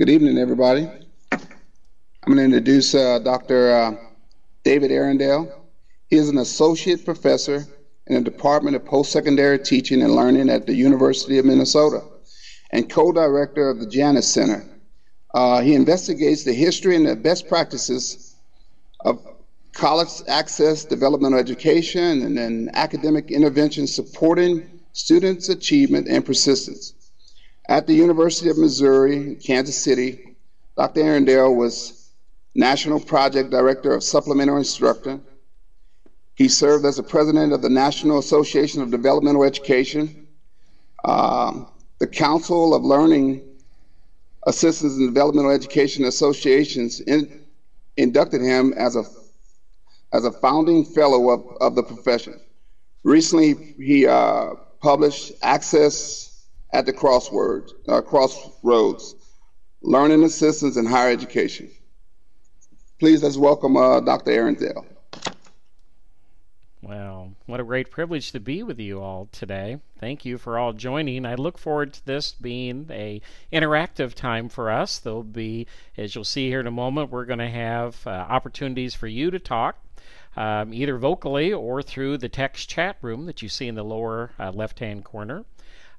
Good evening, everybody. I'm going to introduce uh, Dr. Uh, David Arendale. He is an associate professor in the Department of Post-Secondary Teaching and Learning at the University of Minnesota and co-director of the Janus Center. Uh, he investigates the history and the best practices of college access, developmental education, and then academic intervention supporting students' achievement and persistence. At the University of Missouri, Kansas City, Dr. Arendale was National Project Director of Supplemental Instruction. He served as the president of the National Association of Developmental Education, uh, the Council of Learning Assistance in Developmental Education Associations in, inducted him as a as a founding fellow of, of the profession. Recently, he uh, published Access at the uh, crossroads, learning assistance in higher education. Please let's welcome uh, Dr. Dale. Well, what a great privilege to be with you all today. Thank you for all joining. I look forward to this being a interactive time for us. There'll be, as you'll see here in a moment, we're going to have uh, opportunities for you to talk. Um, either vocally or through the text chat room that you see in the lower uh, left hand corner.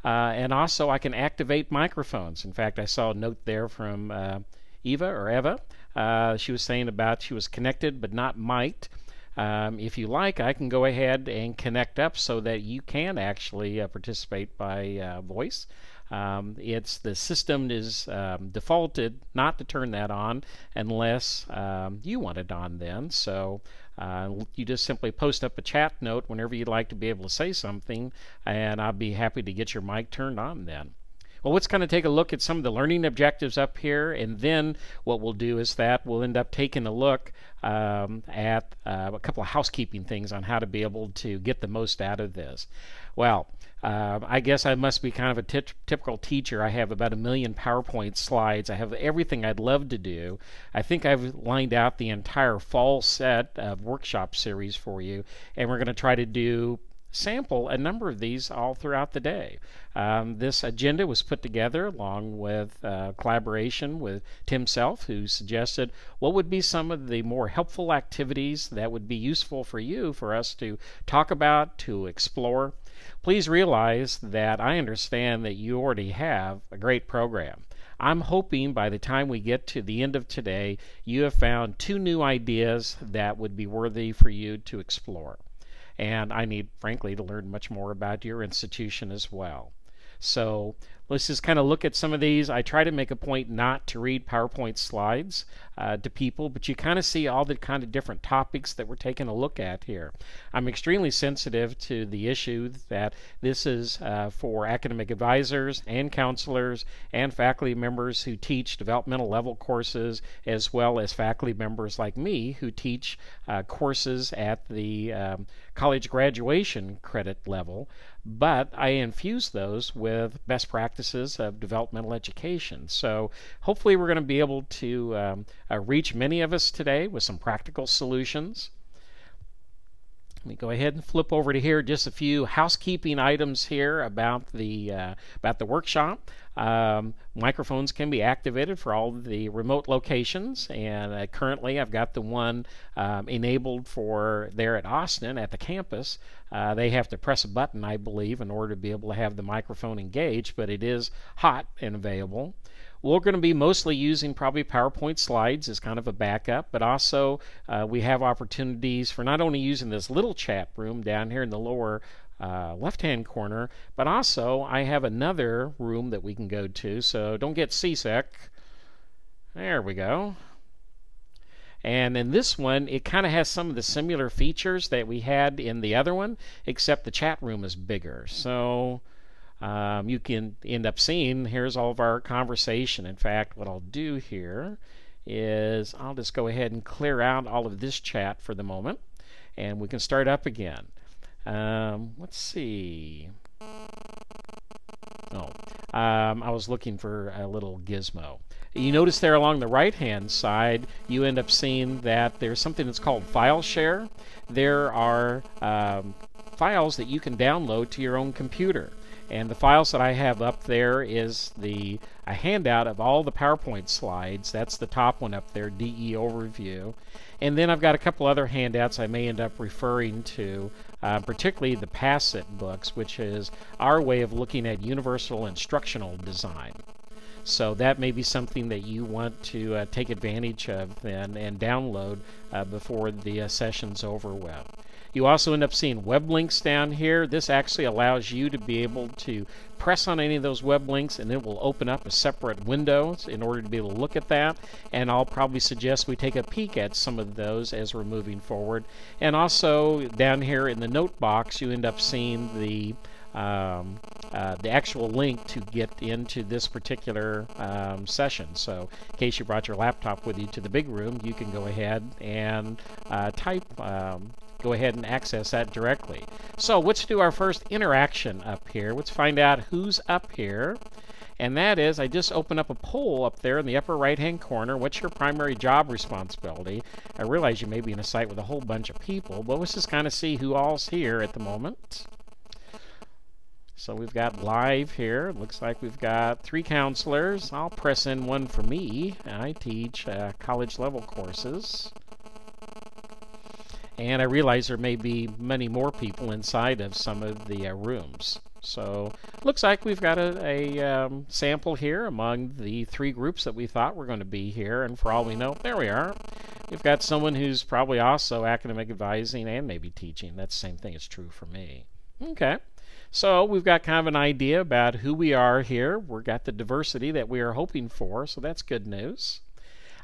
Uh, and also, I can activate microphones. In fact, I saw a note there from uh, Eva or Eva. Uh, she was saying about she was connected but not mic'd. Um, if you like, I can go ahead and connect up so that you can actually uh, participate by uh, voice. Um, it's the system is um, defaulted not to turn that on unless um, you want it on then. So uh, you just simply post up a chat note whenever you'd like to be able to say something, and I'll be happy to get your mic turned on then. Well, let's kind of take a look at some of the learning objectives up here, and then what we'll do is that we'll end up taking a look um, at uh, a couple of housekeeping things on how to be able to get the most out of this. Well, uh, I guess I must be kind of a t- typical teacher. I have about a million PowerPoint slides. I have everything I'd love to do. I think I've lined out the entire fall set of workshop series for you, and we're going to try to do sample a number of these all throughout the day. Um, this agenda was put together along with uh, collaboration with Tim Self, who suggested what would be some of the more helpful activities that would be useful for you for us to talk about, to explore. Please realize that I understand that you already have a great program. I'm hoping by the time we get to the end of today, you have found two new ideas that would be worthy for you to explore. And I need, frankly, to learn much more about your institution as well. So let's just kind of look at some of these. I try to make a point not to read PowerPoint slides uh, to people, but you kind of see all the kind of different topics that we're taking a look at here. I'm extremely sensitive to the issue that this is uh, for academic advisors and counselors and faculty members who teach developmental level courses, as well as faculty members like me who teach uh, courses at the um, college graduation credit level but I infuse those with best practices of developmental education. So hopefully, we're going to be able to um, uh, reach many of us today with some practical solutions. Let me go ahead and flip over to here. Just a few housekeeping items here about the uh, about the workshop. Um, microphones can be activated for all the remote locations, and uh, currently I've got the one um, enabled for there at Austin at the campus. Uh, they have to press a button, I believe, in order to be able to have the microphone engaged, but it is hot and available. We're going to be mostly using probably PowerPoint slides as kind of a backup, but also uh, we have opportunities for not only using this little chat room down here in the lower uh, left hand corner, but also I have another room that we can go to, so don't get seasick. There we go. And in this one, it kind of has some of the similar features that we had in the other one, except the chat room is bigger. So um, you can end up seeing here's all of our conversation. In fact, what I'll do here is I'll just go ahead and clear out all of this chat for the moment and we can start up again. Um, let's see. Oh, um, I was looking for a little gizmo. You notice there along the right hand side, you end up seeing that there's something that's called file share. There are um, files that you can download to your own computer. And the files that I have up there is the a handout of all the PowerPoint slides. That's the top one up there, DE overview. And then I've got a couple other handouts I may end up referring to, uh, particularly the PASS IT books, which is our way of looking at universal instructional design. So that may be something that you want to uh, take advantage of then and download uh, before the uh, session's over with. You also end up seeing web links down here. This actually allows you to be able to press on any of those web links and it will open up a separate window in order to be able to look at that. And I'll probably suggest we take a peek at some of those as we're moving forward. And also down here in the note box, you end up seeing the um, uh, the actual link to get into this particular um, session. So, in case you brought your laptop with you to the big room, you can go ahead and uh, type um, go ahead and access that directly. So let's do our first interaction up here. Let's find out who's up here. And that is, I just open up a poll up there in the upper right hand corner. What's your primary job responsibility? I realize you may be in a site with a whole bunch of people, but let's just kind of see who all's here at the moment. So we've got live here. Looks like we've got three counselors. I'll press in one for me. I teach uh, college level courses. And I realize there may be many more people inside of some of the uh, rooms. So looks like we've got a, a um, sample here among the three groups that we thought were going to be here. And for all we know, there we are. We've got someone who's probably also academic advising and maybe teaching. That same thing is true for me. Okay. So we've got kind of an idea about who we are here. We've got the diversity that we are hoping for, so that's good news.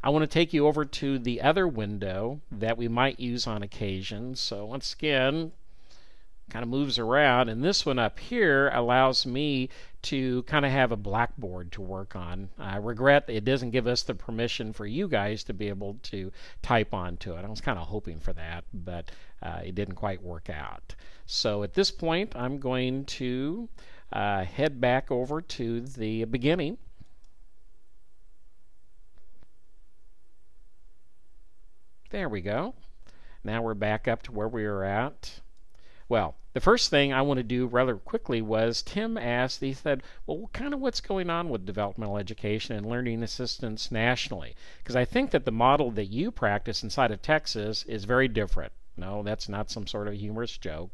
I want to take you over to the other window that we might use on occasion. So once again, kind of moves around and this one up here allows me to kind of have a blackboard to work on. I regret it doesn't give us the permission for you guys to be able to type onto it. I was kind of hoping for that, but uh, it didn't quite work out. So at this point, I'm going to uh, head back over to the beginning There we go. Now we're back up to where we were at. Well, the first thing I want to do rather quickly was Tim asked, he said, well, kind of what's going on with developmental education and learning assistance nationally? Because I think that the model that you practice inside of Texas is very different. No, that's not some sort of humorous joke.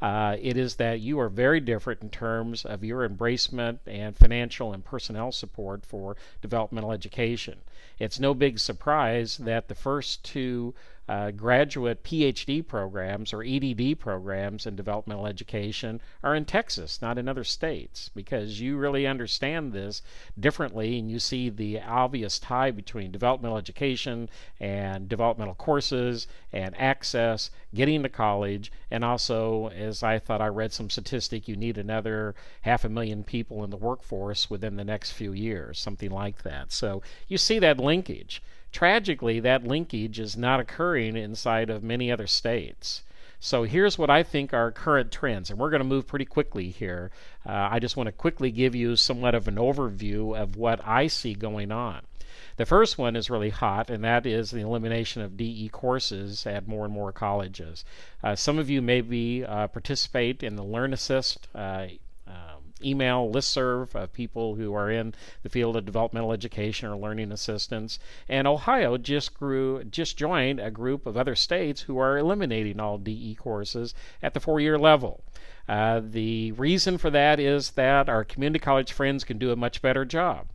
Uh, it is that you are very different in terms of your embracement and financial and personnel support for developmental education. It's no big surprise that the first two uh, graduate PhD programs or EDD programs in developmental education are in Texas, not in other states, because you really understand this differently and you see the obvious tie between developmental education and developmental courses and access, getting to college, and also, as I thought I read some statistic, you need another half a million people in the workforce within the next few years, something like that. So you see that linkage. Tragically, that linkage is not occurring inside of many other states. So here's what I think are current trends, and we're going to move pretty quickly here. Uh, I just want to quickly give you somewhat of an overview of what I see going on. The first one is really hot, and that is the elimination of DE courses at more and more colleges. Uh, some of you maybe uh, participate in the Learn Assist uh, email listserv of people who are in the field of developmental education or learning assistance. And Ohio just grew, just joined a group of other states who are eliminating all DE courses at the four-year level. Uh, the reason for that is that our community college friends can do a much better job.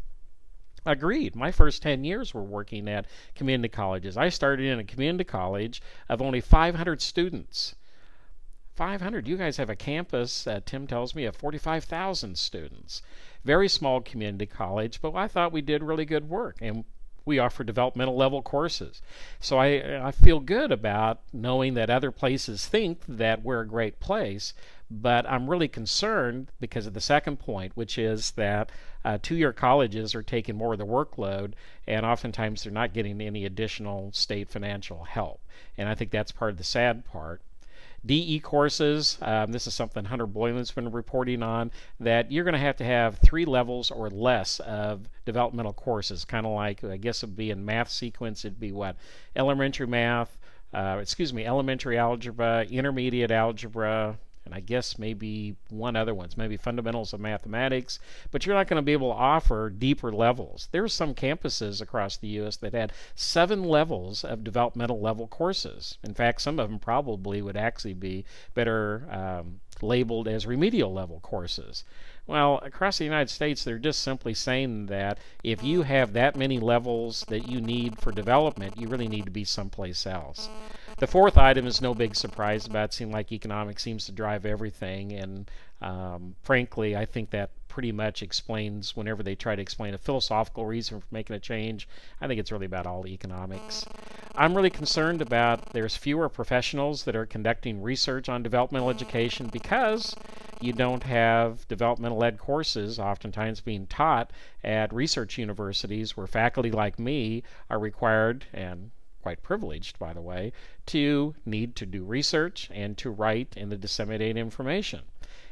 Agreed. My first 10 years were working at community colleges. I started in a community college of only 500 students. 500. You guys have a campus, uh, Tim tells me, of 45,000 students. Very small community college, but I thought we did really good work. And we offer developmental level courses. So I, I feel good about knowing that other places think that we're a great place, but I'm really concerned because of the second point, which is that uh, two year colleges are taking more of the workload, and oftentimes they're not getting any additional state financial help. And I think that's part of the sad part. DE courses, um, this is something Hunter Boylan's been reporting on, that you're going to have to have three levels or less of developmental courses, kind of like, I guess it would be in math sequence, it'd be what? Elementary math, uh, excuse me, elementary algebra, intermediate algebra, and I guess maybe one other ones, maybe fundamentals of mathematics, but you're not going to be able to offer deeper levels. There are some campuses across the U.S. that had seven levels of developmental level courses. In fact, some of them probably would actually be better um, labeled as remedial level courses. Well, across the United States, they're just simply saying that if you have that many levels that you need for development, you really need to be someplace else. The fourth item is no big surprise about. It seems like economics seems to drive everything, and um, frankly, I think that pretty much explains whenever they try to explain a philosophical reason for making a change. I think it's really about all economics. I'm really concerned about there's fewer professionals that are conducting research on developmental education because you don't have developmental ed courses oftentimes being taught at research universities where faculty like me are required and quite privileged, by the way, to need to do research and to write and to disseminate information.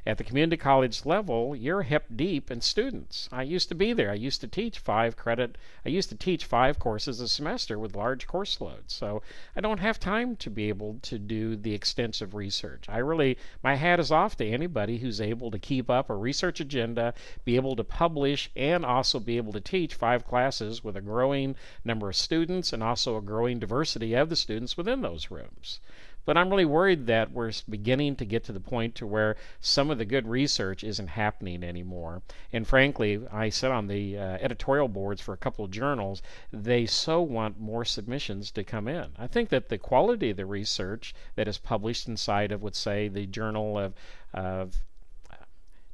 At the community college level, you're hip deep in students. I used to be there. I used to teach five credit, I used to teach five courses a semester with large course loads. So I don't have time to be able to do the extensive research. I really, my hat is off to anybody who's able to keep up a research agenda, be able to publish, and also be able to teach five classes with a growing number of students and also a growing diversity of the students within those rooms. But I'm really worried that we're beginning to get to the point to where some of the good research isn't happening anymore. And frankly, I sit on the uh, editorial boards for a couple of journals. They so want more submissions to come in. I think that the quality of the research that is published inside of, let's say, the Journal of, of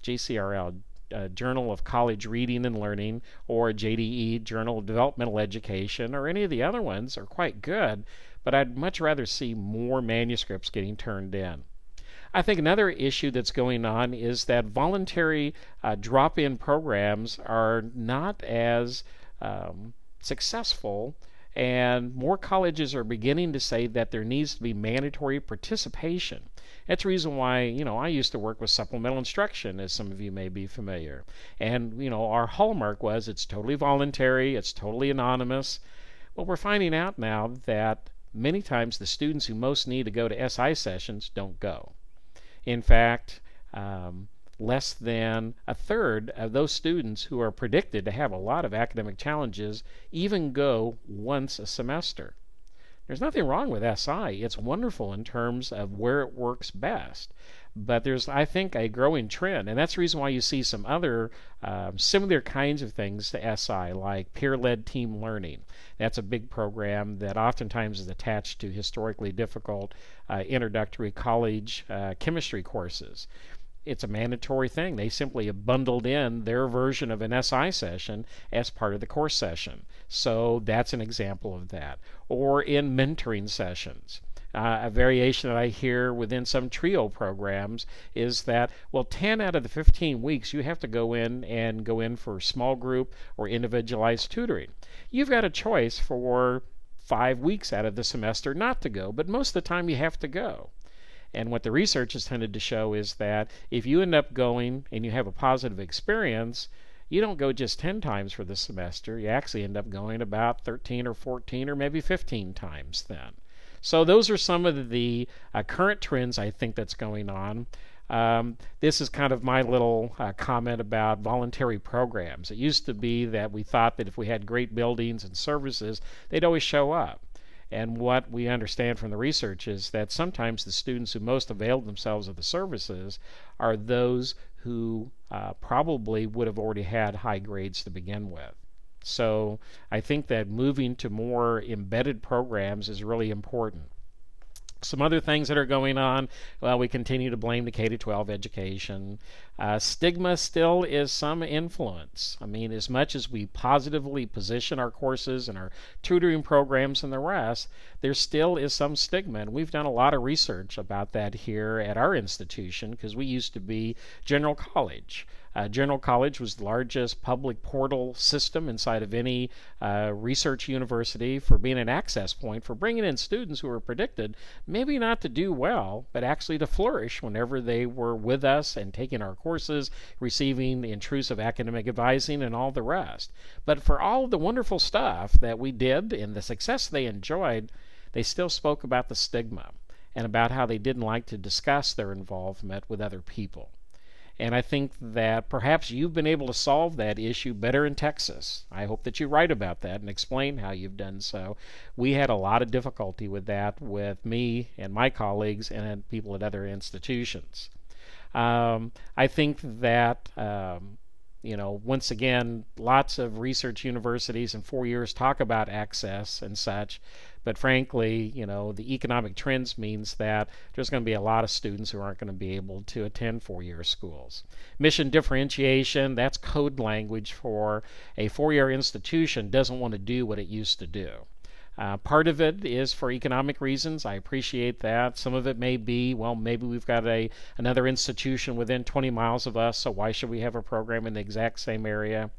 JCRL, uh, Journal of College Reading and Learning or JDE, Journal of Developmental Education, or any of the other ones are quite good but I'd much rather see more manuscripts getting turned in. I think another issue that's going on is that voluntary uh, drop in programs are not as um, successful, and more colleges are beginning to say that there needs to be mandatory participation. That's the reason why, you know, I used to work with supplemental instruction, as some of you may be familiar. And, you know, our hallmark was it's totally voluntary, it's totally anonymous. Well, we're finding out now that many times the students who most need to go to SI sessions don't go. In fact, um, less than a third of those students who are predicted to have a lot of academic challenges even go once a semester. There's nothing wrong with SI. It's wonderful in terms of where it works best. But there's, I think, a growing trend, and that's the reason why you see some other um, similar kinds of things to SI, like peer led team learning. That's a big program that oftentimes is attached to historically difficult uh, introductory college uh, chemistry courses it's a mandatory thing. They simply have bundled in their version of an SI session as part of the course session. So that's an example of that. Or in mentoring sessions. Uh, a variation that I hear within some TRIO programs is that, well, 10 out of the 15 weeks you have to go in and go in for small group or individualized tutoring. You've got a choice for five weeks out of the semester not to go, but most of the time you have to go. And what the research has tended to show is that if you end up going and you have a positive experience, you don't go just 10 times for the semester. You actually end up going about 13 or 14 or maybe 15 times then. So those are some of the uh, current trends I think that's going on. Um, this is kind of my little uh, comment about voluntary programs. It used to be that we thought that if we had great buildings and services, they'd always show up. And what we understand from the research is that sometimes the students who most avail themselves of the services are those who uh, probably would have already had high grades to begin with. So I think that moving to more embedded programs is really important. Some other things that are going on, well, we continue to blame the K 12 education. Uh, stigma still is some influence. I mean, as much as we positively position our courses and our tutoring programs and the rest, there still is some stigma. And we've done a lot of research about that here at our institution because we used to be General College. Uh, General College was the largest public portal system inside of any uh, research university for being an access point for bringing in students who were predicted maybe not to do well, but actually to flourish whenever they were with us and taking our courses, receiving the intrusive academic advising, and all the rest. But for all of the wonderful stuff that we did and the success they enjoyed, they still spoke about the stigma. and about how they didn't like to discuss their involvement with other people. And I think that perhaps you've been able to solve that issue better in Texas. I hope that you write about that and explain how you've done so. We had a lot of difficulty with that with me and my colleagues and people at other institutions. Um, I think that um, you know, once again, lots of research universities in four years talk about access and such, but frankly, you know, the economic trends means that there's going to be a lot of students who aren't going to be able to attend four-year schools. Mission differentiation, that's code language for a four-year institution doesn't want to do what it used to do. Uh, part of it is for economic reasons. I appreciate that. Some of it may be, well, maybe we've got a another institution within 20 miles of us, so why should we have a program in the exact same area?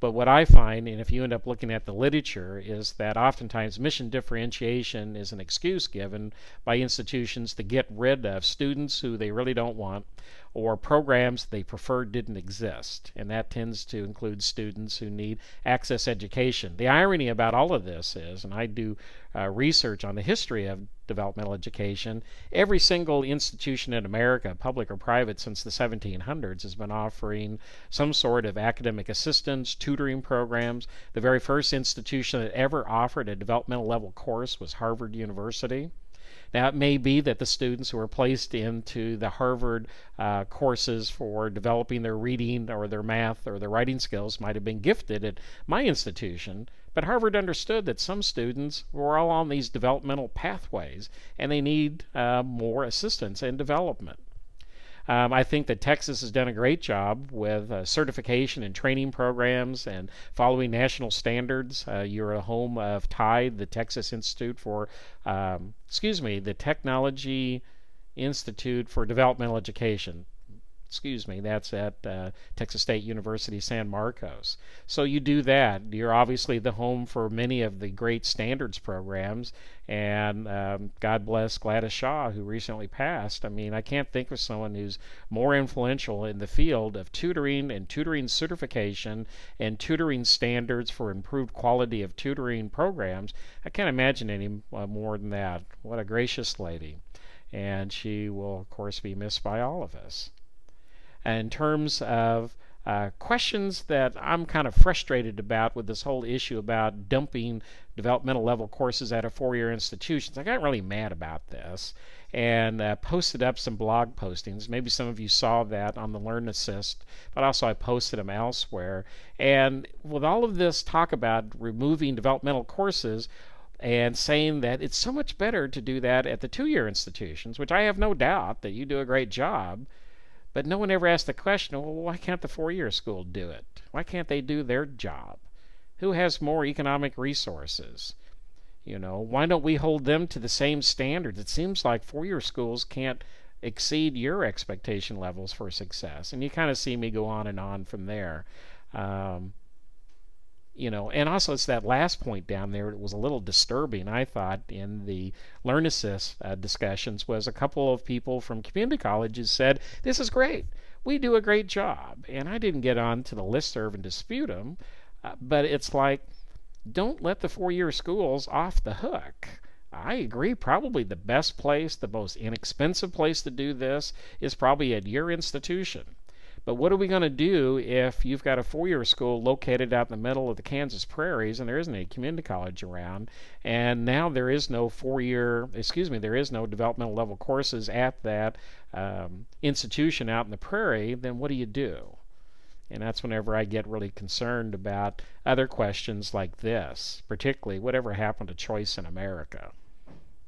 But what I find, and if you end up looking at the literature, is that oftentimes mission differentiation is an excuse given by institutions to get rid of students who they really don't want or programs they prefer didn't exist. And that tends to include students who need access education. The irony about all of this is, and I do uh, research on the history of developmental education, every single institution in America, public or private, since the 1700s has been offering some sort of academic assistance, tutoring programs. The very first institution that ever offered a developmental level course was Harvard University. Now, it may be that the students who are placed into the Harvard uh, courses for developing their reading or their math or their writing skills might have been gifted at my institution, but Harvard understood that some students were all on these developmental pathways and they need uh, more assistance and development. Um, I think that Texas has done a great job with uh, certification and training programs and following national standards. Uh, you're a home of TIDE, the Texas Institute for, um, excuse me, the Technology Institute for Developmental Education excuse me, that's at uh, Texas State University San Marcos. So you do that. You're obviously the home for many of the great standards programs, and um, God bless Gladys Shaw, who recently passed. I mean, I can't think of someone who's more influential in the field of tutoring and tutoring certification and tutoring standards for improved quality of tutoring programs. I can't imagine any uh, more than that. What a gracious lady. And she will, of course, be missed by all of us in terms of uh, questions that I'm kind of frustrated about with this whole issue about dumping developmental level courses out of four year institutions. I got really mad about this and uh, posted up some blog postings. Maybe some of you saw that on the Learn Assist, but also I posted them elsewhere. And with all of this talk about removing developmental courses, and saying that it's so much better to do that at the two year institutions, which I have no doubt that you do a great job. But no one ever asked the question, well, why can't the four year school do it? Why can't they do their job? Who has more economic resources? You know, why don't we hold them to the same standards? It seems like four year schools can't exceed your expectation levels for success. And you kind of see me go on and on from there. Um, you know, and also it's that last point down there that was a little disturbing, I thought, in the Learn Assist uh, discussions was a couple of people from community colleges said, This is great. We do a great job. And I didn't get on to the listserv and dispute them, uh, but it's like, don't let the four year schools off the hook. I agree. Probably the best place, the most inexpensive place to do this is probably at your institution. But what are we going to do if you've got a four year school located out in the middle of the Kansas prairies and there isn't a community college around, and now there is no four year, excuse me, there is no developmental level courses at that um, institution out in the prairie, then what do you do? And that's whenever I get really concerned about other questions like this, particularly whatever happened to choice in America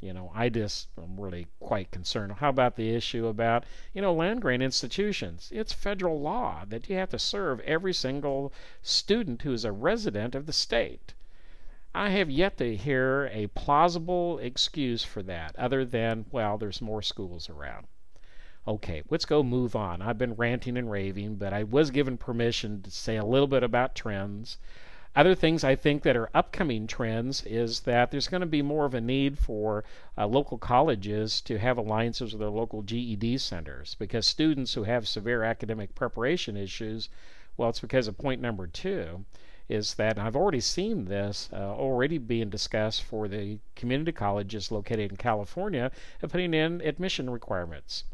you know, I just am really quite concerned. How about the issue about, you know, land grant institutions? It's federal law that you have to serve every single student who is a resident of the state. I have yet to hear a plausible excuse for that other than, well, there's more schools around. Okay, let's go move on. I've been ranting and raving, but I was given permission to say a little bit about trends. Other things I think that are upcoming trends is that there's going to be more of a need for uh, local colleges to have alliances with their local GED centers because students who have severe academic preparation issues, well, it's because of point number two is that I've already seen this uh, already being discussed for the community colleges located in California of putting in admission requirements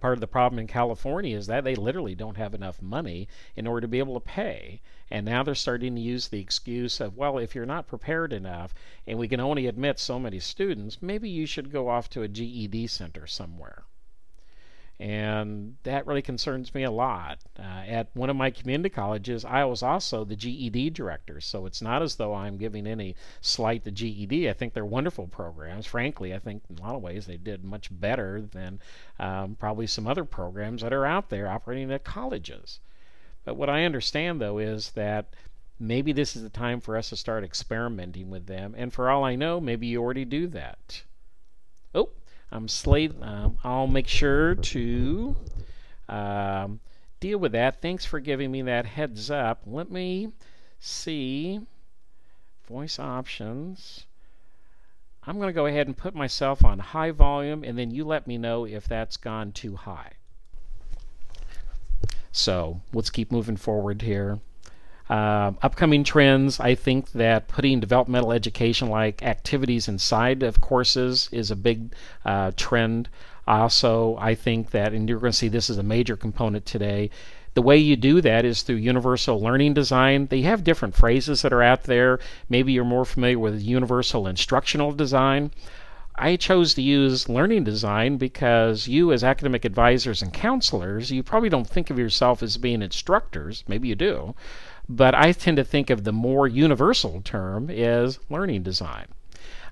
part of the problem in California is that they literally don't have enough money in order to be able to pay. And now they're starting to use the excuse of, well, if you're not prepared enough and we can only admit so many students, maybe you should go off to a GED center somewhere and that really concerns me a lot. Uh, at one of my community colleges, I was also the GED director, so it's not as though I'm giving any slight to GED. I think they're wonderful programs. Frankly, I think in a lot of ways they did much better than um, probably some other programs that are out there operating at colleges. But what I understand, though, is that maybe this is the time for us to start experimenting with them, and for all I know, maybe you already do that. Oh, I'm slate. Um, I'll make sure to um, deal with that. Thanks for giving me that heads up. Let me see voice options. I'm going to go ahead and put myself on high volume, and then you let me know if that's gone too high. So let's keep moving forward here. Uh, upcoming trends, I think that putting developmental education like activities inside of courses is a big uh, trend. Also, I think that, and you're going to see this as a major component today, the way you do that is through universal learning design. They have different phrases that are out there. Maybe you're more familiar with universal instructional design. I chose to use learning design because you, as academic advisors and counselors, you probably don't think of yourself as being instructors. Maybe you do. But I tend to think of the more universal term as learning design.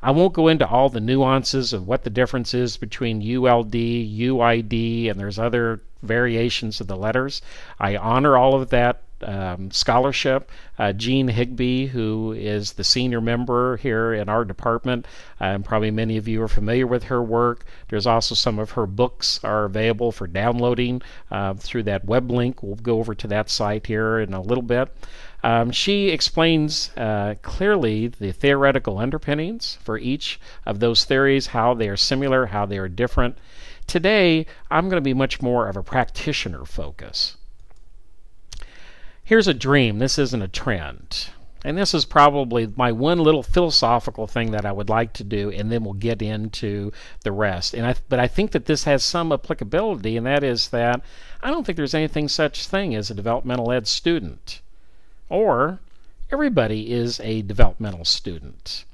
I won't go into all the nuances of what the difference is between ULD, UID, and there's other variations of the letters. I honor all of that um, scholarship. Uh, Jeanne Higbee, who is the senior member here in our department, and um, probably many of you are familiar with her work. There's also some of her books are available for downloading uh, through that web link. We'll go over to that site here in a little bit. Um, she explains uh, clearly the theoretical underpinnings for each of those theories, how they are similar, how they are different. Today, I'm going to be much more of a practitioner focus. Here's a dream. This isn't a trend. And this is probably my one little philosophical thing that I would like to do, and then we'll get into the rest. And I, but I think that this has some applicability, and that is that I don't think there's anything such thing as a developmental ed student, or everybody is a developmental student.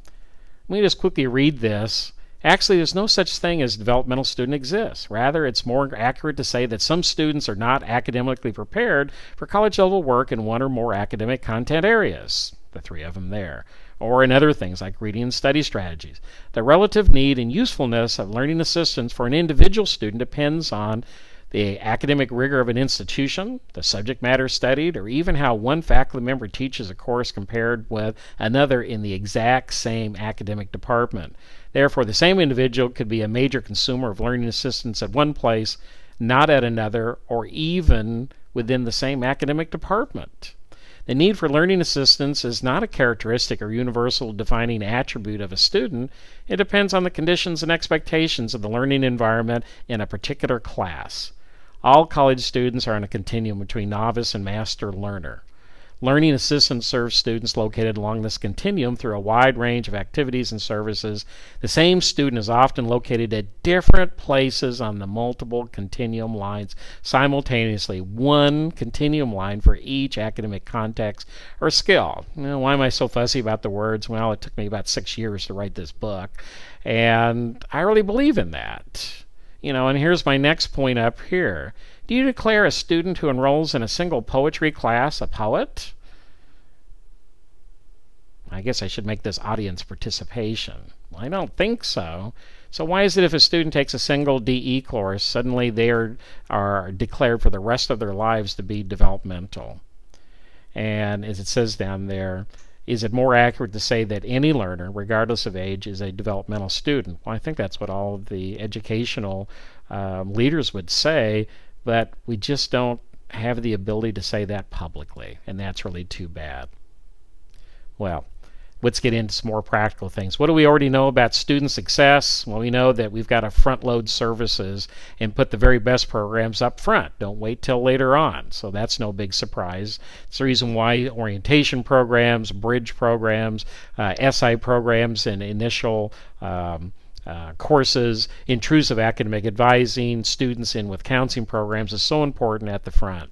Let me just quickly read this. Actually, there's no such thing as developmental student exists. Rather, it's more accurate to say that some students are not academically prepared for college level work in one or more academic content areas, the three of them there, or in other things like reading and study strategies. The relative need and usefulness of learning assistance for an individual student depends on the academic rigor of an institution, the subject matter studied, or even how one faculty member teaches a course compared with another in the exact same academic department. Therefore, the same individual could be a major consumer of learning assistance at one place, not at another, or even within the same academic department. The need for learning assistance is not a characteristic or universal defining attribute of a student. It depends on the conditions and expectations of the learning environment in a particular class. All college students are on a continuum between novice and master learner. Learning Assistance serves students located along this continuum through a wide range of activities and services. The same student is often located at different places on the multiple continuum lines simultaneously, one continuum line for each academic context or skill. You know, why am I so fussy about the words? Well, it took me about six years to write this book, and I really believe in that. You know, and here's my next point up here. Do you declare a student who enrolls in a single poetry class a poet? I guess I should make this audience participation. I don't think so. So why is it if a student takes a single DE course, suddenly they are, are declared for the rest of their lives to be developmental? And as it says down there, is it more accurate to say that any learner, regardless of age, is a developmental student? Well, I think that's what all of the educational um, leaders would say, but we just don't have the ability to say that publicly, and that's really too bad. Well, let's get into some more practical things. What do we already know about student success? Well, we know that we've got to front load services and put the very best programs up front. Don't wait till later on. So that's no big surprise. It's the reason why orientation programs, bridge programs, uh, SI programs, and initial um, uh, courses, intrusive academic advising, students in with counseling programs is so important at the front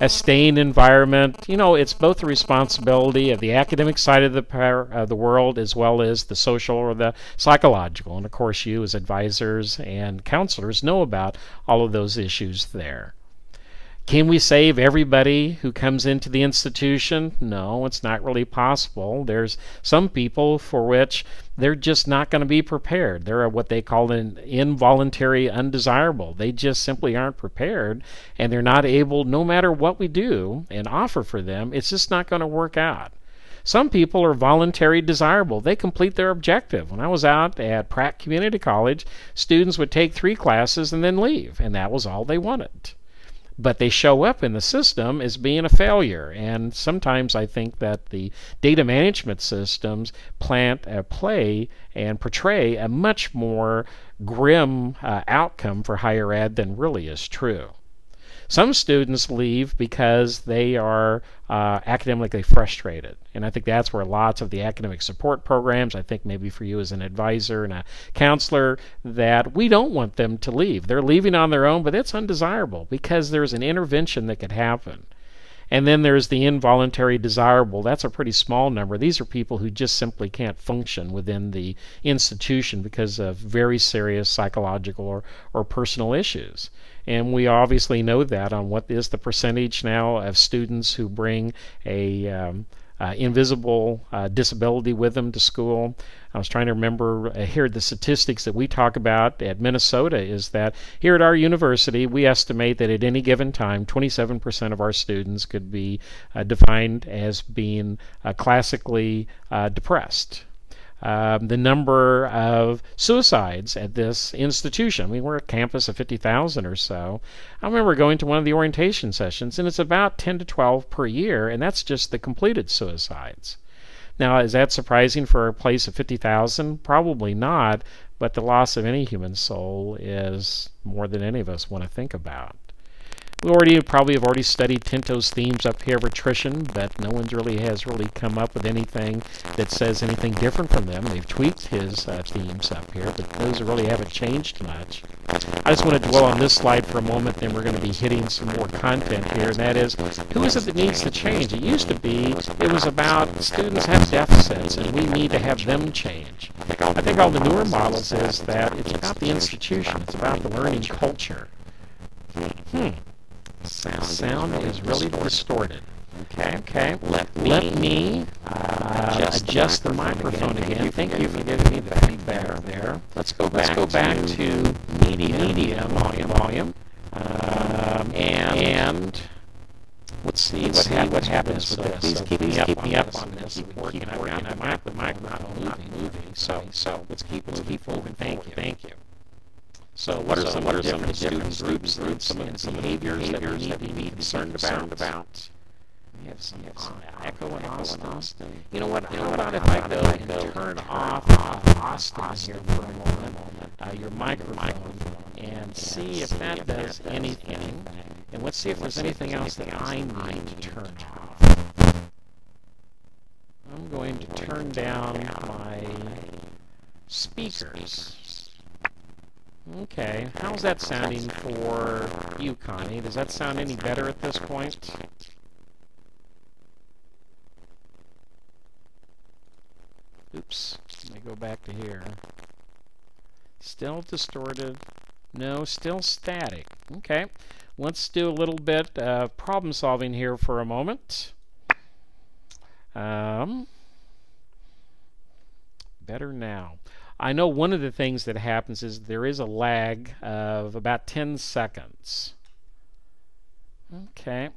a staying environment. You know, it's both the responsibility of the academic side of the of the world as well as the social or the psychological. And of course, you as advisors and counselors know about all of those issues there. Can we save everybody who comes into the institution? No, it's not really possible. There's some people for which they're just not going to be prepared. They're what they call an involuntary undesirable. They just simply aren't prepared and they're not able, no matter what we do and offer for them, it's just not going to work out. Some people are voluntary desirable. They complete their objective. When I was out at Pratt Community College, students would take three classes and then leave, and that was all they wanted but they show up in the system as being a failure. And sometimes I think that the data management systems plant a play and portray a much more grim uh, outcome for higher ed than really is true. Some students leave because they are uh, academically frustrated. And I think that's where lots of the academic support programs, I think maybe for you as an advisor and a counselor, that we don't want them to leave. They're leaving on their own, but it's undesirable because there's an intervention that could happen. And then there's the involuntary desirable. That's a pretty small number. These are people who just simply can't function within the institution because of very serious psychological or, or personal issues. And we obviously know that on what is the percentage now of students who bring a um, uh, invisible uh, disability with them to school. I was trying to remember uh, here the statistics that we talk about at Minnesota is that here at our university we estimate that at any given time 27% of our students could be uh, defined as being uh, classically uh, depressed um, the number of suicides at this institution. I mean, we're a campus of 50,000 or so. I remember going to one of the orientation sessions, and it's about 10 to 12 per year, and that's just the completed suicides. Now, is that surprising for a place of 50,000? Probably not, but the loss of any human soul is more than any of us want to think about. We already probably have already studied Tinto's themes up here of attrition, but no one's really has really come up with anything that says anything different from them. They've tweaked his uh, themes up here, but those really haven't changed much. I just want to dwell on this slide for a moment, then we're going to be hitting some more content here, and that is, who is it that needs to change? It used to be, it was about students have deficits, and we need to have them change. I think all the newer models is that it's about the institution, it's about the learning culture. Hmm sound, sound is really distorted. Okay, okay. Let me, Let me uh, adjust, adjust the microphone again. Thank you for giving me the feedback there. Let's go back, Let's go back to, to media, media volume, volume. Um, and, and let's see let's what, see happens, what happens with this. Please so keep, me up, keep me up on this. Keep working. I've got the microphone not moving. So, so let's keep, let's keep moving. Thank you. Thank you. So what are so some, what are some of the different groups, groups some of the behaviors, that we need to be concerned about? about? We have some, we have some echo in Austin. Austin. You know what? You know what? If I go and turn off Austin here for a moment, uh, your microphone, and see if that does anything. And let's see if there's anything else that I need to turn off. I'm going to turn down my speakers. Okay, how's that sounding for you, Connie? Does that sound any better at this point? Oops, let me go back to here. Still distorted. No, still static. Okay, let's do a little bit of problem solving here for a moment. Um, better now. I know one of the things that happens is there is a lag of about 10 seconds. Okay.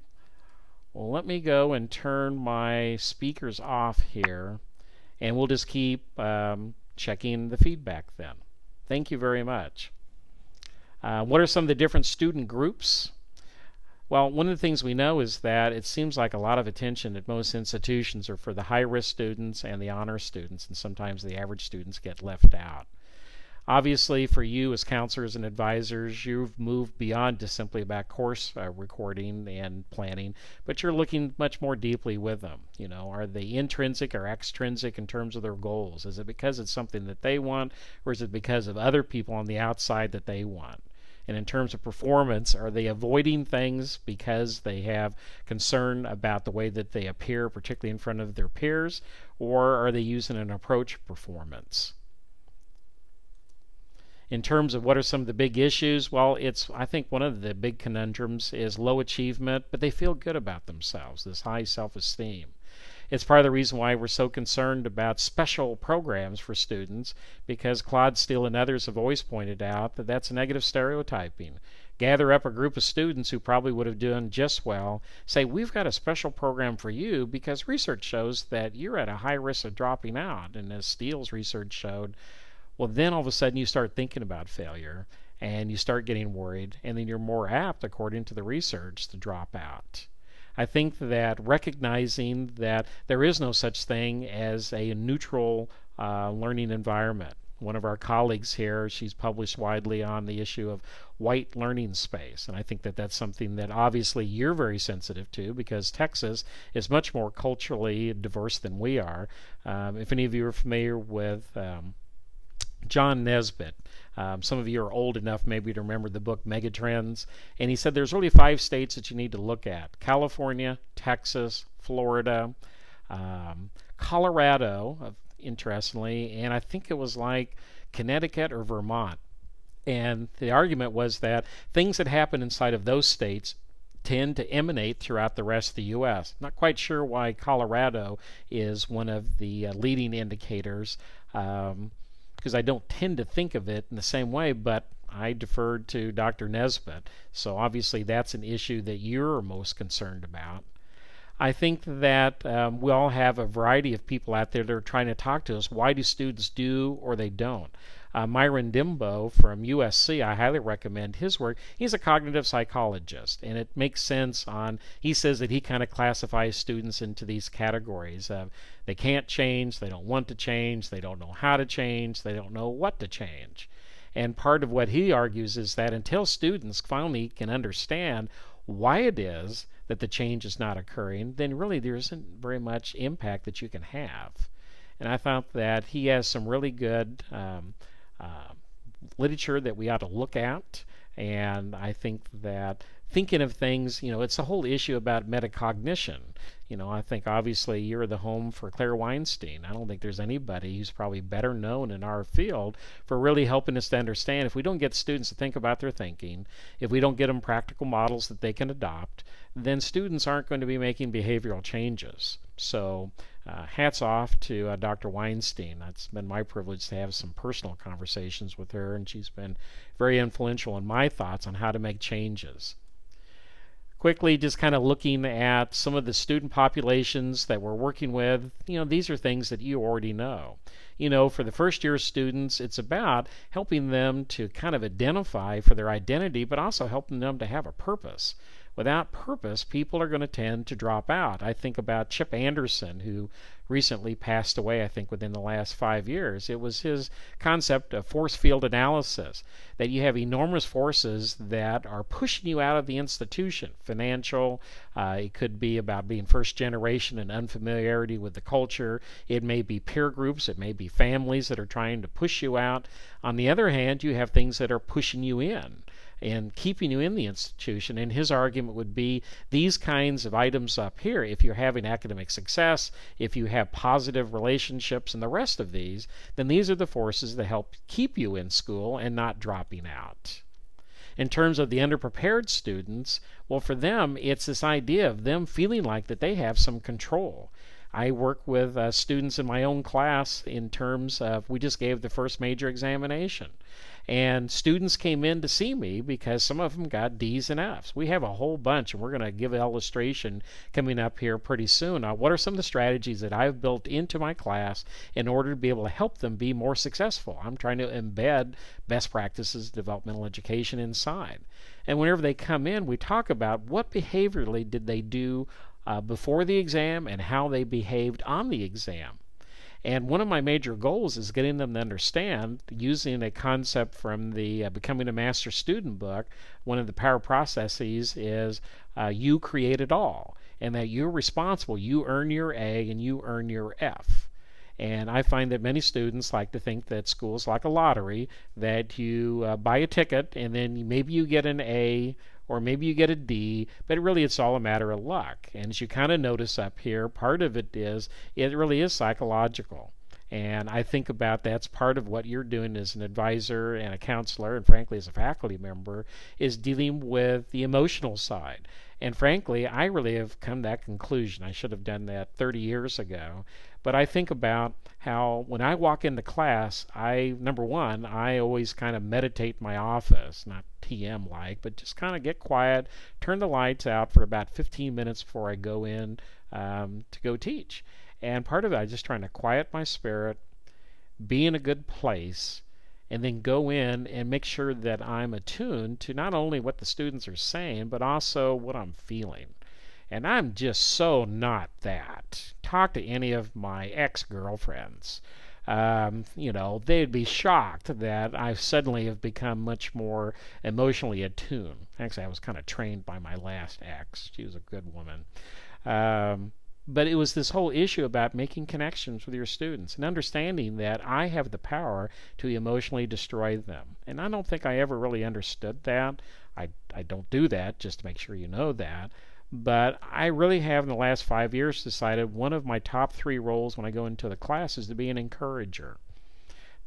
Well, let me go and turn my speakers off here, and we'll just keep um, checking the feedback then. Thank you very much. Uh, what are some of the different student groups? Well, one of the things we know is that it seems like a lot of attention at most institutions are for the high risk students and the honor students, and sometimes the average students get left out. Obviously, for you as counselors and advisors, you've moved beyond just simply about course uh, recording and planning, but you're looking much more deeply with them. You know, are they intrinsic or extrinsic in terms of their goals? Is it because it's something that they want, or is it because of other people on the outside that they want? And in terms of performance, are they avoiding things because they have concern about the way that they appear, particularly in front of their peers, or are they using an approach performance? in terms of what are some of the big issues, well, it's I think one of the big conundrums is low achievement, but they feel good about themselves, this high self-esteem. It's part of the reason why we're so concerned about special programs for students, because Claude Steele and others have always pointed out that that's negative stereotyping. Gather up a group of students who probably would have done just well, say, We've got a special program for you because research shows that you're at a high risk of dropping out. And as Steele's research showed, well, then all of a sudden you start thinking about failure and you start getting worried, and then you're more apt, according to the research, to drop out. I think that recognizing that there is no such thing as a neutral uh, learning environment. One of our colleagues here, she's published widely on the issue of white learning space. And I think that that's something that obviously you're very sensitive to because Texas is much more culturally diverse than we are. Um, if any of you are familiar with um, John Naisbitt. Um, some of you are old enough maybe to remember the book Megatrends. And he said there's really five states that you need to look at California, Texas, Florida, um, Colorado, interestingly, and I think it was like Connecticut or Vermont. And the argument was that things that happen inside of those states tend to emanate throughout the rest of the U.S. Not quite sure why Colorado is one of the uh, leading indicators. Um, because I don't tend to think of it in the same way, but I deferred to Dr. Naisbitt. So obviously that's an issue that you're most concerned about. I think that um, we all have a variety of people out there that are trying to talk to us. Why do students do or they don't? Uh, Myron Dembo from USC, I highly recommend his work. He's a cognitive psychologist, and it makes sense on. He says that he kind of classifies students into these categories. Uh, they can't change, they don't want to change, they don't know how to change, they don't know what to change. And part of what he argues is that until students finally can understand why it is that the change is not occurring, then really there isn't very much impact that you can have. And I thought that he has some really good um, uh, literature that we ought to look at. And I think that thinking of things, you know, it's a whole issue about metacognition. You know, I think obviously you're the home for Claire Weinstein. I don't think there's anybody who's probably better known in our field for really helping us to understand if we don't get students to think about their thinking, if we don't get them practical models that they can adopt, then students aren't going to be making behavioral changes. So, uh, hats off to uh, Dr. Weinstein. It's been my privilege to have some personal conversations with her, and she's been very influential in my thoughts on how to make changes quickly just kind of looking at some of the student populations that we're working with you know these are things that you already know you know for the first year students it's about helping them to kind of identify for their identity but also helping them to have a purpose without purpose people are going to tend to drop out i think about chip anderson who recently passed away, I think, within the last five years. It was his concept of force field analysis that you have enormous forces that are pushing you out of the institution financial, uh, it could be about being first generation and unfamiliarity with the culture, it may be peer groups, it may be families that are trying to push you out. On the other hand, you have things that are pushing you in and keeping you in the institution. And his argument would be these kinds of items up here, if you're having academic success, if you have positive relationships, and the rest of these, then these are the forces that help keep you in school and not dropping out. In terms of the underprepared students, well, for them, it's this idea of them feeling like that they have some control. I work with uh, students in my own class in terms of we just gave the first major examination And students came in to see me because some of them got D's and F's. We have a whole bunch, and we're going to give an illustration coming up here pretty soon on what are some of the strategies that I've built into my class in order to be able to help them be more successful. I'm trying to embed best practices developmental education inside. And whenever they come in, we talk about what behaviorally did they do uh, before the exam and how they behaved on the exam. And one of my major goals is getting them to understand, using a concept from the uh, Becoming a Master Student book, one of the power processes is uh, you create it all, and that you're responsible. You earn your A and you earn your F. And I find that many students like to think that school is like a lottery, that you uh, buy a ticket and then maybe you get an A or maybe you get a D, but really it's all a matter of luck. And as you kind of notice up here, part of it is it really is psychological. And I think about that's part of what you're doing as an advisor and a counselor, and frankly, as a faculty member, is dealing with the emotional side. And frankly, I really have come to that conclusion. I should have done that 30 years ago. But I think about how when I walk into class, I, number one, I always kind of meditate my office, not TM like, but just kind of get quiet, turn the lights out for about 15 minutes before I go in um, to go teach. And part of it, I'm just trying to quiet my spirit, be in a good place, and then go in and make sure that I'm attuned to not only what the students are saying, but also what I'm feeling. And I'm just so not that. Talk to any of my ex girlfriends. Um, you know, they'd be shocked that I suddenly have become much more emotionally attuned. Actually, I was kind of trained by my last ex. She was a good woman. Um, but it was this whole issue about making connections with your students and understanding that I have the power to emotionally destroy them. And I don't think I ever really understood that. I, I don't do that, just to make sure you know that. But I really have in the last five years decided one of my top three roles when I go into the class is to be an encourager.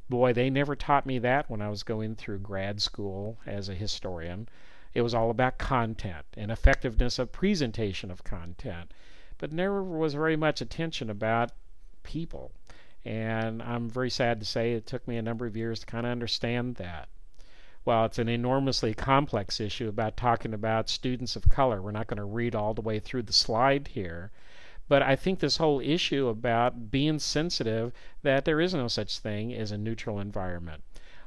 Boy, they never taught me that when I was going through grad school as a historian. It was all about content and effectiveness of presentation of content, but never was very much attention about people. And I'm very sad to say it took me a number of years to kind of understand that while it's an enormously complex issue about talking about students of color, we're not going to read all the way through the slide here. But I think this whole issue about being sensitive that there is no such thing as a neutral environment.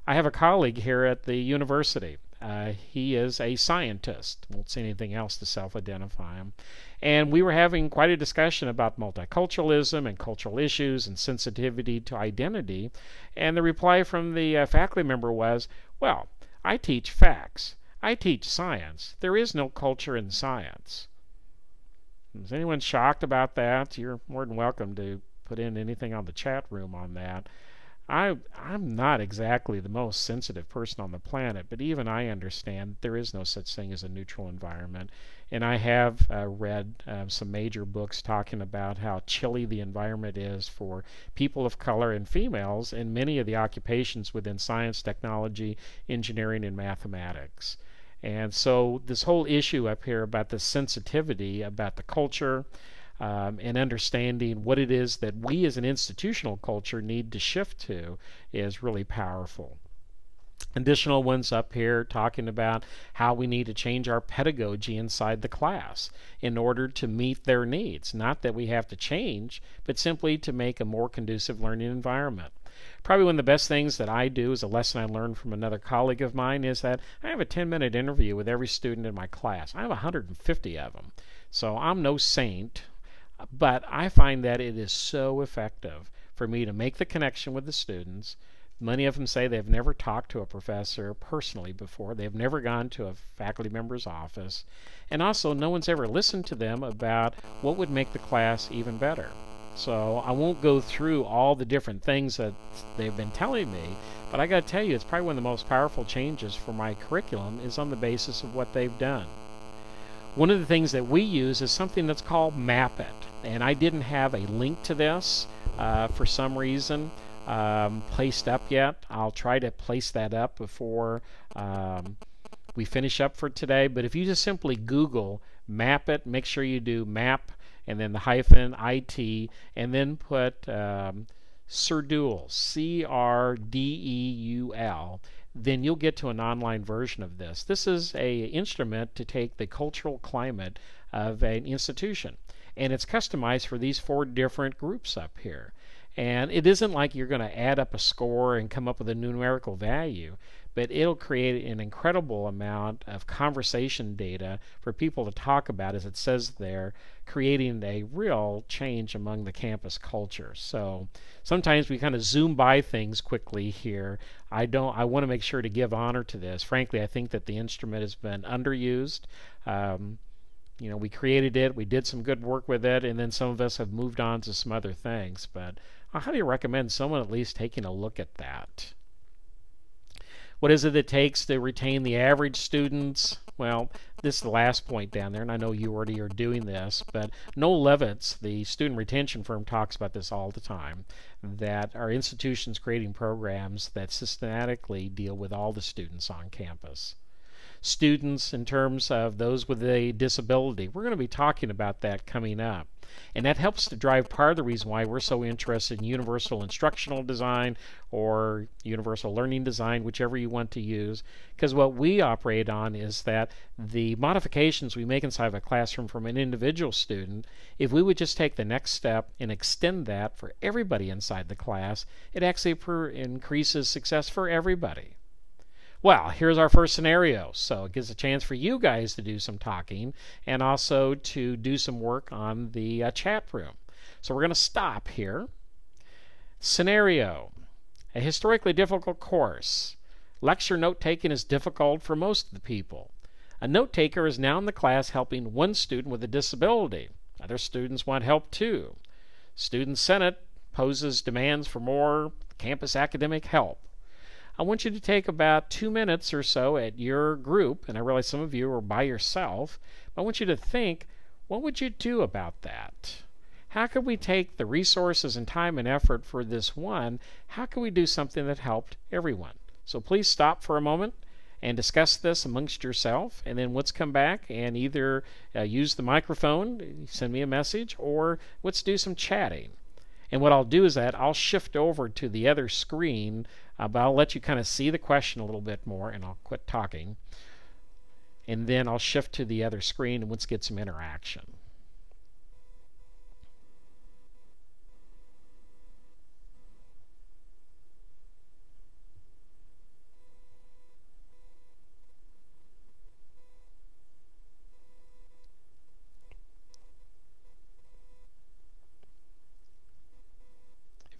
I have a colleague here at the university. Uh, he is a scientist. Won't say anything else to self identify him. And we were having quite a discussion about multiculturalism and cultural issues and sensitivity to identity. And the reply from the uh, faculty member was, well, I teach facts. I teach science. There is no culture in science. Is anyone shocked about that? You're more than welcome to put in anything on the chat room on that. I I'm not exactly the most sensitive person on the planet, but even I understand there is no such thing as a neutral environment. And I have uh, read uh, some major books talking about how chilly the environment is for people of color and females in many of the occupations within science, technology, engineering, and mathematics. And so, this whole issue up here about the sensitivity about the culture um, and understanding what it is that we as an institutional culture need to shift to is really powerful additional ones up here talking about how we need to change our pedagogy inside the class in order to meet their needs. Not that we have to change, but simply to make a more conducive learning environment. Probably one of the best things that I do is a lesson I learned from another colleague of mine is that I have a 10 minute interview with every student in my class. I have 150 of them. So I'm no saint, but I find that it is so effective for me to make the connection with the students Many of them say they've never talked to a professor personally before. They've never gone to a faculty member's office. And also, no one's ever listened to them about what would make the class even better. So I won't go through all the different things that they've been telling me, but I got to tell you, it's probably one of the most powerful changes for my curriculum is on the basis of what they've done. One of the things that we use is something that's called Map It, and I didn't have a link to this uh, for some reason um, placed up yet. I'll try to place that up before um, we finish up for today. But if you just simply Google map it, make sure you do map and then the hyphen it and then put um, C R D E U L. then you'll get to an online version of this. This is a instrument to take the cultural climate of an institution and it's customized for these four different groups up here. And it isn't like you're going to add up a score and come up with a numerical value, but it'll create an incredible amount of conversation data for people to talk about, as it says there, creating a real change among the campus culture. So sometimes we kind of zoom by things quickly here. I don't. I want to make sure to give honor to this. Frankly, I think that the instrument has been underused. Um, you know, we created it, we did some good work with it, and then some of us have moved on to some other things. But uh, I highly recommend someone at least taking a look at that. What is it it takes to retain the average students? Well, this is the last point down there, and I know you already are doing this, but Noel Levitz, the student retention firm, talks about this all the time that our institutions creating programs that systematically deal with all the students on campus students in terms of those with a disability. We're going to be talking about that coming up. And that helps to drive part of the reason why we're so interested in universal instructional design or universal learning design, whichever you want to use. Because what we operate on is that the modifications we make inside of a classroom from an individual student, if we would just take the next step and extend that for everybody inside the class, it actually increases success for everybody. Well, here's our first scenario. So it gives a chance for you guys to do some talking and also to do some work on the uh, chat room. So we're going to stop here. Scenario A historically difficult course. Lecture note taking is difficult for most of the people. A note taker is now in the class helping one student with a disability. Other students want help too. Student Senate poses demands for more campus academic help. I want you to take about two minutes or so at your group, and I realize some of you are by yourself, but I want you to think what would you do about that? How could we take the resources and time and effort for this one? How can we do something that helped everyone? So please stop for a moment and discuss this amongst yourself, and then let's come back and either uh, use the microphone, send me a message, or let's do some chatting. And what I'll do is that I'll shift over to the other screen uh, but I'll let you kind of see the question a little bit more and I'll quit talking. And then I'll shift to the other screen and let's get some interaction.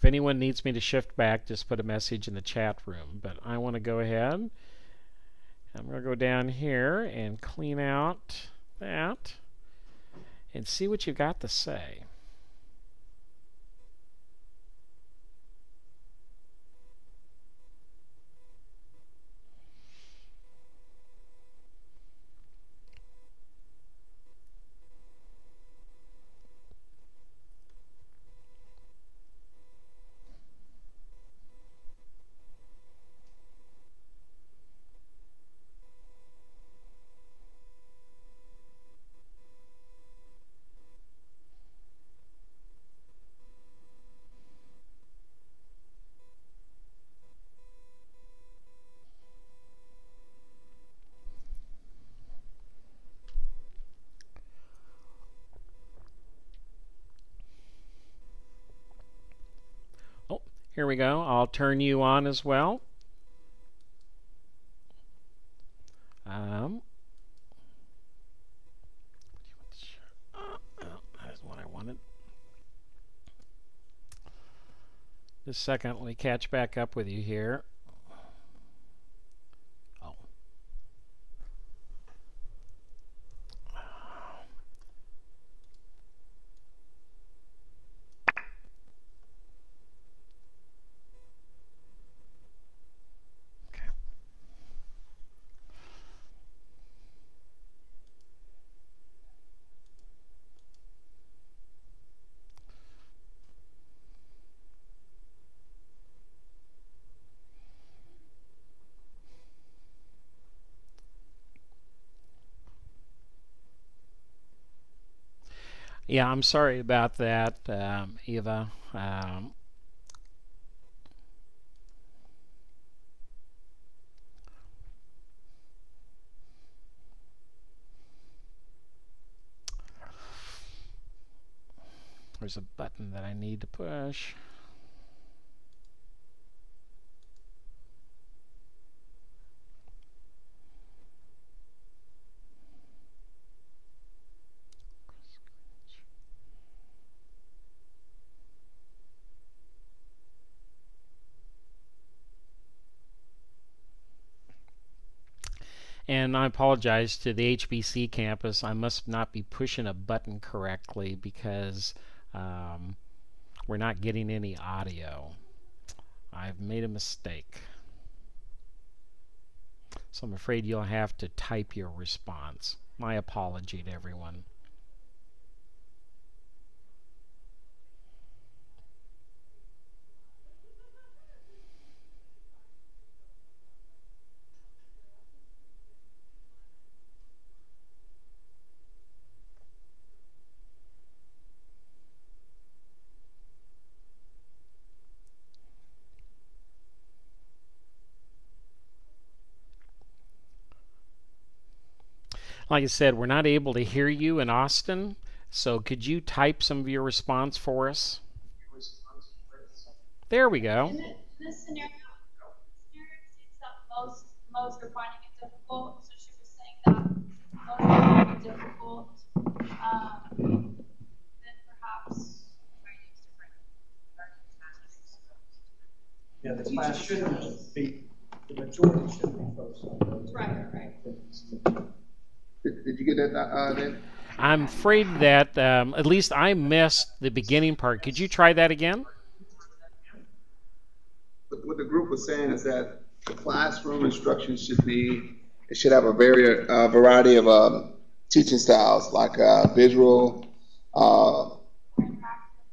If anyone needs me to shift back, just put a message in the chat room. But I want to go ahead. I'm going to go down here and clean out that and see what you've got to say. Here we go. I'll turn you on as well. Um, that's what I wanted. Just a second, let me catch back up with you here. Yeah, I'm sorry about that, um, Eva. Um, there's a button that I need to push. I apologize to the HBC campus. I must not be pushing a button correctly because um, we're not getting any audio. I've made a mistake. So I'm afraid you'll have to type your response. My apology to everyone. Like I said, we're not able to hear you in Austin, so could you type some of your response for us? There we go. In this scenario, scenario most most are finding it difficult. So she was saying that most are finding it difficult. Um, then perhaps Yeah, the class shouldn't be, the majority shouldn't be focused on those. right, right. Did, did you get that, uh, Dan? I'm afraid that um, at least I missed the beginning part. Could you try that again? What, the group was saying is that the classroom instruction should be, it should have a very, uh, variety of, um, teaching styles, like, uh, visual, uh,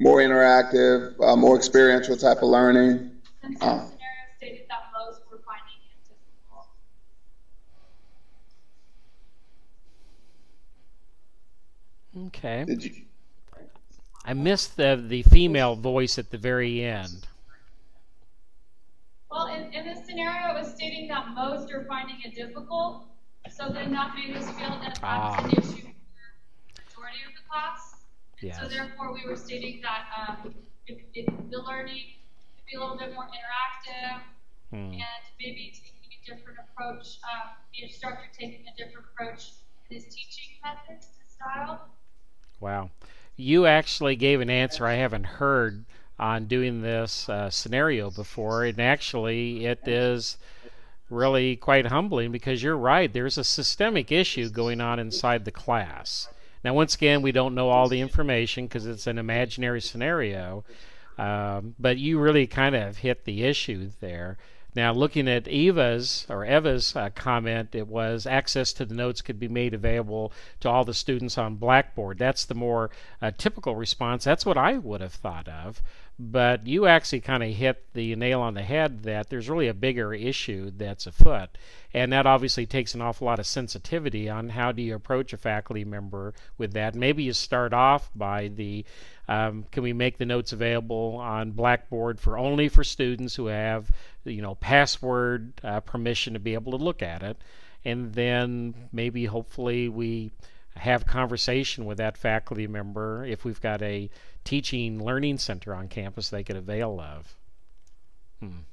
more interactive, uh, more experiential type of learning Uh. the scenario stated that most were finding it difficult. Okay. Did you, I missed the the female voice at the very end. Well, in, in this scenario, it was stating that most are finding it difficult. So then that made us feel that that's Ah. an issue for the majority of the class. And So therefore, we were stating that um, if, if the learning could be a little bit more interactive Hmm. and maybe taking a different approach, um, the instructor taking a different approach in his teaching methods and style. Wow. You actually gave an answer I haven't heard on doing this uh, scenario before, and actually, it is really quite humbling because you're right. There's a systemic issue going on inside the class. Now, once again, we don't know all the information because it's an imaginary scenario, um, but you really kind of hit the issue there. Now, looking at Eva's or Eva's uh, comment, it was access to the notes could be made available to all the students on Blackboard. That's the more uh, typical response. That's what I would have thought of. But you actually kind of hit the nail on the head that there's really a bigger issue that's afoot. And that obviously takes an awful lot of sensitivity on how do you approach a faculty member with that. Maybe you start off by the um, can we make the notes available on Blackboard for only for students who have you know password uh, permission to be able to look at it, and then maybe hopefully we have conversation with that faculty member if we've got a teaching learning center on campus they could avail of. Hmm.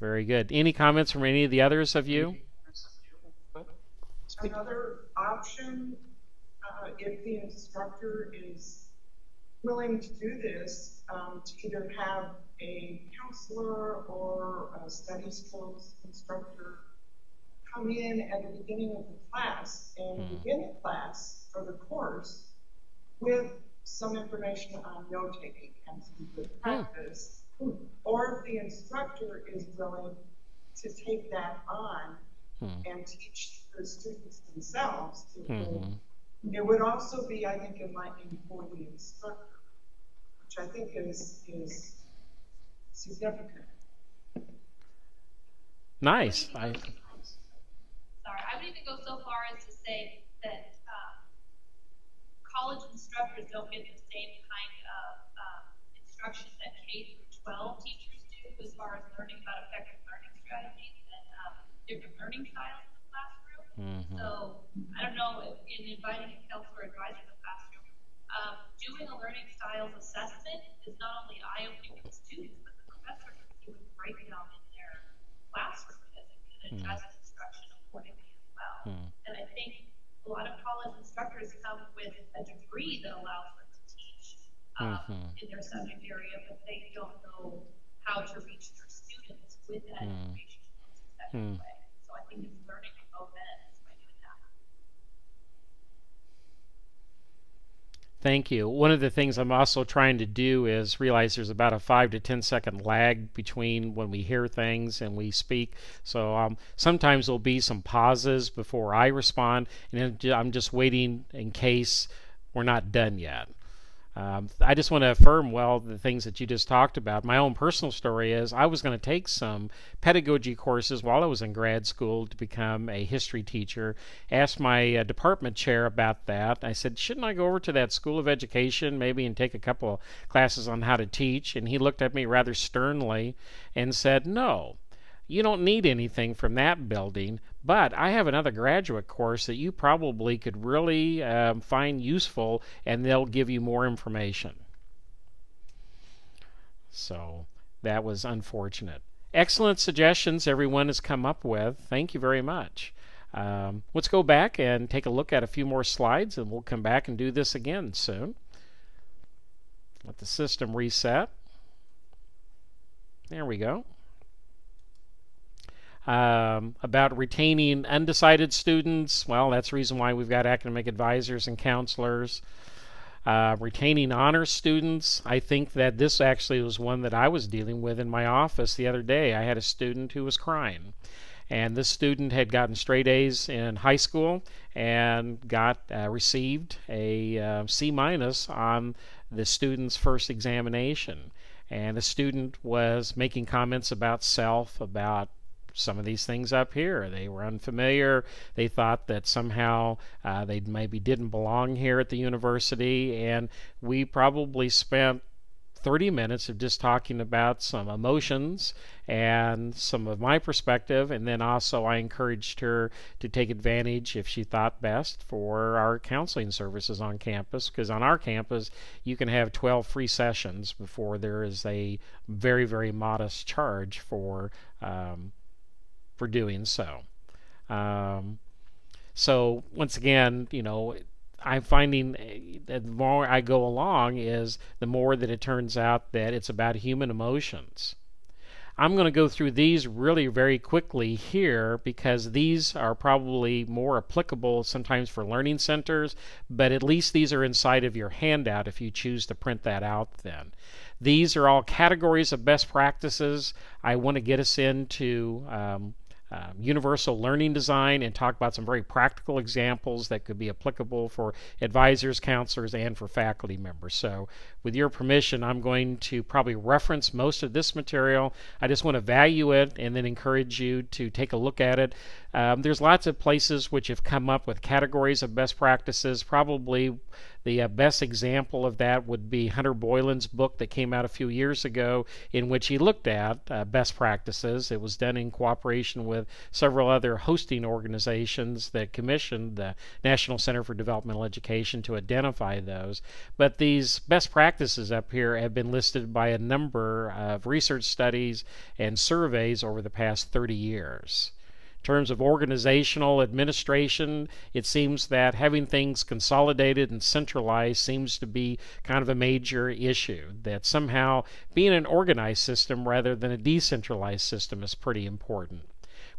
Very good. Any comments from any of the others of you? Another option, if the instructor is willing to do this, um, to either have a counselor or a study skills instructor come in at the beginning of the class and Hmm. begin the class or the course with some information on note taking and some good practice. Or if the instructor is willing to take that on Hmm. and teach the students themselves. Would- Mhm. It would also be, I think, enlightening for the instructor, which I think is, is significant. Nice. I, Sorry, I would even go so far as to say that um, college instructors don't get the same kind of um, instruction that K through 12 teachers do as far as learning about effective learning strategies and um, different learning styles in the classroom. Mhm. So I don't know in inviting a counselor advisor in the classroom, um, doing a learning styles assessment is not only eye-opening for the students, but the professor can see what the breakdown in their classroom is and can adjust instruction accordingly as well. And I think a lot of college instructors come with a degree that allows them to teach um, in their subject area, but they don't know how to reach their students with that information in most effective way. So I think it's learning on both ends by doing that. Thank you. One of the things I'm also trying to do is realize there's about a five to ten second lag between when we hear things and we speak. So um, sometimes there'll be some pauses before I respond, and I'm just waiting in case we're not done yet. Um, I just want to affirm well the things that you just talked about. My own personal story is I was going to take some pedagogy courses while I was in grad school to become a history teacher. Asked my uh, department chair about that. I said, shouldn't I go over to that school of education maybe and take a couple classes on how to teach? And he looked at me rather sternly and said, no. You don't need anything from that building, but I have another graduate course that you probably could really um, find useful, and they'll give you more information. So that was unfortunate. Excellent suggestions everyone has come up with. Thank you very much. Um, let's go back and take a look at a few more slides, and we'll come back and do this again soon. Let the system reset. There we go um, about retaining undecided students. Well, that's the reason why we've got academic advisors and counselors. Uh, retaining honor students. I think that this actually was one that I was dealing with in my office the other day. I had a student who was crying. And this student had gotten straight A's in high school and got uh, received a uh, C minus on the student's first examination. And the student was making comments about self, about some of these things up here. They were unfamiliar. They thought that somehow uh, they maybe didn't belong here at the university. And we probably spent 30 minutes of just talking about some emotions and some of my perspective. And then also, I encouraged her to take advantage, if she thought best, for our counseling services on campus. Because on our campus, you can have 12 free sessions before there is a very, very modest charge for. Um, for doing so. Um, so once again, you know, I'm finding that the more I go along is the more that it turns out that it's about human emotions. I'm going to go through these really very quickly here because these are probably more applicable sometimes for learning centers, but at least these are inside of your handout if you choose to print that out then. These are all categories of best practices. I want to get us into um, um, universal learning design and talk about some very practical examples that could be applicable for advisors, counselors, and for faculty members. So, with your permission, I'm going to probably reference most of this material. I just want to value it and then encourage you to take a look at it. Um, there's lots of places which have come up with categories of best practices. Probably the uh, best example of that would be Hunter Boylan's book that came out a few years ago, in which he looked at uh, best practices. It was done in cooperation with several other hosting organizations that commissioned the National Center for Developmental Education to identify those. But these best practices up here have been listed by a number of research studies and surveys over the past 30 years terms of organizational administration, it seems that having things consolidated and centralized seems to be kind of a major issue. That somehow being an organized system rather than a decentralized system is pretty important.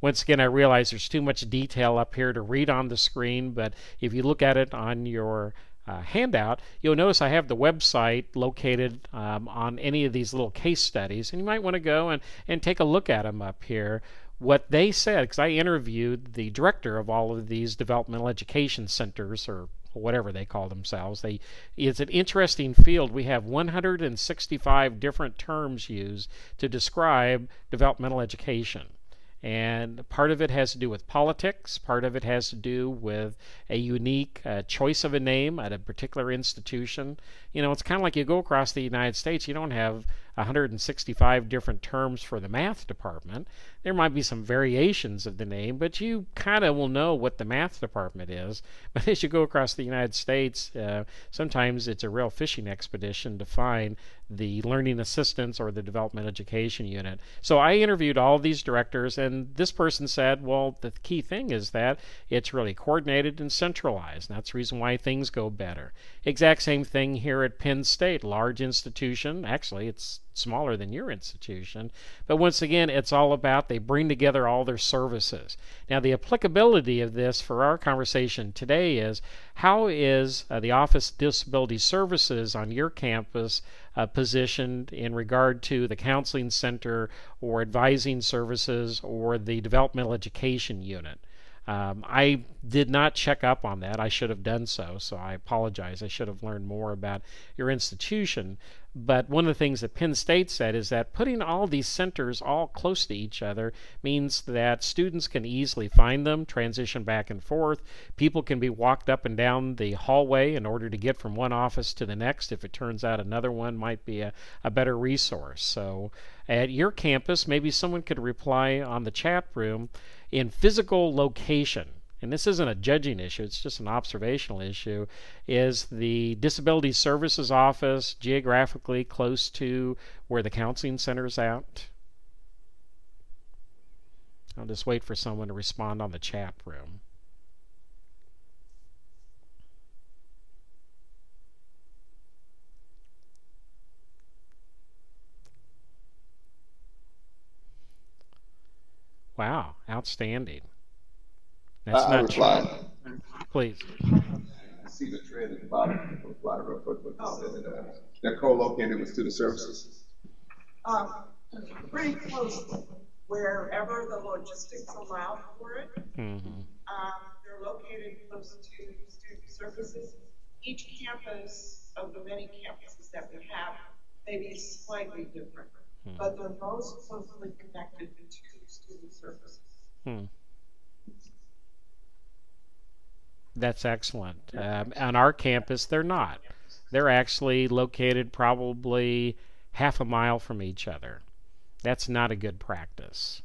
Once again, I realize there's too much detail up here to read on the screen, but if you look at it on your uh, handout, you'll notice I have the website located um, on any of these little case studies, and you might want to go and, and take a look at them up here what they said, because I interviewed the director of all of these developmental education centers or whatever they call themselves. They it's an interesting field. We have 165 different terms used to describe developmental education. And part of it has to do with politics, part of it has to do with a unique uh, choice of a name at a particular institution. You know, it's kind of like you go across the United States, you don't have 165 different terms for the math department. There might be some variations of the name, but you kind of will know what the math department is. But as you go across the United States, uh, sometimes it's a real fishing expedition to find the learning assistance or the development education unit. So I interviewed all these directors, and this person said, well, the key thing is that it's really coordinated and centralized. And that's the reason why things go better. Exact same thing here at Penn State, large institution. Actually, it's smaller than your institution. But once again, it's all about they bring together all their services. Now, the applicability of this for our conversation today is how is uh, the Office of Disability Services on your campus uh, positioned in regard to the counseling center or advising services or the developmental education unit? Um, I did not check up on that. I should have done so, so I apologize. I should have learned more about your institution. But one of the things that Penn State said is that putting all these centers all close to each other means that students can easily find them, transition back and forth. People can be walked up and down the hallway in order to get from one office to the next if it turns out another one might be a, a better resource. So at your campus, maybe someone could reply on the chat room in physical location, and this isn't a judging issue, it's just an observational issue, is the Disability Services Office geographically close to where the counseling center is at? I'll just wait for someone to respond on the chat room. Wow, outstanding. That's I, not true. Please. I see the trend at the bottom. Reply real quick. What oh. said, uh, they're co-located with student services. Um, pretty close, wherever the logistics allow for it. Mm-hmm. Um, they're located close to student services. Each campus of the many campuses that we have may be slightly different, mm-hmm. but they're most closely connected to student services. Hmm. That's excellent. Um, on our campus, they're not. They're actually located probably half a mile from each other. That's not a good practice.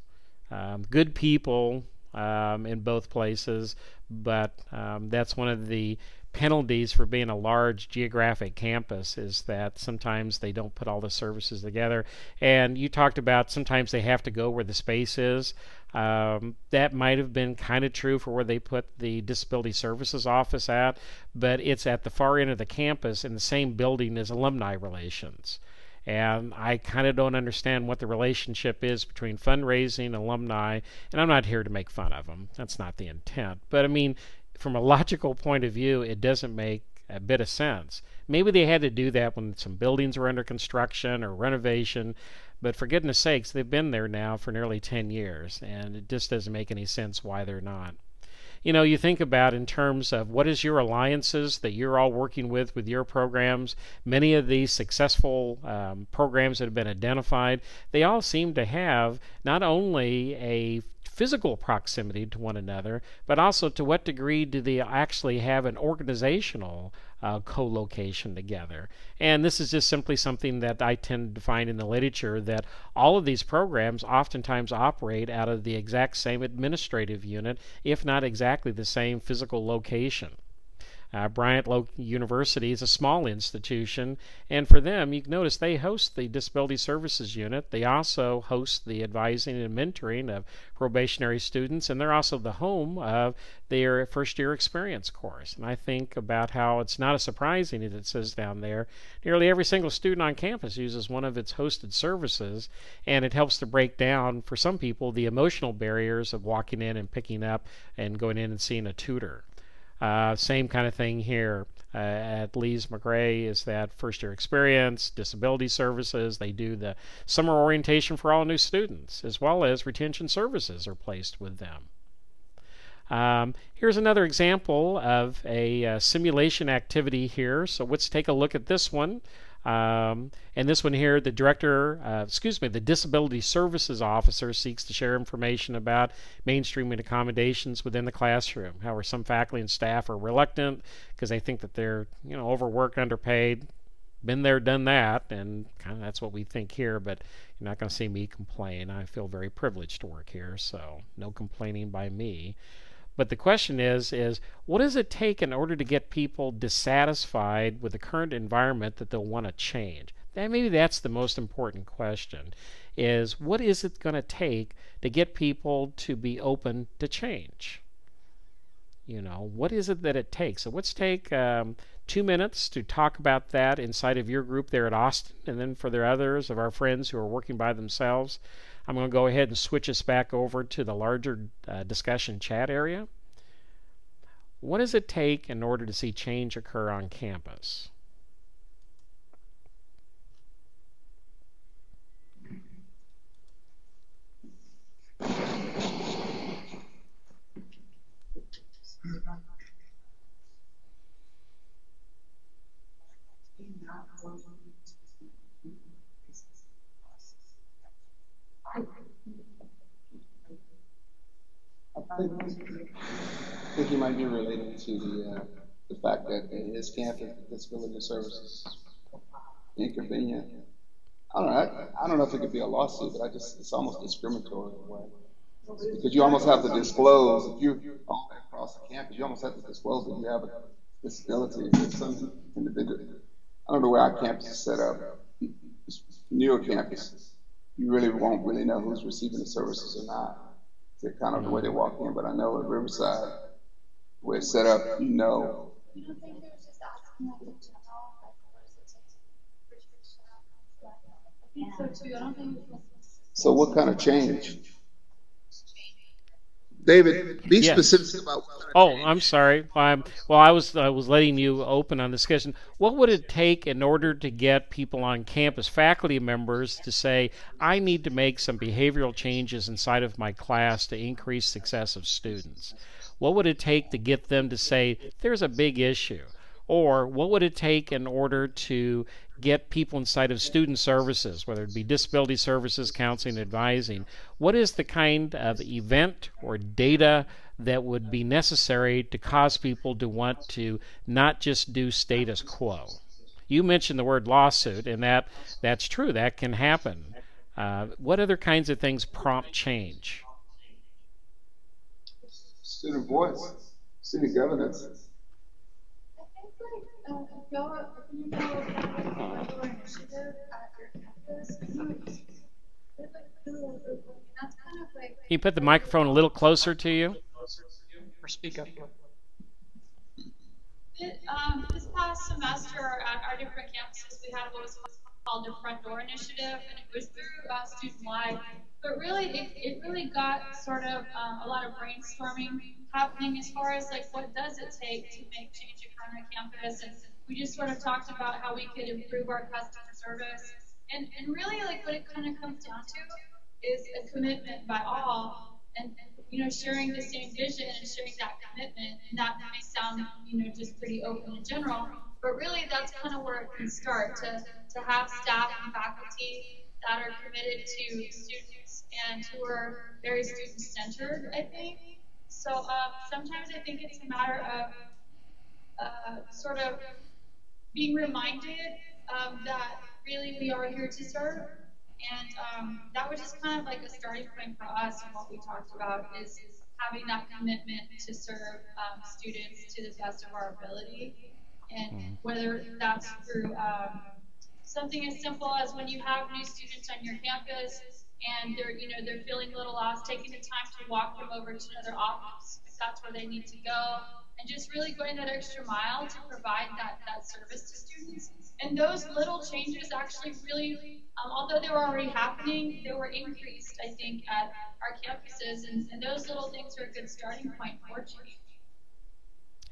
Um, good people um, in both places, but um, that's one of the penalties for being a large geographic campus is that sometimes they don't put all the services together. And you talked about sometimes they have to go where the space is. Um, that might have been kind of true for where they put the disability services office at, but it's at the far end of the campus in the same building as alumni relations. And I kind of don't understand what the relationship is between fundraising, alumni, and I'm not here to make fun of them. That's not the intent. But I mean, from a logical point of view, it doesn't make a bit of sense. Maybe they had to do that when some buildings were under construction or renovation, but for goodness sakes, they've been there now for nearly 10 years, and it just doesn't make any sense why they're not. You know, you think about in terms of what is your alliances that you're all working with with your programs. Many of these successful um, programs that have been identified, they all seem to have not only a physical proximity to one another, but also to what degree do they actually have an organizational uh, co location together. And this is just simply something that I tend to find in the literature that all of these programs oftentimes operate out of the exact same administrative unit, if not exactly the same physical location. Uh, Bryant University is a small institution, and for them, you notice they host the Disability Services Unit. They also host the advising and mentoring of probationary students, and they're also the home of their first year experience course. And I think about how it's not as surprising as it says down there. Nearly every single student on campus uses one of its hosted services, and it helps to break down, for some people, the emotional barriers of walking in and picking up and going in and seeing a tutor. Uh, same kind of thing here. Uh, at Lees McRae is that first year experience, disability services. They do the summer orientation for all new students, as well as retention services are placed with them. Um, here's another example of a, uh, simulation activity here. So let's take a look at this one. Um, and this one here, the director, uh, excuse me, the disability services officer seeks to share information about mainstreaming accommodations within the classroom. However, some faculty and staff are reluctant because they think that they're, you know, overworked, underpaid. been there, done that, and kind of that's what we think here. But you're not going to see me complain. I feel very privileged to work here, so no complaining by me. But the question is, is what does it take in order to get people dissatisfied with the current environment that they'll want to change? That maybe that's the most important question. Is what is it going to take to get people to be open to change? You know, what is it that it takes? So let's take um, two minutes to talk about that inside of your group there at Austin, and then for the others of our friends who are working by themselves, I'm going to go ahead and switch us back over to the larger uh, discussion chat area. What does it take in order to see change occur on campus? I think you might be relating to the, uh, the fact that his campus, disability services inconvenient. I don't know, I, I don't know if it could be a lawsuit, but I just, it's almost discriminatory in a way. Because you almost have to disclose, if all across the campus, you almost have to disclose that you have a disability. Some individual, I don't know where our campus is set up, New campus, you really won't really know who's receiving the services or not. It's kind of the way they mm-hmm. walk in, but I know at Riverside, where it's set up, you know. You don't think they just asking like in general, like what does it take to I think so too. I don't think So what kind of change? David, be yes. specific about. Oh, I'm sorry. Well, I was I was letting you open on discussion. What would it take in order to get people on campus, faculty members, to say, "I need to make some behavioral changes inside of my class to increase success of students"? What would it take to get them to say, "There's a big issue"? Or what would it take in order to get people inside of student services, whether it be disability services, counseling, advising? What is the kind of event or data that would be necessary to cause people to want to not just do status quo? You mentioned the word lawsuit, and that that's true. That can happen. Uh, what other kinds of things prompt change? Student voice, student governance you put the microphone a little closer to you? Or speak up. It, um, this past semester at our different campuses, we had what was called the Front Door Initiative, and it was through uh, student wide. But really, it, it really got sort of um, a lot of brainstorming happening as far as like what does it take to make change occur on campus and we just sort of talked about how we could improve our customer service. And, and really, like, what it kind of comes down to is a commitment by all and, and, you know, sharing the same vision and sharing that commitment. And that may sound, you know, just pretty open in general, but really that's kind of where it can start to, to have staff and faculty that are committed to students and who are very student centered, I think. So uh, sometimes I think it's a matter of uh, sort of being reminded um, that really we are here to serve. And um, that was just kind of like a starting point for us and what we talked about is having that commitment to serve um, students to the best of our ability. And mm-hmm. whether that's through um, something as simple as when you have new students on your campus and they're, you know, they're feeling a little lost, taking the time to walk them over to another office if that's where they need to go and just really going that extra mile to provide that, that service to students. And those little changes actually really, um, although they were already happening, they were increased, I think, at our campuses. And, and those little things are a good starting point for change.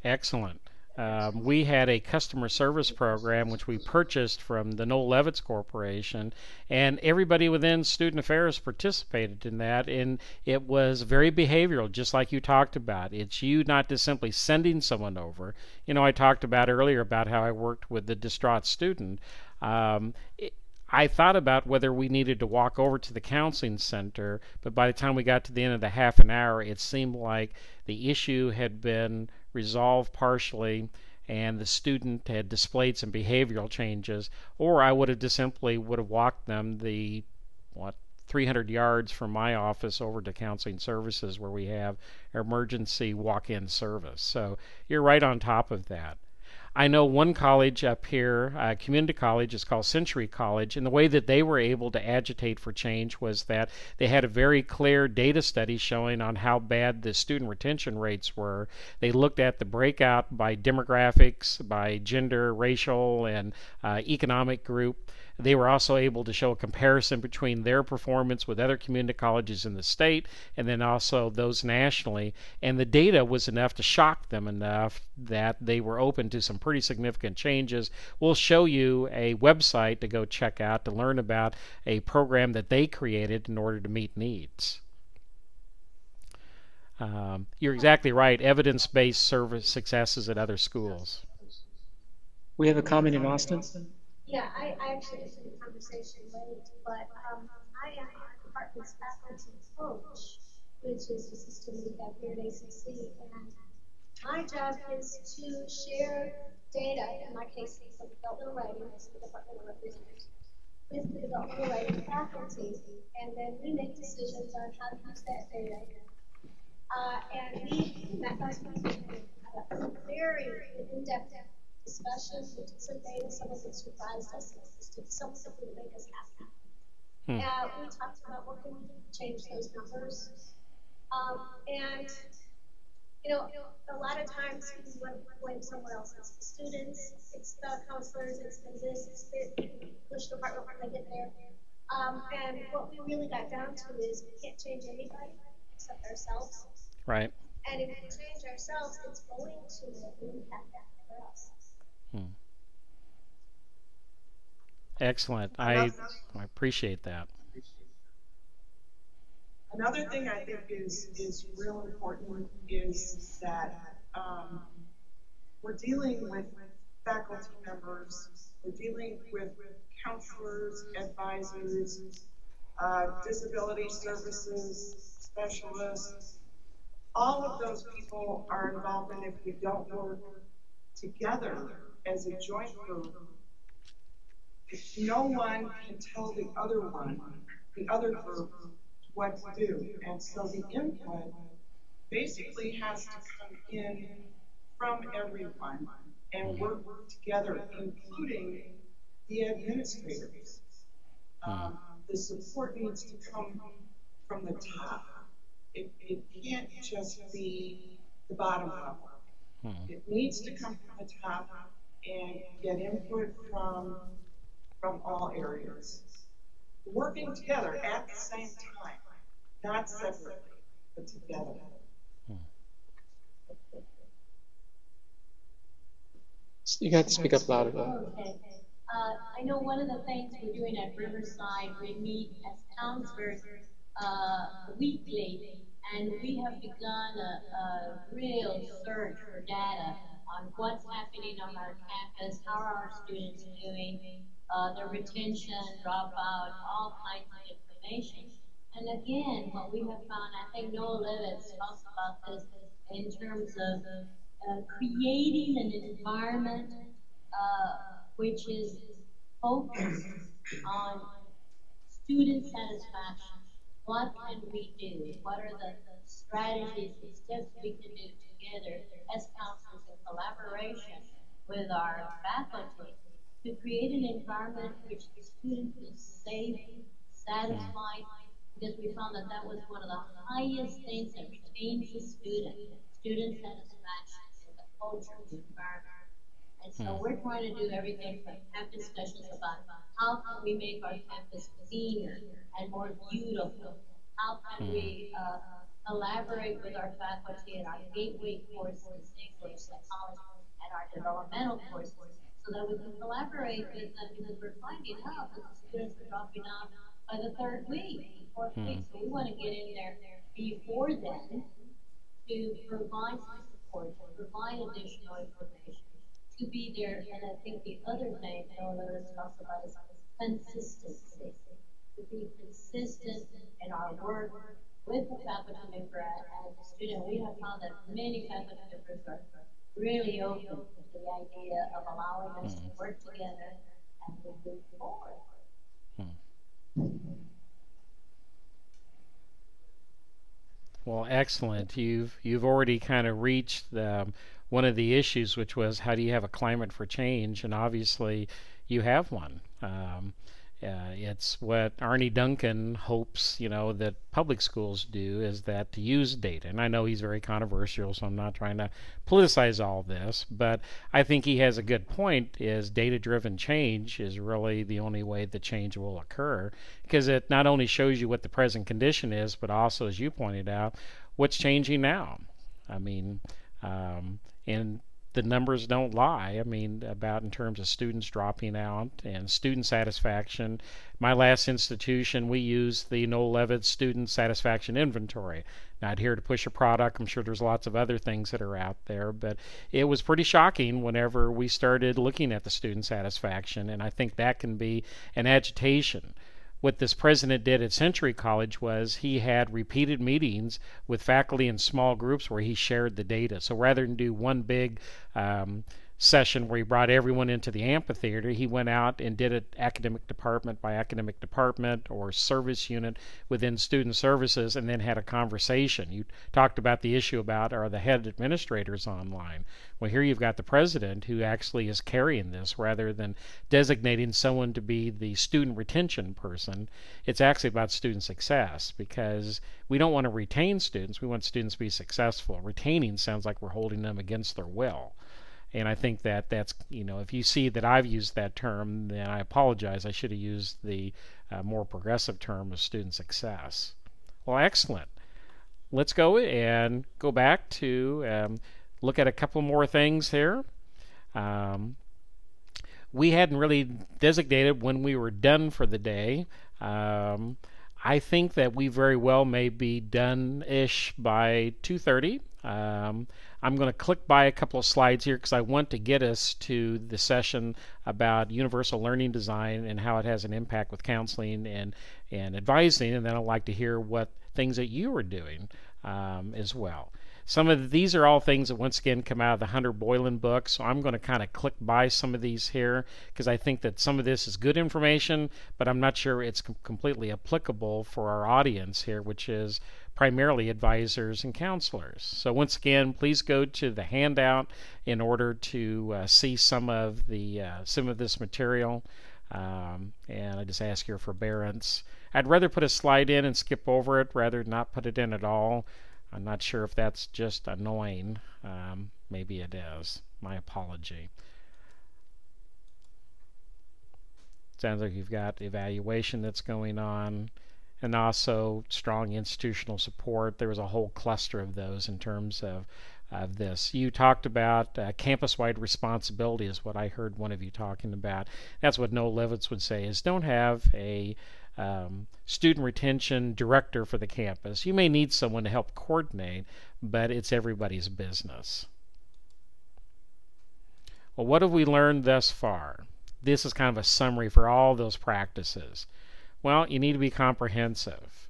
Excellent. Um, we had a customer service program which we purchased from the Noel Levitz Corporation, and everybody within Student Affairs participated in that. And it was very behavioral, just like you talked about. It's you not just simply sending someone over. You know, I talked about earlier about how I worked with the distraught student. Um, it, I thought about whether we needed to walk over to the counseling center, but by the time we got to the end of the half an hour, it seemed like the issue had been resolved partially and the student had displayed some behavioral changes, or I would have just simply would have walked them the what 300 yards from my office over to counseling services where we have emergency walk-in service. So you're right on top of that. I know one college up here, uh, community college, is called Century College, and the way that they were able to agitate for change was that they had a very clear data study showing on how bad the student retention rates were. They looked at the breakout by demographics, by gender, racial, and uh, economic group. They were also able to show a comparison between their performance with other community colleges in the state and then also those nationally. And the data was enough to shock them enough that they were open to some pretty significant changes. We'll show you a website to go check out to learn about a program that they created in order to meet needs. Um, you're exactly right. Evidence based service successes at other schools. We have a comment in Austin. Yeah, I, I actually in the conversation late, but um, I am our department's faculty coach, which is the system we have here at ACC, and my job is to share data, in my case, for developmental writing, as the departmental representative, with the developmental writing faculty, and then we make decisions on how to use that data. Uh, and we, that was a very in-depth discussion, we took some data, some of it surprised us, some of it would make us happy. Hmm. Uh, we talked about what can we do to change those numbers. Um, and, you know, a lot of times we want to blame somewhere else. It's the students, it's the counselors, it's the this, it's the push department when they get there. Um, and what we really got down to is we can't change anybody except ourselves. Right. And if we change ourselves, it's going to impact that for us. Hmm. Excellent. I I appreciate that. Another thing I think is is real important is that um, we're dealing with faculty members, we're dealing with counselors, advisors, uh, disability services specialists. All of those people are involved, and if we don't work together as a joint group, no one can tell the other one, the other group, what to do. And so the input basically has to come in from everyone and work together, including the administrators. Um, the support needs to come from the top. It, it can't just be the bottom level. Hmm. It needs to come from the top and get input from from all areas. Working together at the same time, not separately, but together. Hmm. You got to speak up louder. Okay. Uh, I know one of the things we're doing at Riverside, we meet as counselors uh, weekly and we have begun a, a real search for data on what's happening on our campus, how are our students doing, uh, their retention, dropout, all kinds of information. And again, what we have found, I think Noel Levitz talks about this in terms of uh, creating an environment uh, which is focused on student satisfaction what can we do? What are the strategies and steps we can do together as counselors collaboration with our faculty to create an environment which the student is safe, satisfied, because we found that that was one of the highest things that retains the student, student satisfaction in the culture of the environment. And so hmm. we're trying to do everything from have discussions about how can we make our campus cleaner and more beautiful? How can we hmm. uh, collaborate with our faculty in our gateway courses, English, psychology, and our developmental courses so that we can collaborate with them because we're finding out that the students are dropping out by the third week, fourth hmm. week. So we want to get in there before then to provide support, to provide additional information, to be there. And I think the other thing Noel Levitz talks about is consistency. To be consistent in our work with the faculty member and the student. We have found that many faculty members are really open to the idea of allowing us to work together and move forward. Well, excellent. You've you've already kind of reached the, one of the issues, which was how do you have a climate for change, and obviously you have one. Um, uh, it's what Arne Duncan hopes, you know, that public schools do is that to use data. And I know he's very controversial, so I'm not trying to politicize all this, but I think he has a good point is data-driven change is really the only way the change will occur because it not only shows you what the present condition is, but also, as you pointed out, what's changing now. I mean, um, and the numbers don't lie. I mean, about in terms of students dropping out and student satisfaction. My last institution, we used the Noel Levitz Student Satisfaction Inventory. Not here to push a product. I'm sure there's lots of other things that are out there, but it was pretty shocking whenever we started looking at the student satisfaction, and I think that can be an agitation what this president did at Century College was he had repeated meetings with faculty in small groups where he shared the data. So rather than do one big um, session where he brought everyone into the amphitheater, he went out and did it academic department by academic department or service unit within student services and then had a conversation. You talked about the issue about are the head administrators online. Well, here you've got the president who actually is carrying this rather than designating someone to be the student retention person. It's actually about student success because we don't want to retain students, we want students to be successful. Retaining sounds like we're holding them against their will. And I think that that's, you know, if you see that I've used that term, then I apologize. I should have used the uh, more progressive term of student success. Well, excellent. Let's go and go back to um, look at a couple more things here. Um, we hadn't really designated when we were done for the day. Um, I think that we very well may be done-ish by 2:30. Um, I'm going to click by a couple of slides here because I want to get us to the session about universal learning design and how it has an impact with counseling and, and advising. And then I'd like to hear what things that you are doing um, as well. Some of these are all things that once again come out of the Hunter Boylan book, so I'm going to kind of click by some of these here because I think that some of this is good information, but I'm not sure it's com completely applicable for our audience here, which is primarily advisors and counselors. So once again, please go to the handout in order to uh, see some of the uh, some of this material. Um, and I just ask your forbearance. I'd rather put a slide in and skip over it rather than not put it in at all. I'm not sure if that's just annoying. Um, maybe it is. My apology. Sounds like you've got evaluation that's going on and also strong institutional support. There was a whole cluster of those in terms of, of this. You talked about uh, campus-wide responsibility is what I heard one of you talking about. That's what Noel Levitz would say is don't have a um, student retention director for the campus. You may need someone to help coordinate, but it's everybody's business. Well, what have we learned thus far? This is kind of a summary for all those practices. Well, you need to be comprehensive.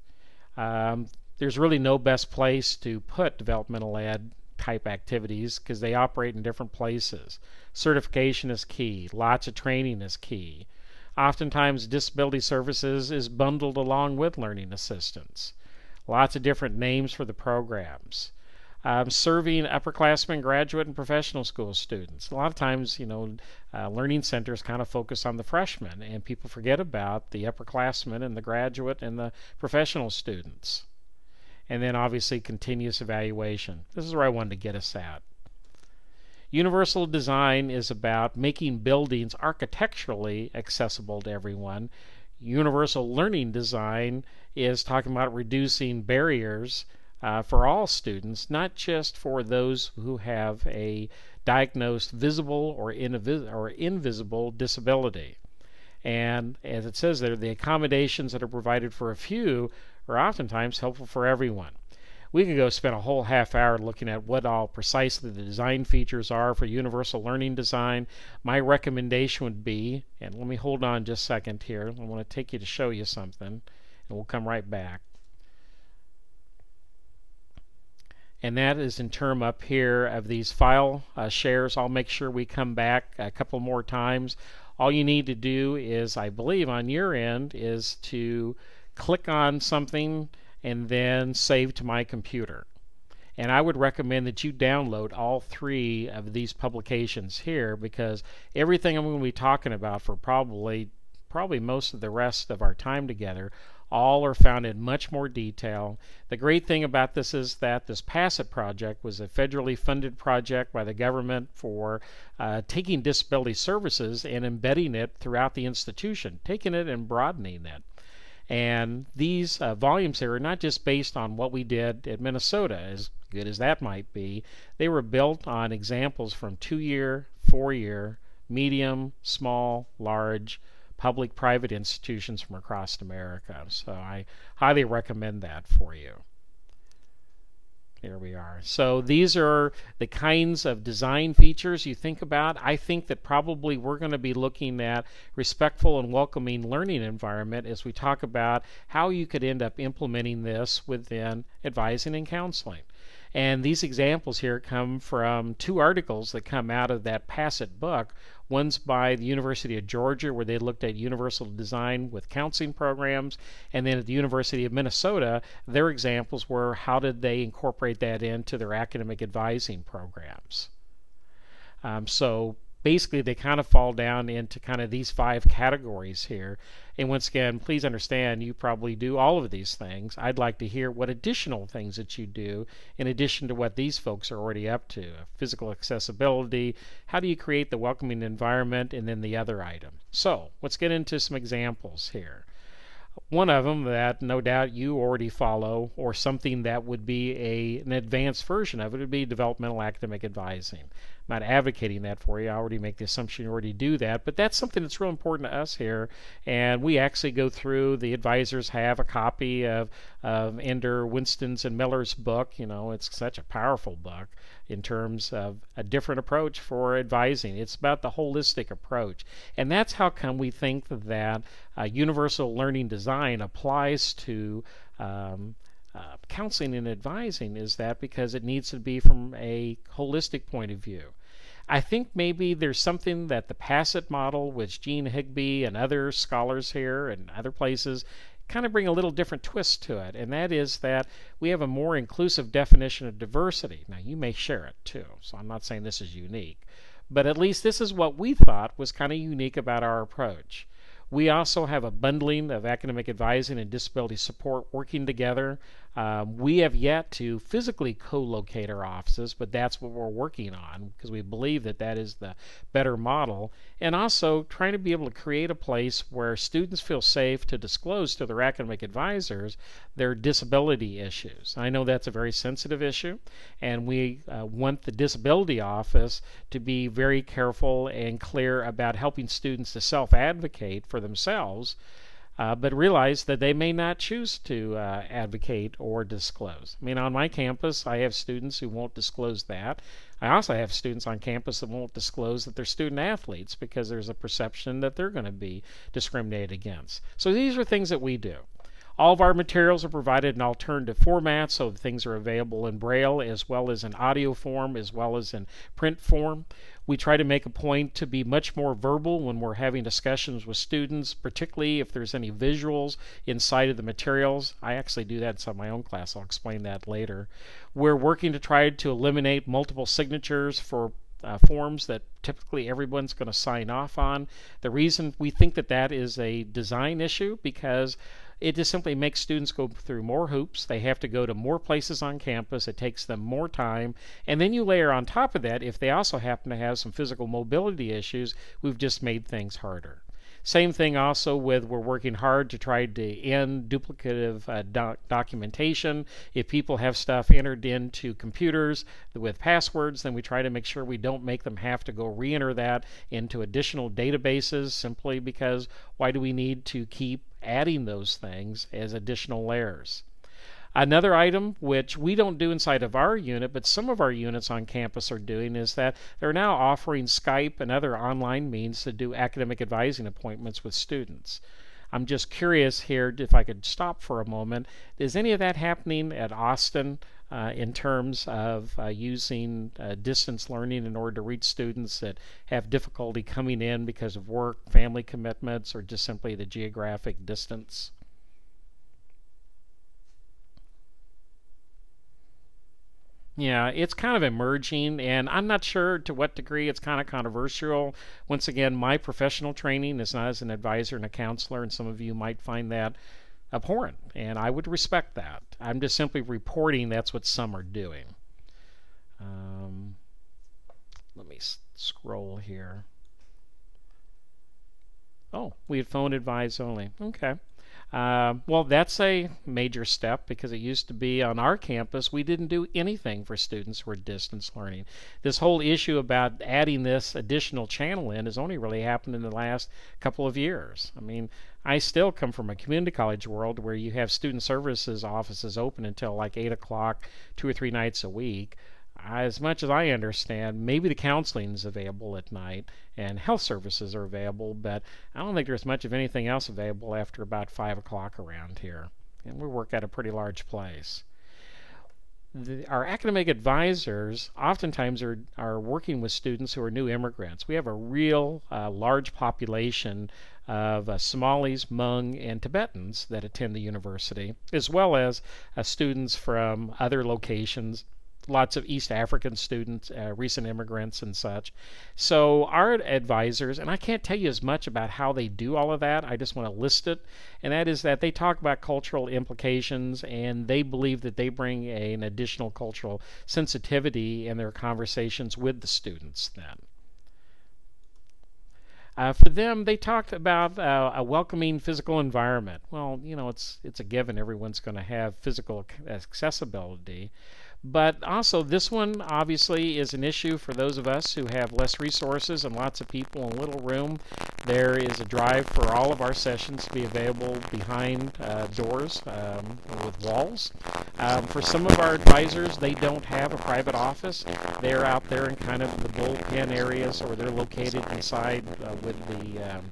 Um, there's really no best place to put developmental ed type activities because they operate in different places. Certification is key, lots of training is key. Oftentimes, disability services is bundled along with learning assistance. Lots of different names for the programs. Um, serving upperclassmen, graduate, and professional school students. A lot of times, you know, uh, learning centers kind of focus on the freshmen, and people forget about the upperclassmen and the graduate and the professional students. And then, obviously, continuous evaluation. This is where I wanted to get us at. Universal design is about making buildings architecturally accessible to everyone. Universal learning design is talking about reducing barriers uh, for all students, not just for those who have a diagnosed visible or, or invisible disability. And as it says there, the accommodations that are provided for a few are oftentimes helpful for everyone we could go spend a whole half hour looking at what all precisely the design features are for universal learning design. My recommendation would be, and let me hold on just a second here. I want to take you to show you something, and we'll come right back. And that is in term up here of these file uh, shares. I'll make sure we come back a couple more times. All you need to do is, I believe, on your end, is to click on something and then save to my computer. And I would recommend that you download all three of these publications here because everything I'm going to be talking about for probably probably most of the rest of our time together all are found in much more detail. The great thing about this is that this PASS IT project was a federally funded project by the government for uh, taking disability services and embedding it throughout the institution, taking it and broadening it. And these uh, volumes here are not just based on what we did at Minnesota, as good as that might be. They were built on examples from two year, four year, medium, small, large, public private institutions from across America. So I highly recommend that for you. Here we are. So these are the kinds of design features you think about. I think that probably we're going to be looking at respectful and welcoming learning environment as we talk about how you could end up implementing this within advising and counseling. And these examples here come from two articles that come out of that PASS IT book. One's by the University of Georgia, where they looked at universal design with counseling programs. And then at the University of Minnesota, their examples were how did they incorporate that into their academic advising programs. Um, so basically they kind of fall down into kind of these five categories here. And once again, please understand you probably do all of these things. I'd like to hear what additional things that you do in addition to what these folks are already up to. Physical accessibility, how do you create the welcoming environment, and then the other item. So let's get into some examples here. One of them that no doubt you already follow, or something that would be a, an advanced version of it, would be developmental academic advising. Not advocating that for you. I already make the assumption you already do that, but that's something that's real important to us here. And we actually go through, the advisors have a copy of, of Ender, Winston's, and Miller's book. You know, it's such a powerful book in terms of a different approach for advising. It's about the holistic approach. And that's how come we think that uh, universal learning design applies to um, uh, counseling and advising is that because it needs to be from a holistic point of view. I think maybe there's something that the PASS IT model, which Jeanne Higbee and other scholars here and other places kind of bring a little different twist to it, and that is that we have a more inclusive definition of diversity. Now, you may share it too, so I'm not saying this is unique, but at least this is what we thought was kind of unique about our approach. We also have a bundling of academic advising and disability support working together um, we have yet to physically co-locate our offices, but that's what we're working on because we believe that that is the better model. And also trying to be able to create a place where students feel safe to disclose to their academic advisors their disability issues. I know that's a very sensitive issue, and we uh, want the disability office to be very careful and clear about helping students to self-advocate for themselves uh, but realize that they may not choose to uh, advocate or disclose. I mean, on my campus, I have students who won't disclose that. I also have students on campus that won't disclose that they're student athletes because there's a perception that they're going to be discriminated against. So these are things that we do. All of our materials are provided in alternative formats, so things are available in Braille as well as in audio form as well as in print form. We try to make a point to be much more verbal when we're having discussions with students, particularly if there's any visuals inside of the materials. I actually do that inside my own class. I'll explain that later. We're working to try to eliminate multiple signatures for uh, forms that typically everyone's going to sign off on. The reason we think that that is a design issue because it just simply makes students go through more hoops. They have to go to more places on campus. It takes them more time. And then you layer on top of that, if they also happen to have some physical mobility issues, we've just made things harder. Same thing also with we're working hard to try to end duplicative uh, doc documentation. If people have stuff entered into computers with passwords, then we try to make sure we don't make them have to go re enter that into additional databases simply because why do we need to keep adding those things as additional layers. Another item which we don't do inside of our unit, but some of our units on campus are doing, is that they're now offering Skype and other online means to do academic advising appointments with students. I'm just curious here if I could stop for a moment. Is any of that happening at Austin uh, in terms of uh, using uh, distance learning in order to reach students that have difficulty coming in because of work, family commitments, or just simply the geographic distance? Yeah, it's kind of emerging, and I'm not sure to what degree it's kind of controversial. Once again, my professional training is not as an advisor and a counselor, and some of you might find that abhorrent, and I would respect that. I'm just simply reporting that's what some are doing. Um, let me scroll here. Oh, we had phone advice only. Okay. Uh, well, that's a major step because it used to be on our campus we didn't do anything for students who were distance learning. This whole issue about adding this additional channel in has only really happened in the last couple of years. I mean, I still come from a community college world where you have student services offices open until like 8 o'clock, two or three nights a week as much as I understand, maybe the counseling is available at night and health services are available, but I don't think there's much of anything else available after about 5 o'clock around here. And we work at a pretty large place. The, our academic advisors oftentimes are, are working with students who are new immigrants. We have a real uh, large population of uh, Somalis, Hmong, and Tibetans that attend the university, as well as uh, students from other locations lots of East African students, uh, recent immigrants, and such. So, our advisors, and I can't tell you as much about how they do all of that, I just want to list it, and that is that they talk about cultural implications and they believe that they bring a, an additional cultural sensitivity in their conversations with the students then. Uh, for them, they talked about uh, a welcoming physical environment. Well, you know, it's it's a given. Everyone's going to have physical accessibility, but also, this one obviously is an issue for those of us who have less resources and lots of people in a little room. There is a drive for all of our sessions to be available behind uh, doors um, with walls. Um, for some of our advisors, they don't have a private office. They're out there in kind of the bullpen areas, or they're located inside uh, with the um,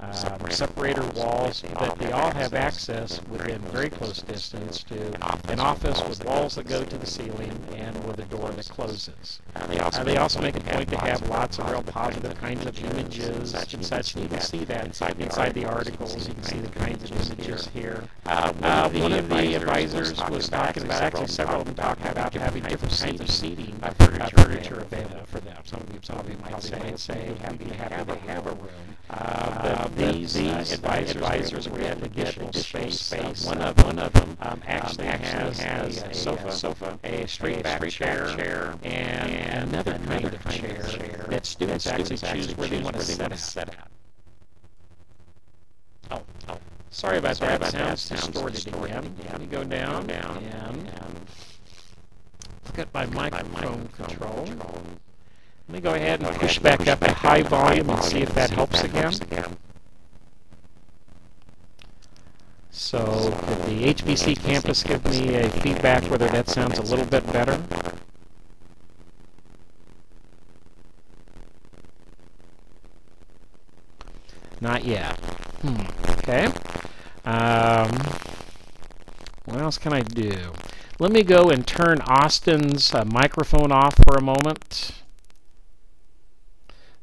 um, separator walls, but they all have access within very close distance to an office with walls that go to the ceiling and with a door that closes. Uh, they, also, uh, they also make a point to have lots of real positive kinds of images and such. You can see that inside the articles. You can see the kinds of images here. Uh, uh, one of the advisors was talking about, actually several of them talking about having different kinds of seating, uh, furniture available for them. Some of you probably might say, say happy to have a room. Uh, these, these advisors, advisors were get additional space. space. Uh, one of one of them um, actually, um, has, has a, sofa, sofa, a straight back chair, chair, and, and another, another kind, of chair, that students, actually choose where they want to set, set at. Oh, oh. Sorry about Sorry that. About sounds, that. distorted, distorted again. again. Let me go down, down, and, and look at my microphone control. control. Let me go ahead and push back up to high volume and see if that helps again. So did the HBC campus give me a feedback whether that sounds a little bit better? Not yet. Hmm. Okay. Um, what else can I do? Let me go and turn Austin's uh, microphone off for a moment.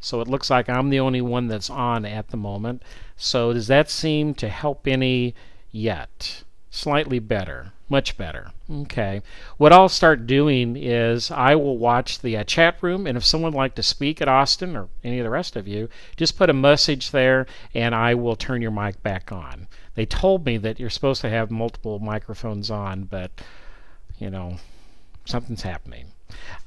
So it looks like I'm the only one that's on at the moment. So does that seem to help any yet? Slightly better. Much better. Okay. What I'll start doing is I will watch the uh, chat room, and if someone would like to speak at Austin or any of the rest of you, just put a message there, and I will turn your mic back on. They told me that you're supposed to have multiple microphones on, but, you know, something's happening.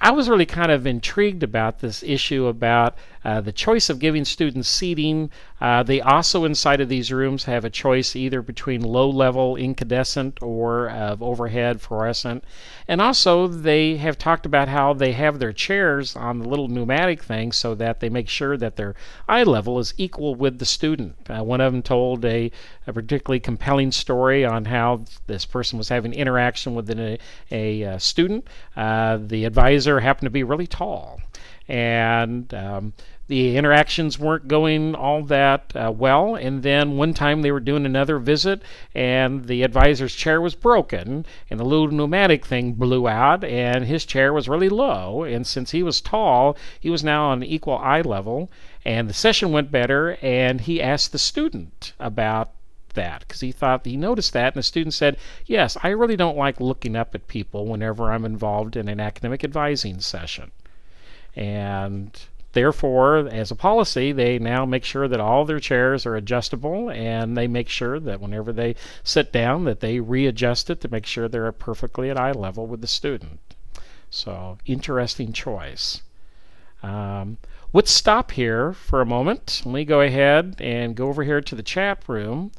I was really kind of intrigued about this issue about uh, the choice of giving students seating. Uh, they also, inside of these rooms, have a choice either between low level incandescent or uh, overhead fluorescent. And also, they have talked about how they have their chairs on the little pneumatic thing so that they make sure that their eye level is equal with the student. Uh, one of them told a, a, particularly compelling story on how this person was having interaction with a, a, a student. Uh, the advisor happened to be really tall and um, the interactions weren't going all that uh, well. And then one time they were doing another visit, and the advisor's chair was broken, and the little pneumatic thing blew out, and his chair was really low. And since he was tall, he was now on equal eye level. And the session went better, and he asked the student about that because he thought he noticed that, and the student said, Yes, I really don't like looking up at people whenever I'm involved in an academic advising session. And Therefore, as a policy, they now make sure that all their chairs are adjustable and they make sure that whenever they sit down that they readjust it to make sure they're perfectly at eye level with the student. So, interesting choice. Um, let's stop here for a moment. Let me go ahead and go over here to the chat room.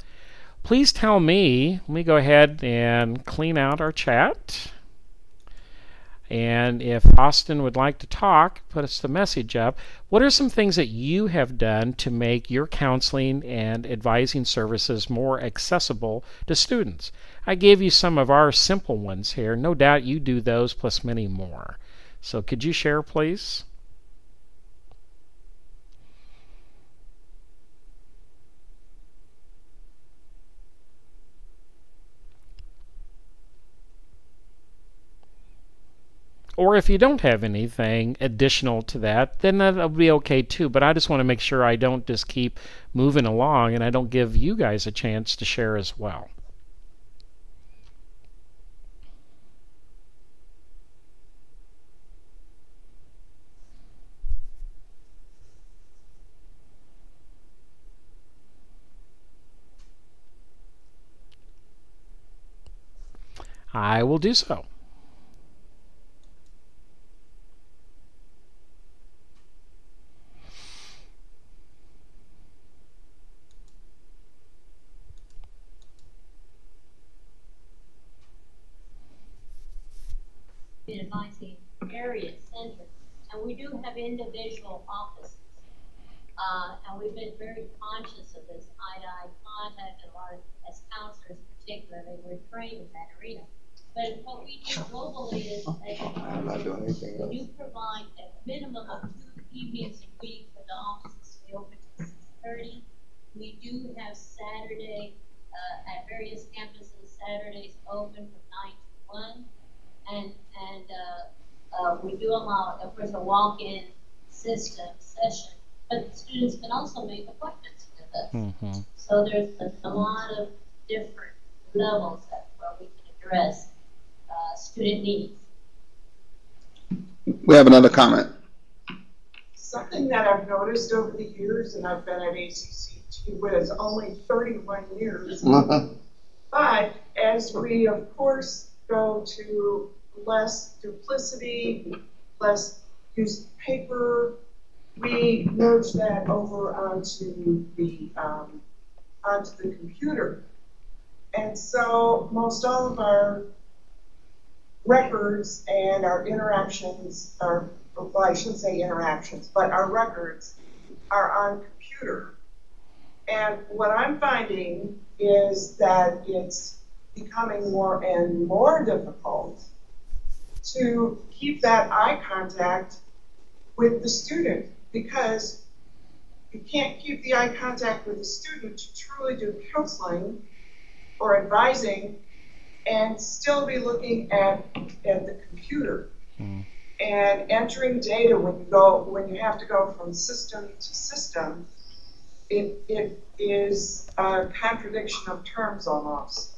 Please tell me, let me go ahead and clean out our chat. And if Austin would like to talk, put us the message up. What are some things that you have done to make your counseling and advising services more accessible to students? I gave you some of our simple ones here. No doubt you do those plus many more. So could you share, please? Or if you don't have anything additional to that, then that'll be okay too. But I just want to make sure I don't just keep moving along and I don't give you guys a chance to share as well. I will do so. Area center, and we do have individual offices. Uh, and we've been very conscious of this eye-to-eye contact, and of, as counselors particularly, we're trained in that arena. But what we do globally is, I'm not doing anything else. we do provide a minimum of two evenings a week for the offices. We open to six thirty. We do have Saturday, uh, at various campuses, Saturdays open from nine to one. And, and, uh, uh, we do allow, of course, a walk-in system session, but students can also make appointments with us. Mm-hmm. So there's a, a lot of different levels that where we can address uh, student needs. We have another comment. Something that I've noticed over the years, and I've been at ACC Whiz only 31 years, but as we, of course, go to less duplicity, less use paper, we merge that over onto the um, onto the computer. And so most all of our records and our interactions are, well, I shouldn't say interactions, but our records are on computer. And what I'm finding is that it's becoming more and more difficult to keep that eye contact with the student because you can't keep the eye contact with the student to truly do counseling or advising and still be looking at, at the computer Mm. and entering data when you go when you have to go from system to system it, it is a contradiction of terms almost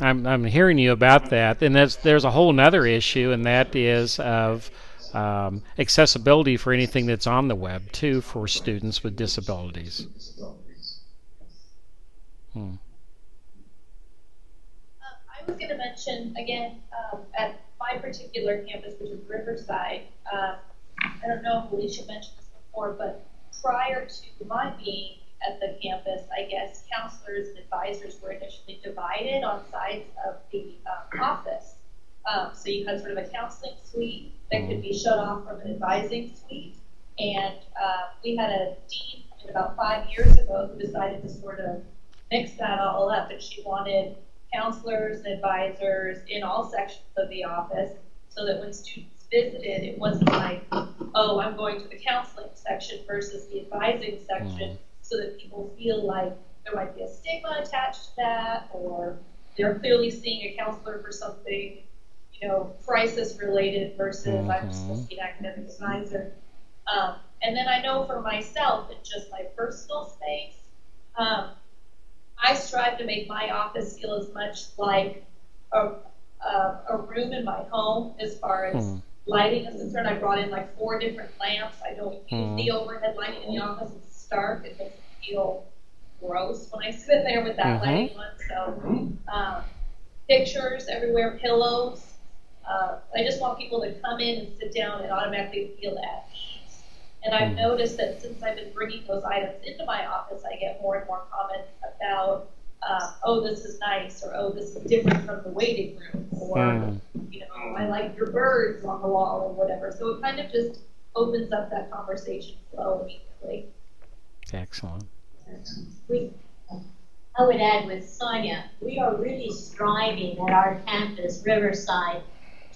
I'm I'm hearing you about that, and that's there's a whole other issue, and that is of um, accessibility for anything that's on the web too for students with disabilities. Hmm. Um, I was going to mention again um, at my particular campus, which is Riverside. Um, I don't know if Alicia mentioned this before, but prior to my being at the campus, I guess counselors and advisors were initially divided on sides of the um, office. Um, so you had sort of a counseling suite that could be shut off from an advising suite. And uh, we had a dean about five years ago who decided to sort of mix that all up, and she wanted counselors and advisors in all sections of the office so that when students visited, it wasn't like, oh, I'm going to the counseling section versus the advising section, Mhm. So that people feel like there might be a stigma attached to that, or they're clearly seeing a counselor for something, you know, crisis related versus I'm just supposed to be an academic advisor. Um, and then I know for myself, in just my personal space, um, I strive to make my office feel as much like a, a, a room in my home as far as Hmm. lighting is concerned. I brought in like four different lamps. I don't use Mhm. the overhead lighting in the office. It's stark. It makes me feel gross when I sit there with that Mhm. lighting on. So, um, pictures everywhere, pillows. Uh, I just want people to come in and sit down and automatically feel at ease. And I've Mhm. noticed that since I've been bringing those items into my office, I get more and more comments about, uh, oh, this is nice, or oh, this is different from the waiting room, or Hmm. you know, I like your birds on the wall, or whatever. So it kind of just opens up that conversation flow immediately. Excellent. We, I would add with Sonia, we are really striving at our campus, Riverside,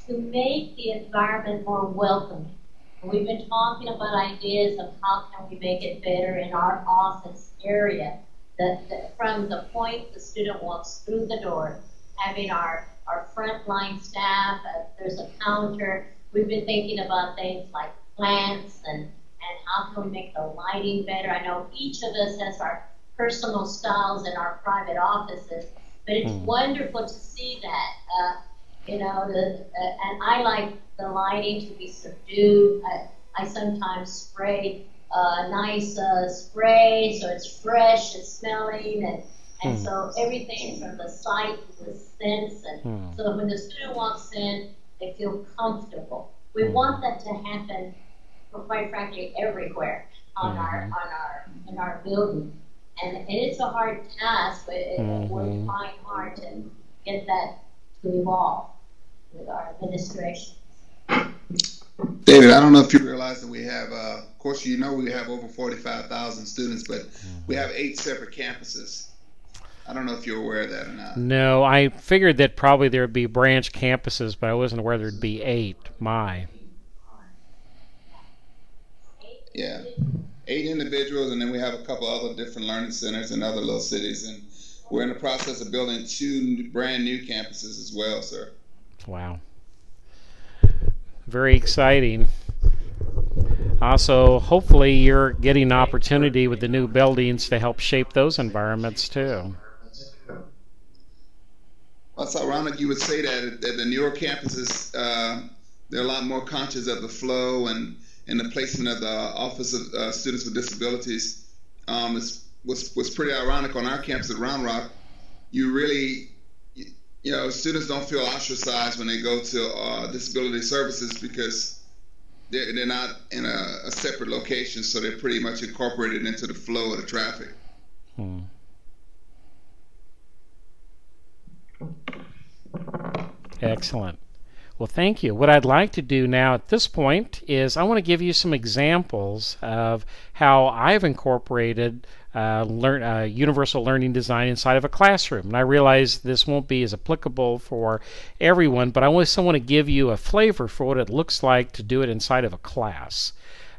to make the environment more welcoming. We've been talking about ideas of how can we make it better in our office area. That, that from the point the student walks through the door, having our, our frontline staff, uh, there's a counter. We've been thinking about things like plants and, and how can we make the lighting better. I know each of us has our personal styles in our private offices, but it's Hmm. wonderful to see that. Uh, you know, the, uh, and I like the lighting to be subdued. I, I sometimes spray uh, nice uh, spray so it's fresh, it's smelling, and, and Hmm. so everything from the sight to the sense, and Hmm. so when the student walks in, they feel comfortable. We Hmm. want that to happen, quite frankly, everywhere on our Mhm. on our in our building, and, and it's a hard task, but it, we're Mhm. trying hard to get that to evolve with our administration. David, I don't know if you realize that we have, uh, of course, you know we have over 45,000 students, but we have eight separate campuses. I don't know if you're aware of that or not. No, I figured that probably there would be branch campuses, but I wasn't aware there'd be eight. My. Yeah. Eight individuals, and then we have a couple other different learning centers in other little cities. And we're in the process of building two brand new campuses as well, sir. Wow. Very exciting. Also, hopefully, you're getting an opportunity with the new buildings to help shape those environments too. Well, it's ironic you would say that, that the newer campuses, uh, they're a lot more conscious of the flow and, and the placement of the Office of uh, Students with Disabilities. Um, it's, was, was pretty ironic on our campus at Round Rock. You really, you, you know, students don't feel ostracized when they go to uh, disability services because they're, they're not in a, a separate location, so they're pretty much incorporated into the flow of the traffic. Hmm. Excellent. Well, thank you. What I'd like to do now at this point is I want to give you some examples of how I've incorporated uh, learn, uh, universal learning design inside of a classroom. And I realize this won't be as applicable for everyone, but I also want to give you a flavor for what it looks like to do it inside of a class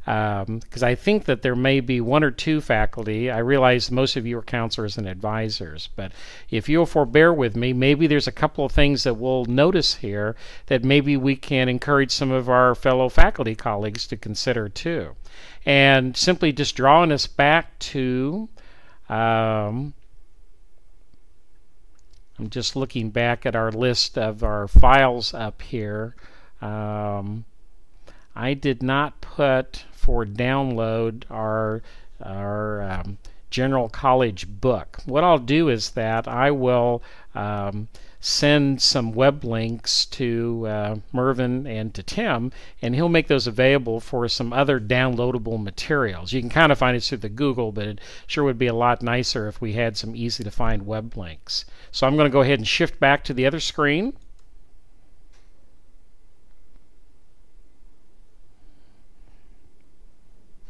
because I think that there may be one or two faculty. I realize most of you are counselors and advisors, but if you'll forbear with me, maybe there's a couple of things that we'll notice here that maybe we can encourage some of our fellow faculty colleagues to consider too. And simply just drawing us back to. Um, I'm just looking back at our list of our files up here. Um, I did not put for download our our um, general college book. What I'll do is that I will um, send some web links to uh, Mervyn and to Tim, and he'll make those available for some other downloadable materials. You can kind of find it through the Google, but it sure would be a lot nicer if we had some easy to find web links. So I'm going to go ahead and shift back to the other screen.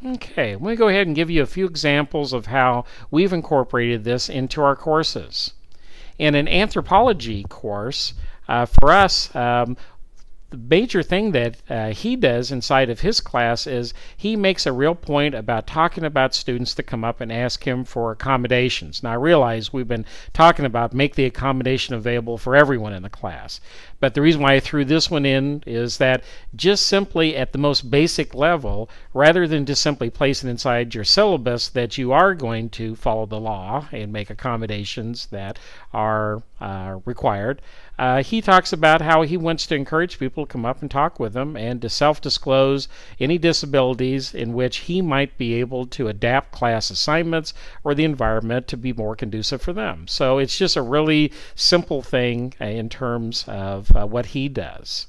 Okay, let me go ahead and give you a few examples of how we've incorporated this into our courses. In an anthropology course, uh, for us, um, the major thing that uh, he does inside of his class is he makes a real point about talking about students that come up and ask him for accommodations. Now, I realize we've been talking about make the accommodation available for everyone in the class. But the reason why I threw this one in is that just simply at the most basic level, rather than just simply placing inside your syllabus that you are going to follow the law and make accommodations that are uh, required, uh, he talks about how he wants to encourage people to come up and talk with him and to self disclose any disabilities in which he might be able to adapt class assignments or the environment to be more conducive for them. So it's just a really simple thing uh, in terms of uh, what he does.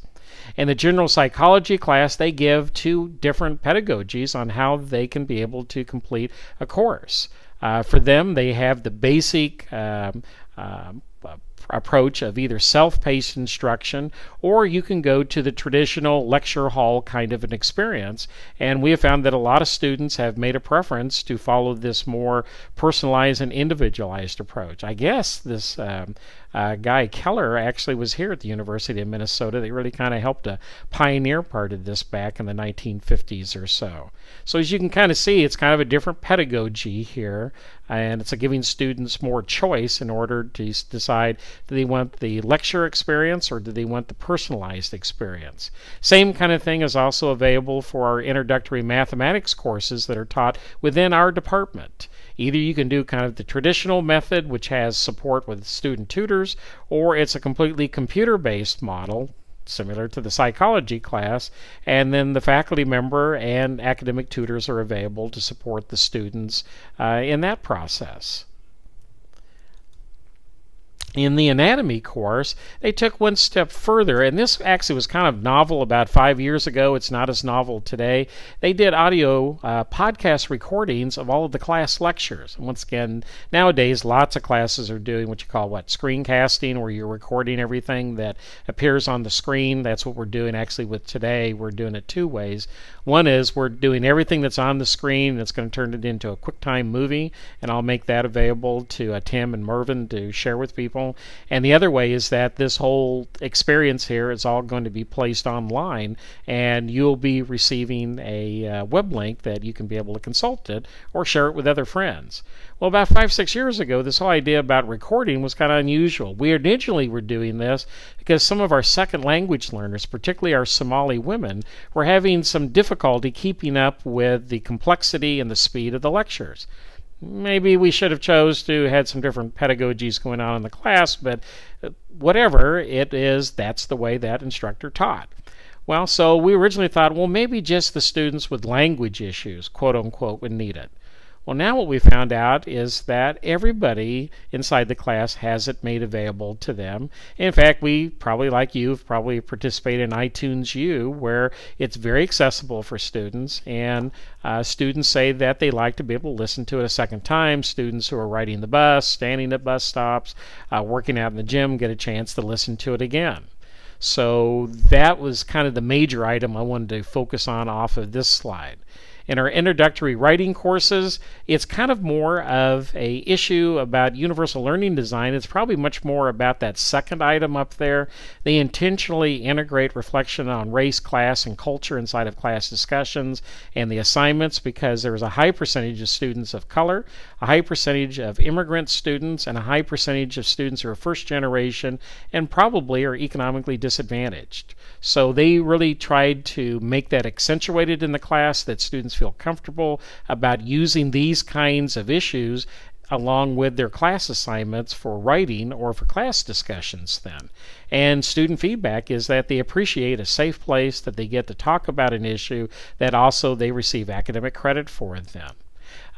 In the general psychology class, they give two different pedagogies on how they can be able to complete a course. Uh, for them, they have the basic um, um, approach of either self paced instruction or you can go to the traditional lecture hall kind of an experience. And we have found that a lot of students have made a preference to follow this more personalized and individualized approach. I guess this um, uh, Guy Keller actually was here at the University of Minnesota. They really kind of helped to pioneer part of this back in the 1950s or so. So as you can kind of see, it's kind of a different pedagogy here, and it's a giving students more choice in order to decide do they want the lecture experience or do they want the personalized experience. Same kind of thing is also available for our introductory mathematics courses that are taught within our department. Either you can do kind of the traditional method, which has support with student tutors, or it's a completely computer based model, similar to the psychology class, and then the faculty member and academic tutors are available to support the students uh, in that process in the anatomy course, they took one step further, and this actually was kind of novel about five years ago. It's not as novel today. They did audio uh, podcast recordings of all of the class lectures. And once again, nowadays, lots of classes are doing what you call what screencasting, where you're recording everything that appears on the screen. That's what we're doing actually with today. We're doing it two ways. One is we're doing everything that's on the screen, that's going to turn it into a QuickTime movie, and I'll make that available to uh, Tim and Mervin to share with people. And the other way is that this whole experience here is all going to be placed online, and you'll be receiving a uh, web link that you can be able to consult it or share it with other friends. Well, about five, six years ago, this whole idea about recording was kind of unusual. We originally were doing this because some of our second language learners, particularly our Somali women, were having some difficulty keeping up with the complexity and the speed of the lectures maybe we should have chose to had some different pedagogies going on in the class but uh, whatever it is that's the way that instructor taught. Well so we originally thought well maybe just the students with language issues quote unquote would need it well, now what we found out is that everybody inside the class has it made available to them. In fact, we probably, like you, have probably participated in iTunes U, where it's very accessible for students, and uh, students say that they like to be able to listen to it a second time. Students who are riding the bus, standing at bus stops, uh, working out in the gym get a chance to listen to it again. So that was kind of the major item I wanted to focus on off of this slide. In our introductory writing courses, it's kind of more of a issue about universal learning design. It's probably much more about that second item up there. They intentionally integrate reflection on race, class, and culture inside of class discussions and the assignments because there's a high percentage of students of color, a high percentage of immigrant students, and a high percentage of students who are first generation and probably are economically disadvantaged. So they really tried to make that accentuated in the class that students feel comfortable about using these kinds of issues along with their class assignments for writing or for class discussions then. And student feedback is that they appreciate a safe place that they get to talk about an issue that also they receive academic credit for them.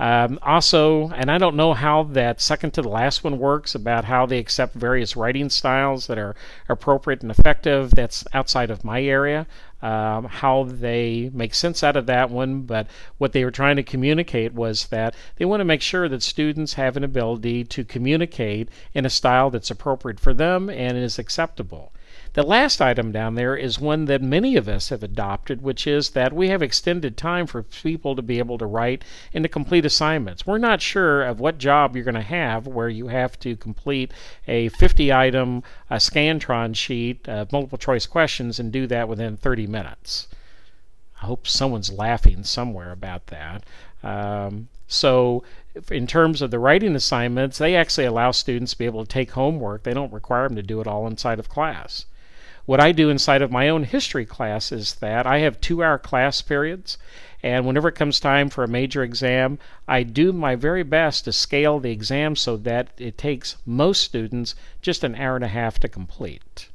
Um, also, and I don't know how that second to the last one works about how they accept various writing styles that are appropriate and effective. That's outside of my area. Um, how they make sense out of that one, but what they were trying to communicate was that they want to make sure that students have an ability to communicate in a style that's appropriate for them and is acceptable. The last item down there is one that many of us have adopted, which is that we have extended time for people to be able to write and to complete assignments. We're not sure of what job you're going to have where you have to complete a 50 item a Scantron sheet of multiple choice questions and do that within 30 minutes. I hope someone's laughing somewhere about that. Um, so, in terms of the writing assignments, they actually allow students to be able to take homework. They don't require them to do it all inside of class. What I do inside of my own history class is that I have two hour class periods, and whenever it comes time for a major exam, I do my very best to scale the exam so that it takes most students just an hour and a half to complete.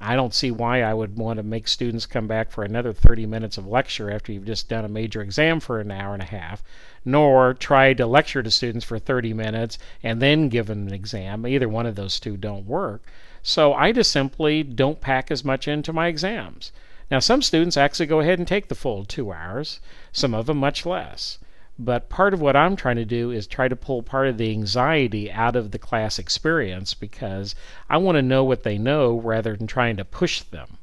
I don't see why I would want to make students come back for another 30 minutes of lecture after you've just done a major exam for an hour and a half, nor try to lecture to students for 30 minutes and then give them an exam. Either one of those two don't work. So I just simply don't pack as much into my exams. Now, some students actually go ahead and take the full two hours, some of them much less. But part of what I'm trying to do is try to pull part of the anxiety out of the class experience because I want to know what they know rather than trying to push them.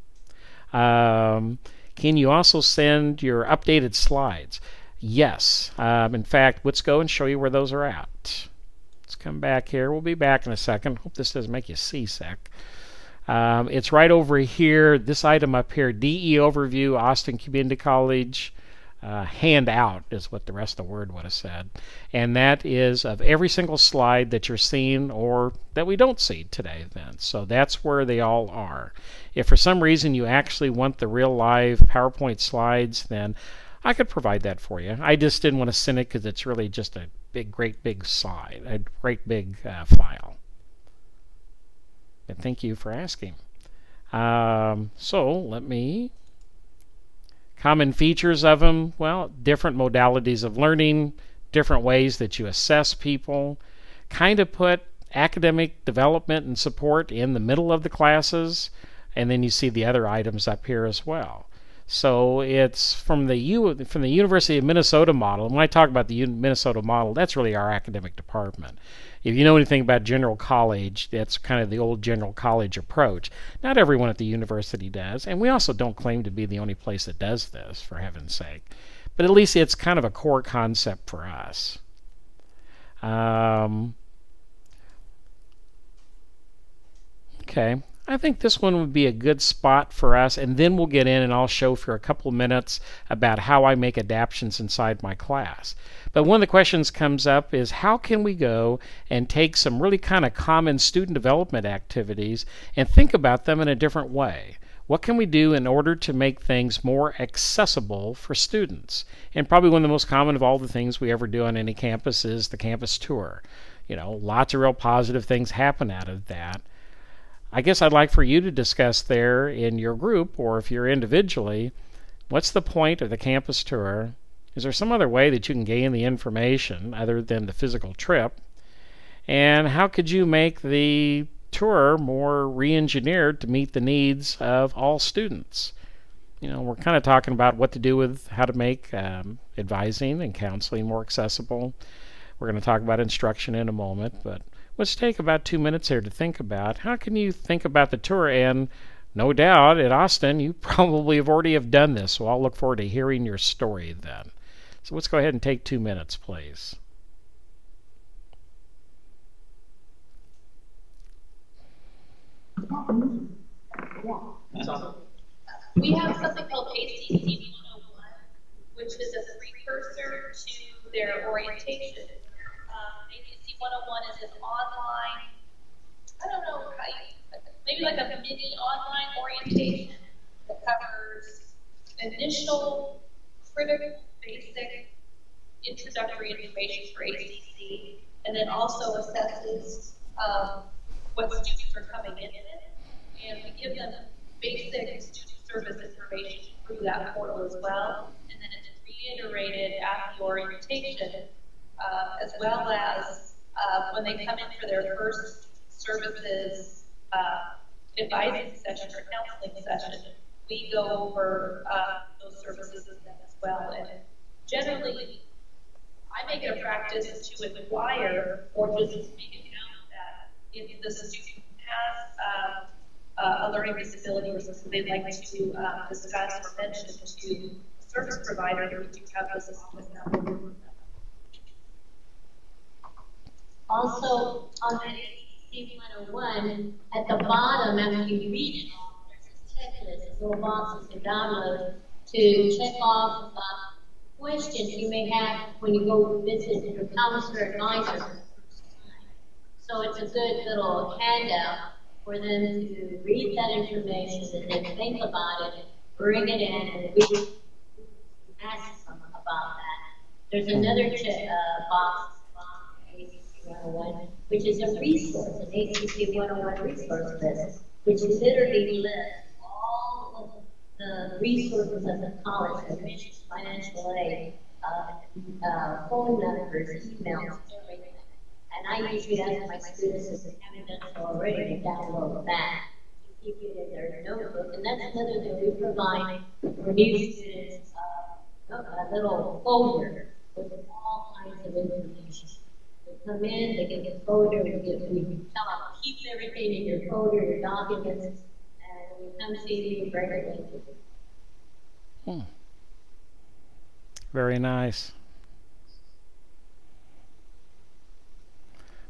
Um, can you also send your updated slides? Yes. Um, in fact, let's go and show you where those are at. Let's come back here. We'll be back in a second. Hope this doesn't make you seasick. Um, it's right over here. This item up here, DE overview, Austin Community College. Uh, hand out is what the rest of the word would have said. And that is of every single slide that you're seeing or that we don't see today then. So that's where they all are. If for some reason you actually want the real live PowerPoint slides, then I could provide that for you. I just didn't want to send it because it's really just a big, great big slide, a great big uh, file. But thank you for asking. Um, so let me. Common features of them, well, different modalities of learning, different ways that you assess people, kind of put academic development and support in the middle of the classes, and then you see the other items up here as well. So it's from the U from the University of Minnesota model. When I talk about the Minnesota model, that's really our academic department. If you know anything about general college, that's kind of the old general college approach. Not everyone at the university does, and we also don't claim to be the only place that does this, for heaven's sake. But at least it's kind of a core concept for us. Um, okay, I think this one would be a good spot for us, and then we'll get in and I'll show for a couple minutes about how I make adaptations inside my class. But one of the questions comes up is how can we go and take some really kind of common student development activities and think about them in a different way? What can we do in order to make things more accessible for students? And probably one of the most common of all the things we ever do on any campus is the campus tour. You know, lots of real positive things happen out of that. I guess I'd like for you to discuss there in your group or if you're individually what's the point of the campus tour? Is there some other way that you can gain the information other than the physical trip? And how could you make the tour more re engineered to meet the needs of all students? You know, we're kind of talking about what to do with how to make um, advising and counseling more accessible. We're going to talk about instruction in a moment, but let's take about two minutes here to think about how can you think about the tour? And no doubt at Austin you probably have already have done this so I'll look forward to hearing your story then. So let's go ahead and take two minutes please. We have something called ACC 101, which is a precursor to their orientation um, 101 is an online, I don't know, maybe like a mini online orientation that covers initial critical basic introductory information for ACC and then also assesses um, what students are coming in with. And we give them basic student service information through that portal as well. And then it's reiterated at the orientation, uh, as well as uh, when they come in for their first services uh, advising session or counseling session, we go over uh, those services with them as well. And generally, I make it a practice to inquire or just make it known that if the student has uh, a learning disability or something they'd like to uh, discuss or mention to a service provider, we do have this office number. Also, on the ACC 101, at the bottom, after you read it all, there's a checklist, little boxes to download to check off uh, questions you may have when you go visit your counselor advisor. So it's a good little handout for them to read that information and then think about it, bring it in, and we ask them about that. There's another check, uh, box 101, which is a resource, an ACC 101 resource list, which literally lists all of the resources of the college, admissions, financial aid, uh, uh, phone numbers, emails, everything. And I usually ask my students, if they haven't done so already, to download that, to keep it in their notebook. And that's another thing we provide for new students, uh, a little folder with all kinds of information. Come in, they can get folder, we get, tell them, keep everything in your folder, your documents, and we come see you regularly. Hmm. Very nice.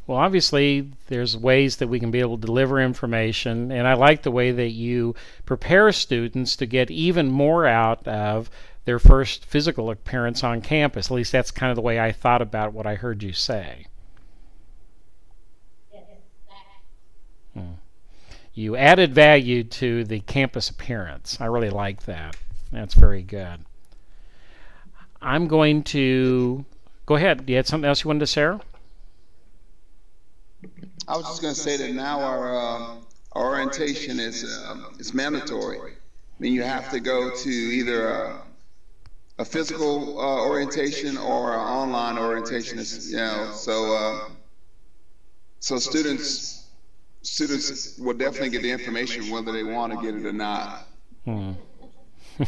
Well, obviously, there's ways that we can be able to deliver information, and I like the way that you prepare students to get even more out of their first physical appearance on campus. At least that's kind of the way I thought about what I heard you say. You added value to the campus appearance. I really like that. That's very good. I'm going to go ahead. You had something else you wanted to share? I was just going to say that now our, uh, orientation is um, it's mandatory. I mean, you have to go to either a, a physical uh, orientation or an online orientation. You know, so uh, so students students will definitely get the information whether they want to get it or not. Hmm.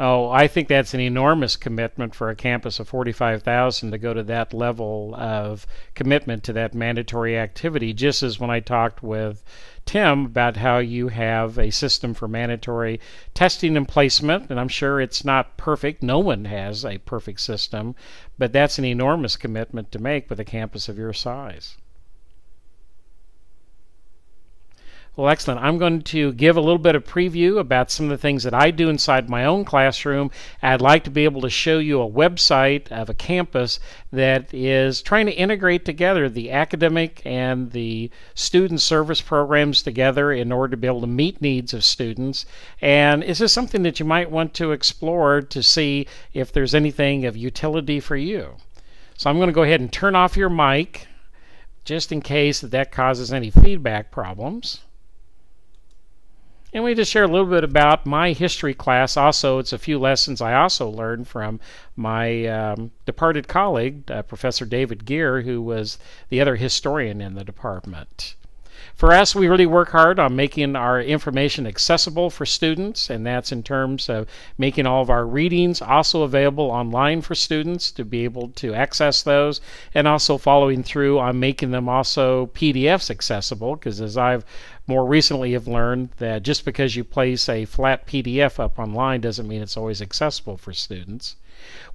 Oh, I think that's an enormous commitment for a campus of 45,000 to go to that level of commitment to that mandatory activity. Just as when I talked with Tim about how you have a system for mandatory testing and placement, and I'm sure it's not perfect. No one has a perfect system, but that's an enormous commitment to make with a campus of your size. Well, excellent. I'm going to give a little bit of preview about some of the things that I do inside my own classroom. I'd like to be able to show you a website of a campus that is trying to integrate together the academic and the student service programs together in order to be able to meet needs of students. And is this something that you might want to explore to see if there's anything of utility for you? So I'm going to go ahead and turn off your mic just in case that, that causes any feedback problems. And we just share a little bit about my history class. Also, it's a few lessons I also learned from my um, departed colleague, uh, Professor David Ghere, who was the other historian in the department. For us, we really work hard on making our information accessible for students, and that's in terms of making all of our readings also available online for students to be able to access those, and also following through on making them also PDFs accessible, because as I've more recently have learned that just because you place a flat PDF up online doesn't mean it's always accessible for students.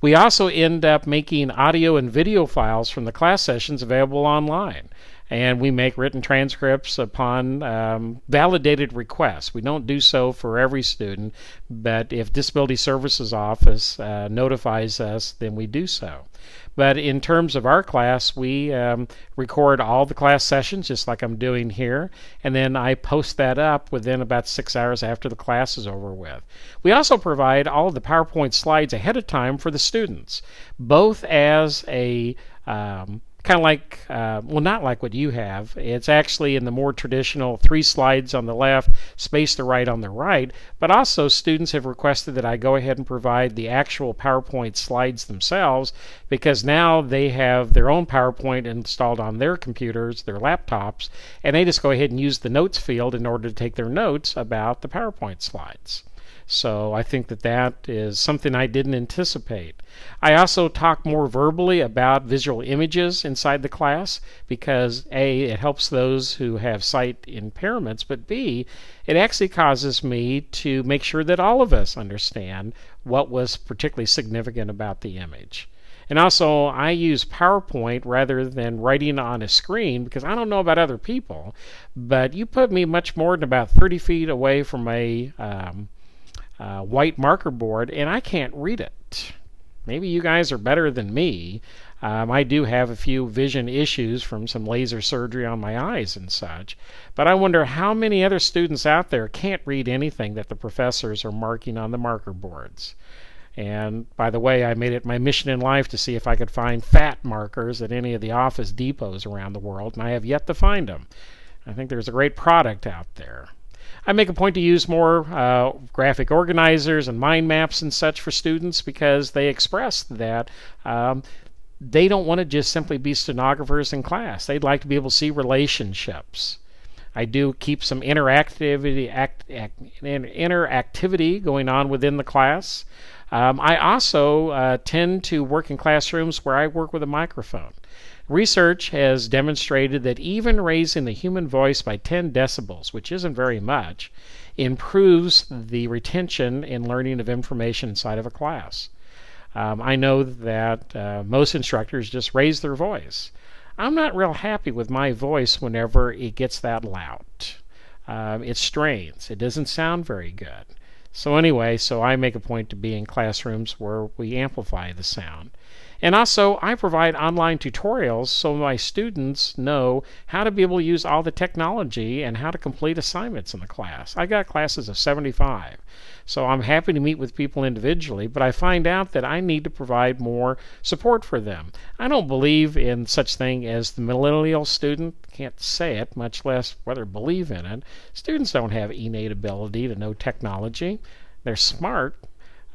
We also end up making audio and video files from the class sessions available online and we make written transcripts upon um, validated requests. We don't do so for every student, but if Disability Services Office uh, notifies us, then we do so. But in terms of our class, we um, record all the class sessions just like I'm doing here, and then I post that up within about six hours after the class is over with. We also provide all of the PowerPoint slides ahead of time for the students, both as a um, kind of like, uh, well, not like what you have. It's actually in the more traditional three slides on the left, space to right on the right. But also, students have requested that I go ahead and provide the actual PowerPoint slides themselves because now they have their own PowerPoint installed on their computers, their laptops, and they just go ahead and use the notes field in order to take their notes about the PowerPoint slides. So I think that that is something I didn't anticipate. I also talk more verbally about visual images inside the class because A, it helps those who have sight impairments, but B, it actually causes me to make sure that all of us understand what was particularly significant about the image. And also, I use PowerPoint rather than writing on a screen because I don't know about other people, but you put me much more than about 30 feet away from a um, uh, white marker board and I can't read it. Maybe you guys are better than me. Um, I do have a few vision issues from some laser surgery on my eyes and such, but I wonder how many other students out there can't read anything that the professors are marking on the marker boards. And by the way, I made it my mission in life to see if I could find fat markers at any of the office depots around the world, and I have yet to find them. I think there's a great product out there. I make a point to use more uh, graphic organizers and mind maps and such for students because they express that um, they don't want to just simply be stenographers in class. They'd like to be able to see relationships. I do keep some interactivity act, act, interactivity going on within the class. Um, I also uh, tend to work in classrooms where I work with a microphone. Research has demonstrated that even raising the human voice by 10 decibels, which isn't very much, improves the retention and learning of information inside of a class. Um, I know that uh, most instructors just raise their voice. I'm not real happy with my voice whenever it gets that loud. Um, it strains. It doesn't sound very good. So anyway, so I make a point to be in classrooms where we amplify the sound. And also, I provide online tutorials so my students know how to be able to use all the technology and how to complete assignments in the class. I got classes of 75. So I'm happy to meet with people individually, but I find out that I need to provide more support for them. I don't believe in such thing as the millennial student. Can't say it, much less whether believe in it. Students don't have innate ability to know technology. They're smart,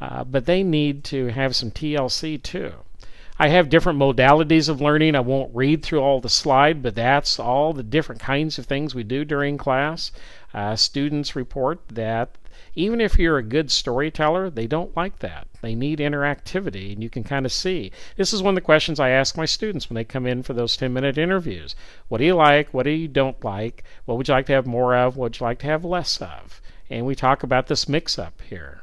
uh, but they need to have some TLC too. I have different modalities of learning. I won't read through all the slide, but that's all the different kinds of things we do during class. Uh, students report that even if you're a good storyteller, they don't like that. They need interactivity, and you can kind of see. This is one of the questions I ask my students when they come in for those 10 minute interviews. What do you like? What do you don't like? What would you like to have more of? What would you like to have less of? And we talk about this mix up here.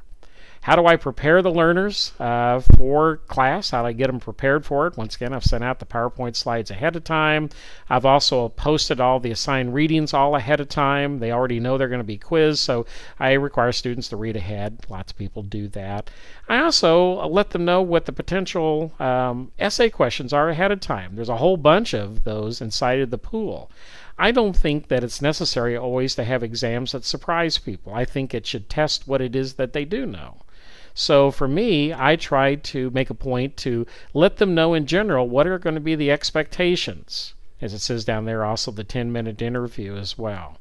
How do I prepare the learners uh, for class? How do I get them prepared for it? Once again, I've sent out the PowerPoint slides ahead of time. I've also posted all the assigned readings all ahead of time. They already know they're going to be quizzed, so I require students to read ahead. Lots of people do that. I also let them know what the potential um, essay questions are ahead of time. There's a whole bunch of those inside of the pool. I don't think that it's necessary always to have exams that surprise people. I think it should test what it is that they do know. So for me, I try to make a point to let them know in general what are going to be the expectations. As it says down there, also the 10 minute interview as well.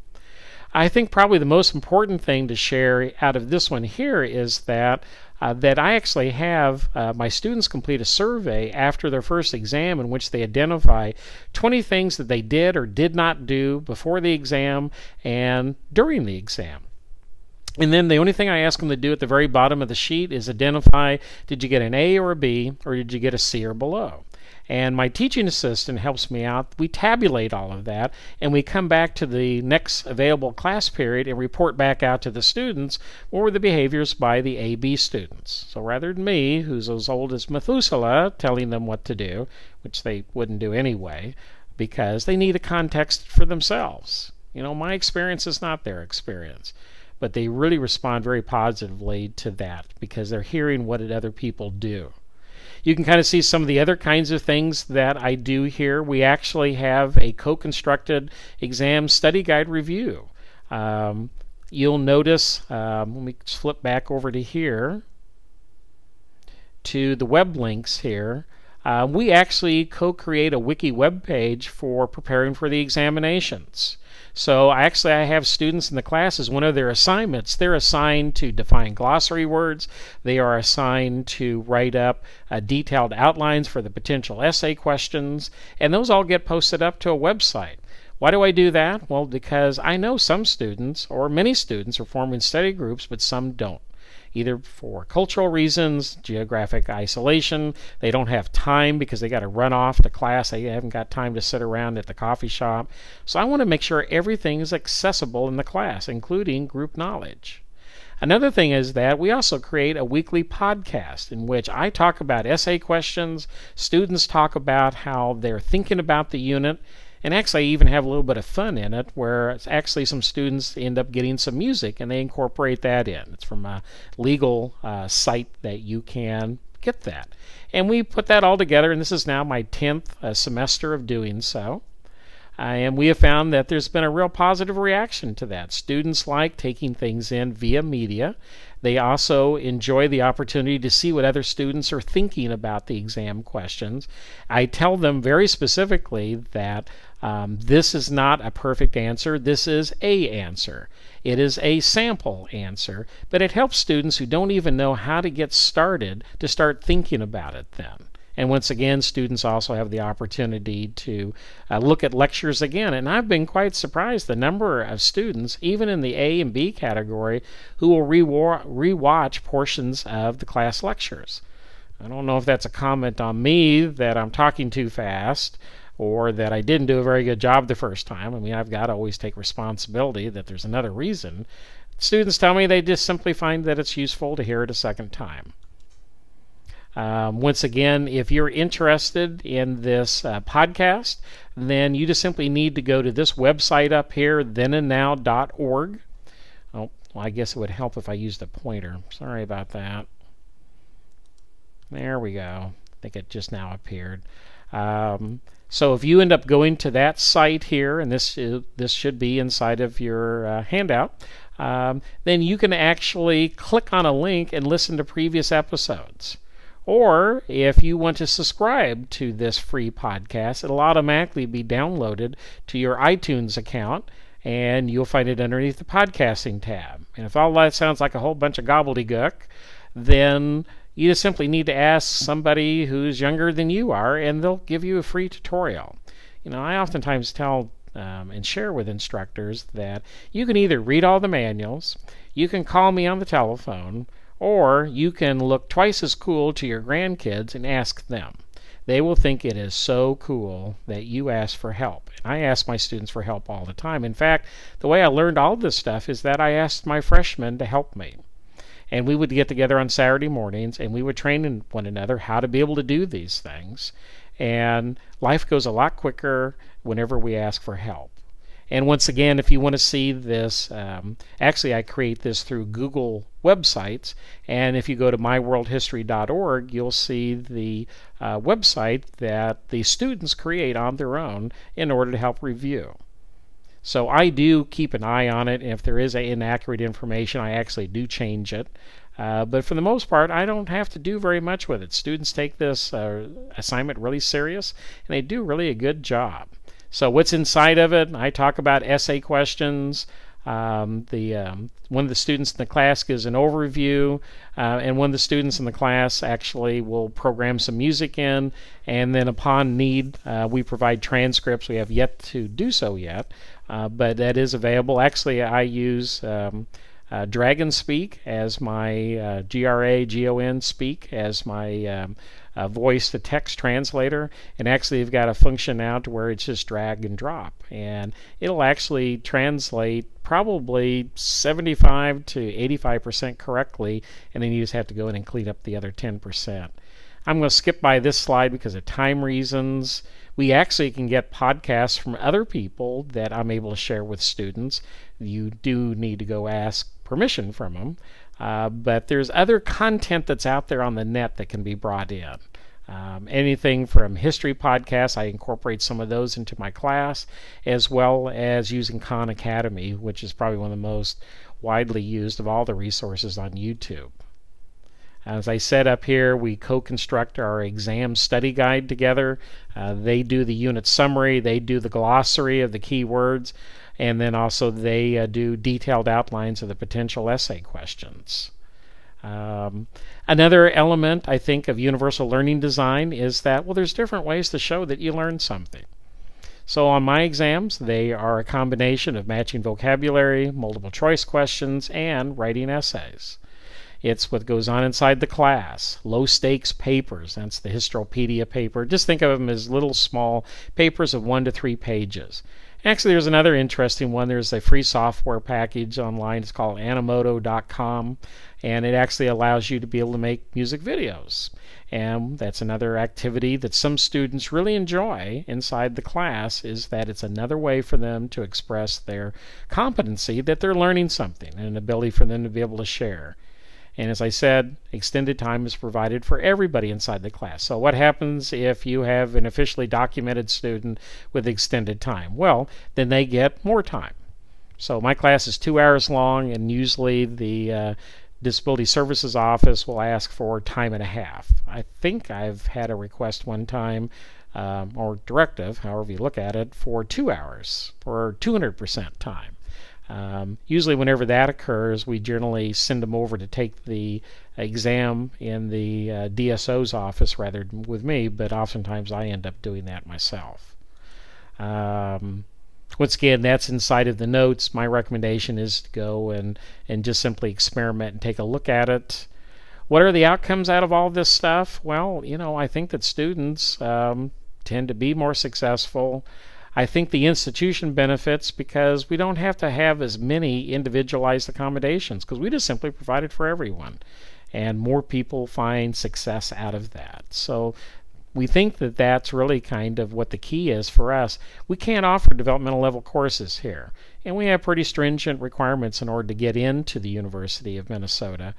I think probably the most important thing to share out of this one here is that uh, that I actually have uh, my students complete a survey after their first exam in which they identify 20 things that they did or did not do before the exam and during the exam. And then the only thing I ask them to do at the very bottom of the sheet is identify did you get an A or a B or did you get a C or below? And my teaching assistant helps me out. We tabulate all of that and we come back to the next available class period and report back out to the students what were the behaviors by the AB students. So rather than me, who's as old as Methuselah, telling them what to do, which they wouldn't do anyway, because they need a context for themselves. You know, my experience is not their experience but they really respond very positively to that because they're hearing what did other people do. You can kind of see some of the other kinds of things that I do here. We actually have a co-constructed exam study guide review. Um, you'll notice, um, let me flip back over to here, to the web links here. Uh, we actually co-create a wiki web page for preparing for the examinations. So actually, I have students in the classes, one of their assignments, they're assigned to define glossary words. They are assigned to write up uh, detailed outlines for the potential essay questions, and those all get posted up to a website. Why do I do that? Well, because I know some students, or many students, are forming study groups, but some don't. Either for cultural reasons, geographic isolation. They don't have time because they got to run off to class. They haven't got time to sit around at the coffee shop. So I want to make sure everything is accessible in the class, including group knowledge. Another thing is that we also create a weekly podcast in which I talk about essay questions, students talk about how they're thinking about the unit, and actually I even have a little bit of fun in it where actually some students end up getting some music and they incorporate that in. It's from a legal uh, site that you can get that. And we put that all together, and this is now my 10th uh, semester of doing so. Uh, and we have found that there's been a real positive reaction to that. Students like taking things in via media. They also enjoy the opportunity to see what other students are thinking about the exam questions. I tell them very specifically that um, this is not a perfect answer, this is a answer. It is a sample answer, but it helps students who don't even know how to get started to start thinking about it then. And once again, students also have the opportunity to uh, look at lectures again. And I've been quite surprised the number of students, even in the A and B category, who will re-watch portions of the class lectures. I don't know if that's a comment on me that I'm talking too fast or that I didn't do a very good job the first time. I mean, I've got to always take responsibility that there's another reason. Students tell me they just simply find that it's useful to hear it a second time. Um, once again, if you're interested in this uh, podcast, then you just simply need to go to this website up here, thenandnow.org. Oh, well, I guess it would help if I used a pointer. Sorry about that. There we go. I think it just now appeared. Um, so if you end up going to that site here, and this is, this should be inside of your uh, handout, um, then you can actually click on a link and listen to previous episodes. Or if you want to subscribe to this free podcast, it'll automatically be downloaded to your iTunes account and you'll find it underneath the podcasting tab. And if all that sounds like a whole bunch of gobbledygook, then you just simply need to ask somebody who's younger than you are and they'll give you a free tutorial. You know, I oftentimes tell um, and share with instructors that you can either read all the manuals, you can call me on the telephone, or you can look twice as cool to your grandkids and ask them. They will think it is so cool that you ask for help. And I ask my students for help all the time. In fact, the way I learned all this stuff is that I asked my freshmen to help me. And we would get together on Saturday mornings and we would train one another how to be able to do these things. And life goes a lot quicker whenever we ask for help. And once again, if you want to see this, um, actually, I create this through Google websites. And if you go to myworldhistory.org, you'll see the uh, website that the students create on their own in order to help review. So I do keep an eye on it. If there is inaccurate information, I actually do change it. Uh, but for the most part, I don't have to do very much with it. Students take this uh, assignment really serious, and they do really a good job. So what's inside of it? I talk about essay questions. Um, the um, one of the students in the class gives an overview, uh, and one of the students in the class actually will program some music in, and then upon need, uh, we provide transcripts. We have yet to do so yet, but that is available. Actually, I use um, uh, Dragon Speak as my uh, G R A G O N Speak as my um, uh, voice to text translator. And actually, they've got a function now to where it's just drag and drop. And it'll actually translate probably 75 to 85% correctly. And then you just have to go in and clean up the other 10%. I'm going to skip by this slide because of time reasons. We actually can get podcasts from other people that I'm able to share with students. You do need to go ask permission from them. Uh, but there's other content that's out there on the net that can be brought in. Um, anything from history podcasts, I incorporate some of those into my class, as well as using Khan Academy, which is probably one of the most widely used of all the resources on YouTube. As I said up here, we co construct our exam study guide together. Uh, they do the unit summary, they do the glossary of the keywords and then also they uh, do detailed outlines of the potential essay questions. Um, another element, I think, of universal learning design is that, well, there's different ways to show that you learned something. So on my exams, they are a combination of matching vocabulary, multiple choice questions, and writing essays. It's what goes on inside the class. Low stakes papers. That's the Histropedia paper. Just think of them as little small papers of one to three pages. Actually, there's another interesting one. There's a free software package online. It's called Animoto.com, and it actually allows you to be able to make music videos. And that's another activity that some students really enjoy inside the class is that it's another way for them to express their competency that they're learning something and an ability for them to be able to share. And as I said, extended time is provided for everybody inside the class. So, what happens if you have an officially documented student with extended time? Well, then they get more time. So, my class is two hours long, and usually the uh, Disability Services Office will ask for time and a half. I think I've had a request one time, um, or directive, however you look at it, for two hours for 200% time. Um, usually, whenever that occurs, we generally send them over to take the exam in the uh, DSO's office rather than with me, but oftentimes I end up doing that myself. Um, once again, that's inside of the notes. My recommendation is to go and, and just simply experiment and take a look at it. What are the outcomes out of all this stuff? Well, you know, I think that students um, tend to be more successful. I think the institution benefits because we don't have to have as many individualized accommodations because we just simply provide it for everyone. And more people find success out of that. So we think that that's really kind of what the key is for us. We can't offer developmental level courses here, and we have pretty stringent requirements in order to get into the University of Minnesota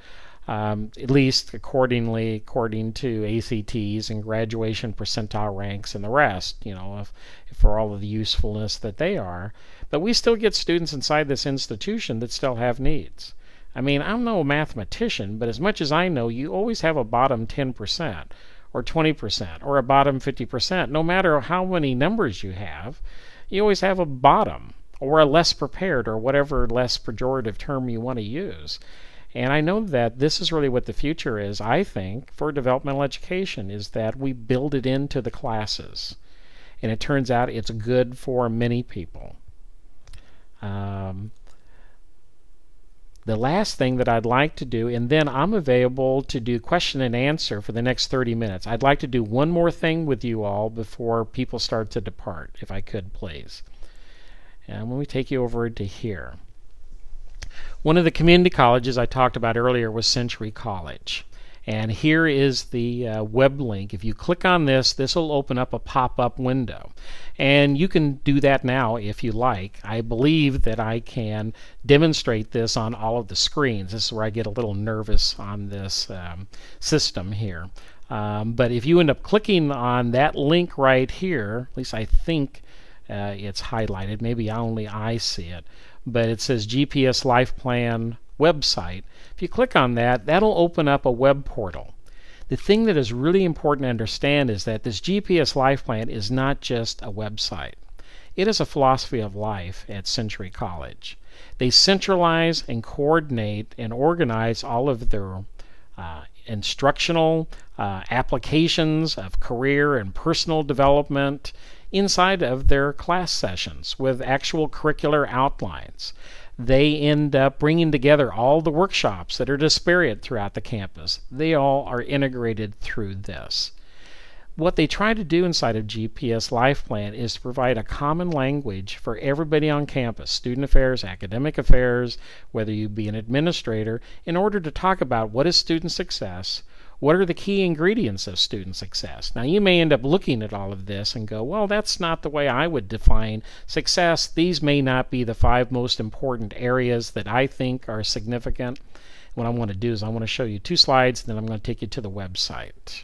um, at least accordingly according to ACTs and graduation percentile ranks and the rest, you know, if, if for all of the usefulness that they are. But we still get students inside this institution that still have needs. I mean, I'm no mathematician, but as much as I know, you always have a bottom 10% or 20% or a bottom 50%. No matter how many numbers you have, you always have a bottom or a less prepared or whatever less pejorative term you want to use. And I know that this is really what the future is, I think, for developmental education, is that we build it into the classes. And it turns out it's good for many people. Um, the last thing that I'd like to do, and then I'm available to do question and answer for the next 30 minutes. I'd like to do one more thing with you all before people start to depart, if I could, please. And when we take you over to here. One of the community colleges I talked about earlier was Century College. And here is the uh, web link. If you click on this, this will open up a pop up window. And you can do that now if you like. I believe that I can demonstrate this on all of the screens. This is where I get a little nervous on this um, system here. Um, but if you end up clicking on that link right here, at least I think uh, it's highlighted, maybe only I see it but it says GPS Life Plan website. If you click on that, that'll open up a web portal. The thing that is really important to understand is that this GPS Life Plan is not just a website. It is a philosophy of life at Century College. They centralize and coordinate and organize all of their uh, instructional uh, applications of career and personal development inside of their class sessions with actual curricular outlines. They end up bringing together all the workshops that are disparate throughout the campus. They all are integrated through this. What they try to do inside of GPS Life Plan is to provide a common language for everybody on campus student affairs, academic affairs, whether you be an administrator in order to talk about what is student success, what are the key ingredients of student success? Now, you may end up looking at all of this and go, well, that's not the way I would define success. These may not be the five most important areas that I think are significant. What I want to do is I want to show you two slides, and then I'm going to take you to the website.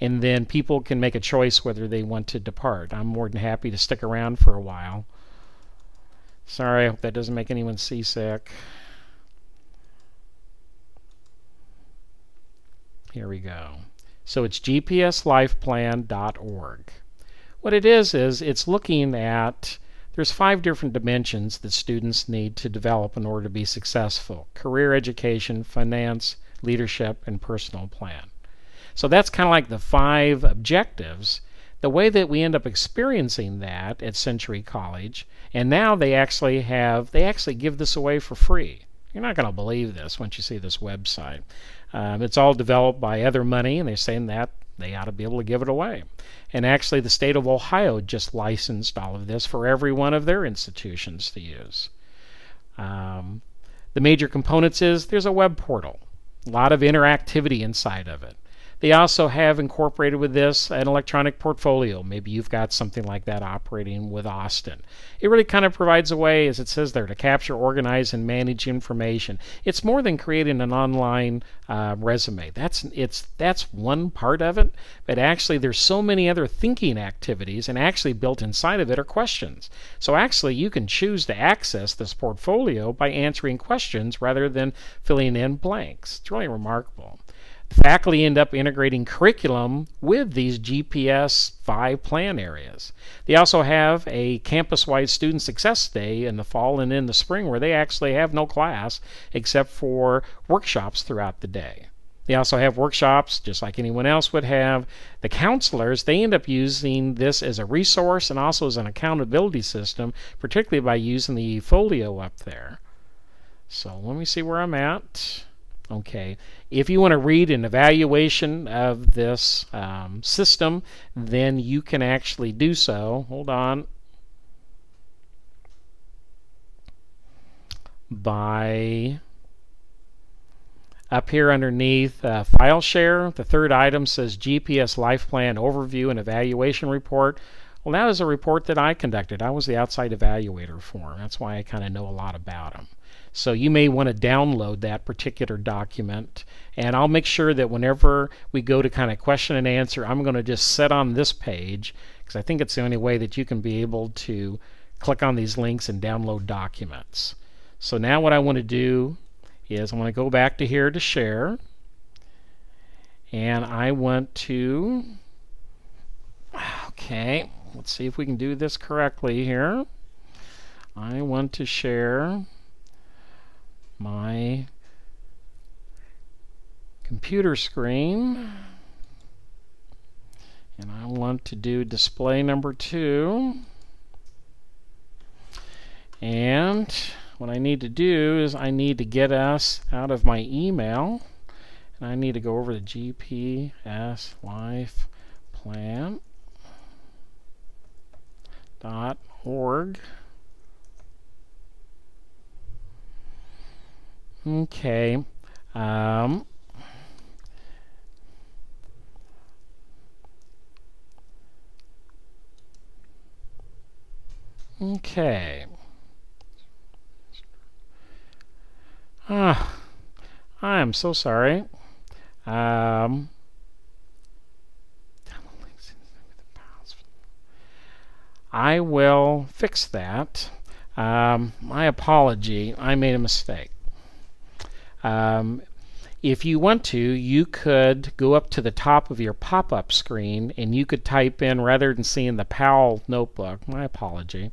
And then people can make a choice whether they want to depart. I'm more than happy to stick around for a while. Sorry, I hope that doesn't make anyone seasick. Here we go. So it's gpslifeplan.org. What it is is it's looking at there's five different dimensions that students need to develop in order to be successful: career education, finance, leadership, and personal plan. So that's kind of like the five objectives. The way that we end up experiencing that at Century College, and now they actually have they actually give this away for free. You're not going to believe this once you see this website. Um, it's all developed by other money, and they're saying that they ought to be able to give it away. And actually, the state of Ohio just licensed all of this for every one of their institutions to use. Um, the major components is there's a web portal, a lot of interactivity inside of it. They also have incorporated with this an electronic portfolio. Maybe you've got something like that operating with Austin. It really kind of provides a way, as it says there, to capture, organize, and manage information. It's more than creating an online uh, resume. That's it's that's one part of it, but actually there's so many other thinking activities, and actually built inside of it are questions. So actually you can choose to access this portfolio by answering questions rather than filling in blanks. It's really remarkable. Faculty end up integrating curriculum with these GPS Life plan areas. They also have a campus wide student success day in the fall and in the spring where they actually have no class except for workshops throughout the day. They also have workshops just like anyone else would have. The counselors, they end up using this as a resource and also as an accountability system, particularly by using the folio up there. So let me see where I'm at. Okay, if you want to read an evaluation of this um, system, then you can actually do so. Hold on. By up here underneath uh, File Share, the third item says GPS Life Plan Overview and Evaluation Report. Well, that is a report that I conducted. I was the outside evaluator for them. That's why I kind of know a lot about them. So you may want to download that particular document. And I'll make sure that whenever we go to kind of question and answer, I'm going to just set on this page because I think it's the only way that you can be able to click on these links and download documents. So now what I want to do is I want to go back to here to share. And I want to, okay, let's see if we can do this correctly here. I want to share my computer screen. And I want to do display number two. And what I need to do is I need to get us out of my email. And I need to go over to GPS life plan dot org Okay. Um, okay. Ah, I am so sorry. Um, I will fix that. Um, my apology. I made a mistake. Um, if you want to, you could go up to the top of your pop up screen and you could type in, rather than seeing the PAL notebook, my apology,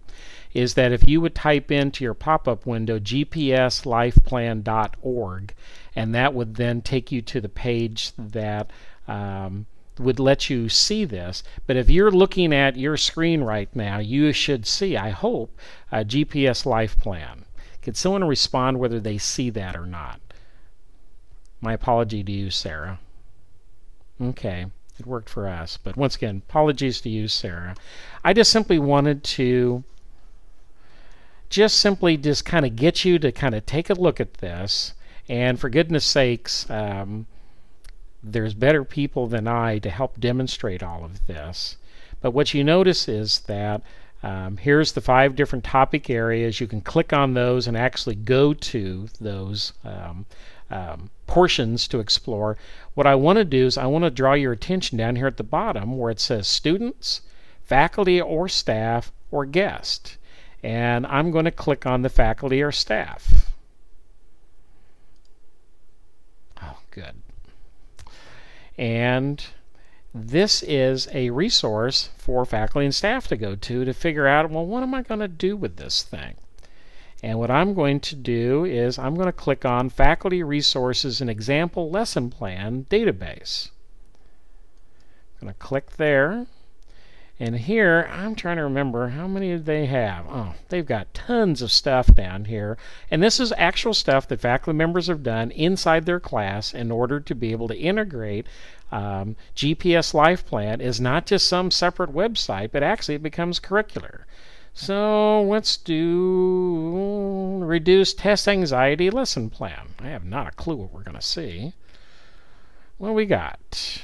is that if you would type into your pop up window gpslifeplan.org, and that would then take you to the page that um, would let you see this. But if you're looking at your screen right now, you should see, I hope, a GPS Life Plan. Could someone respond whether they see that or not? My apology to you, Sarah. Okay, it worked for us. But once again, apologies to you, Sarah. I just simply wanted to just simply just kind of get you to kind of take a look at this. And for goodness sakes, um, there's better people than I to help demonstrate all of this. But what you notice is that um, here's the five different topic areas. You can click on those and actually go to those um, um, portions to explore. What I want to do is I want to draw your attention down here at the bottom where it says students, faculty or staff, or guest. And I'm going to click on the faculty or staff. Oh, good. And this is a resource for faculty and staff to go to to figure out, well, what am I going to do with this thing? And what I'm going to do is I'm going to click on Faculty Resources and Example Lesson Plan Database. I'm going to click there. And here, I'm trying to remember how many did they have? Oh, they've got tons of stuff down here. And this is actual stuff that faculty members have done inside their class in order to be able to integrate um, GPS Life Plan is not just some separate website, but actually it becomes curricular. So let's do reduce test anxiety lesson plan. I have not a clue what we're going to see. What do we got?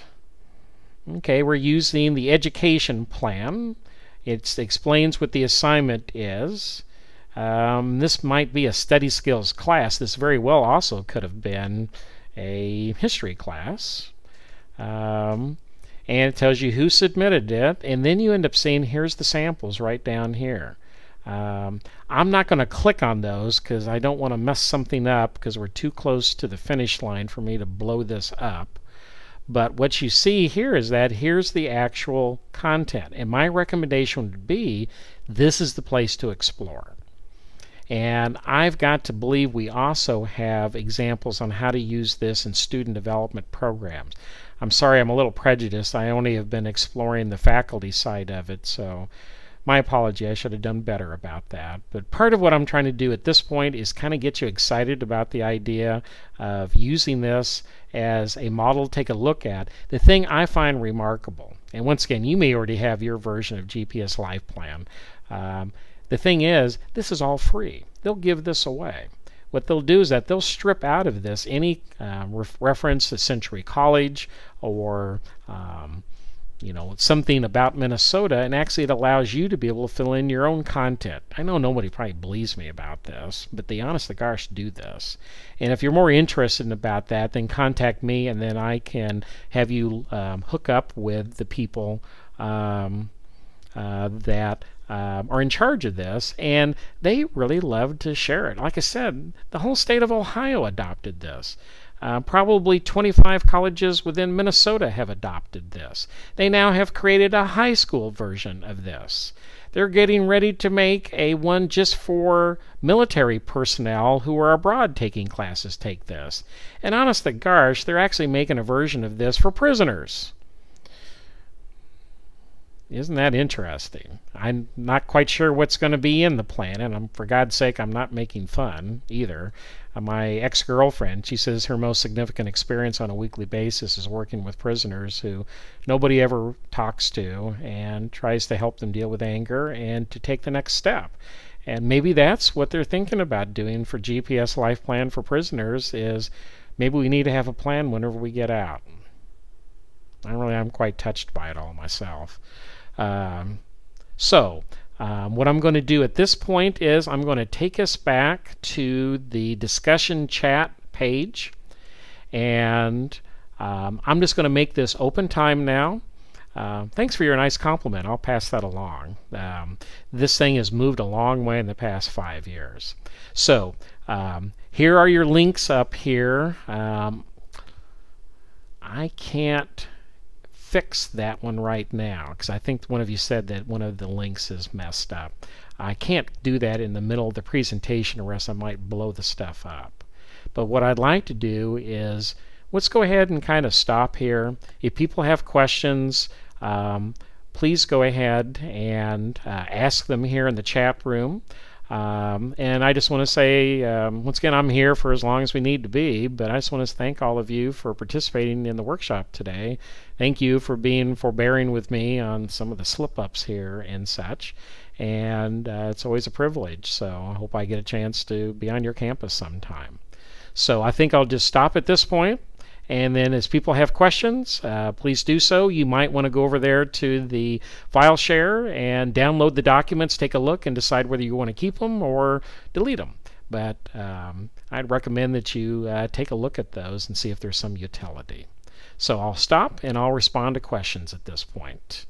Okay, we're using the education plan. It explains what the assignment is. Um, this might be a study skills class. This very well also could have been a history class. Um, and it tells you who submitted it, and then you end up seeing here's the samples right down here. Um, I'm not going to click on those because I don't want to mess something up because we're too close to the finish line for me to blow this up. But what you see here is that here's the actual content. And my recommendation would be this is the place to explore. And I've got to believe we also have examples on how to use this in student development programs. I'm sorry I'm a little prejudiced. I only have been exploring the faculty side of it, so my apology. I should have done better about that. But part of what I'm trying to do at this point is kind of get you excited about the idea of using this as a model to take a look at. The thing I find remarkable, and once again, you may already have your version of GPS Life Plan. Um, the thing is, this is all free. They'll give this away what they'll do is that they'll strip out of this any uh, reference to Century College or um, you know, something about Minnesota, and actually it allows you to be able to fill in your own content. I know nobody probably believes me about this, but the honest to gosh do this. And if you're more interested about that, then contact me, and then I can have you um, hook up with the people um, uh, that um, are in charge of this, and they really love to share it. Like I said, the whole state of Ohio adopted this. Uh, probably 25 colleges within Minnesota have adopted this. They now have created a high school version of this. They're getting ready to make a one just for military personnel who are abroad taking classes take this. And honest to gosh, they're actually making a version of this for prisoners. Isn't that interesting? I'm not quite sure what's going to be in the plan, and I'm, for God's sake, I'm not making fun either. Uh, my ex girlfriend, she says her most significant experience on a weekly basis is working with prisoners who nobody ever talks to and tries to help them deal with anger and to take the next step. And maybe that's what they're thinking about doing for GPS Life Plan for prisoners is maybe we need to have a plan whenever we get out. I really am quite touched by it all myself. Um, so, um, what I'm going to do at this point is I'm going to take us back to the discussion chat page, and um, I'm just going to make this open time now. Uh, thanks for your nice compliment. I'll pass that along. Um, this thing has moved a long way in the past five years. So um, here are your links up here. Um, I can't fix that one right now because I think one of you said that one of the links is messed up. I can't do that in the middle of the presentation or else I might blow the stuff up. But what I'd like to do is let's go ahead and kind of stop here. If people have questions, um, please go ahead and uh, ask them here in the chat room. Um, and I just want to say, um, once again, I'm here for as long as we need to be, but I just want to thank all of you for participating in the workshop today. Thank you for being forbearing with me on some of the slip ups here and such. And uh, it's always a privilege, so I hope I get a chance to be on your campus sometime. So I think I'll just stop at this point. And then as people have questions, uh, please do so. You might want to go over there to the file share and download the documents, take a look, and decide whether you want to keep them or delete them. But um, I'd recommend that you uh, take a look at those and see if there's some utility. So I'll stop and I'll respond to questions at this point.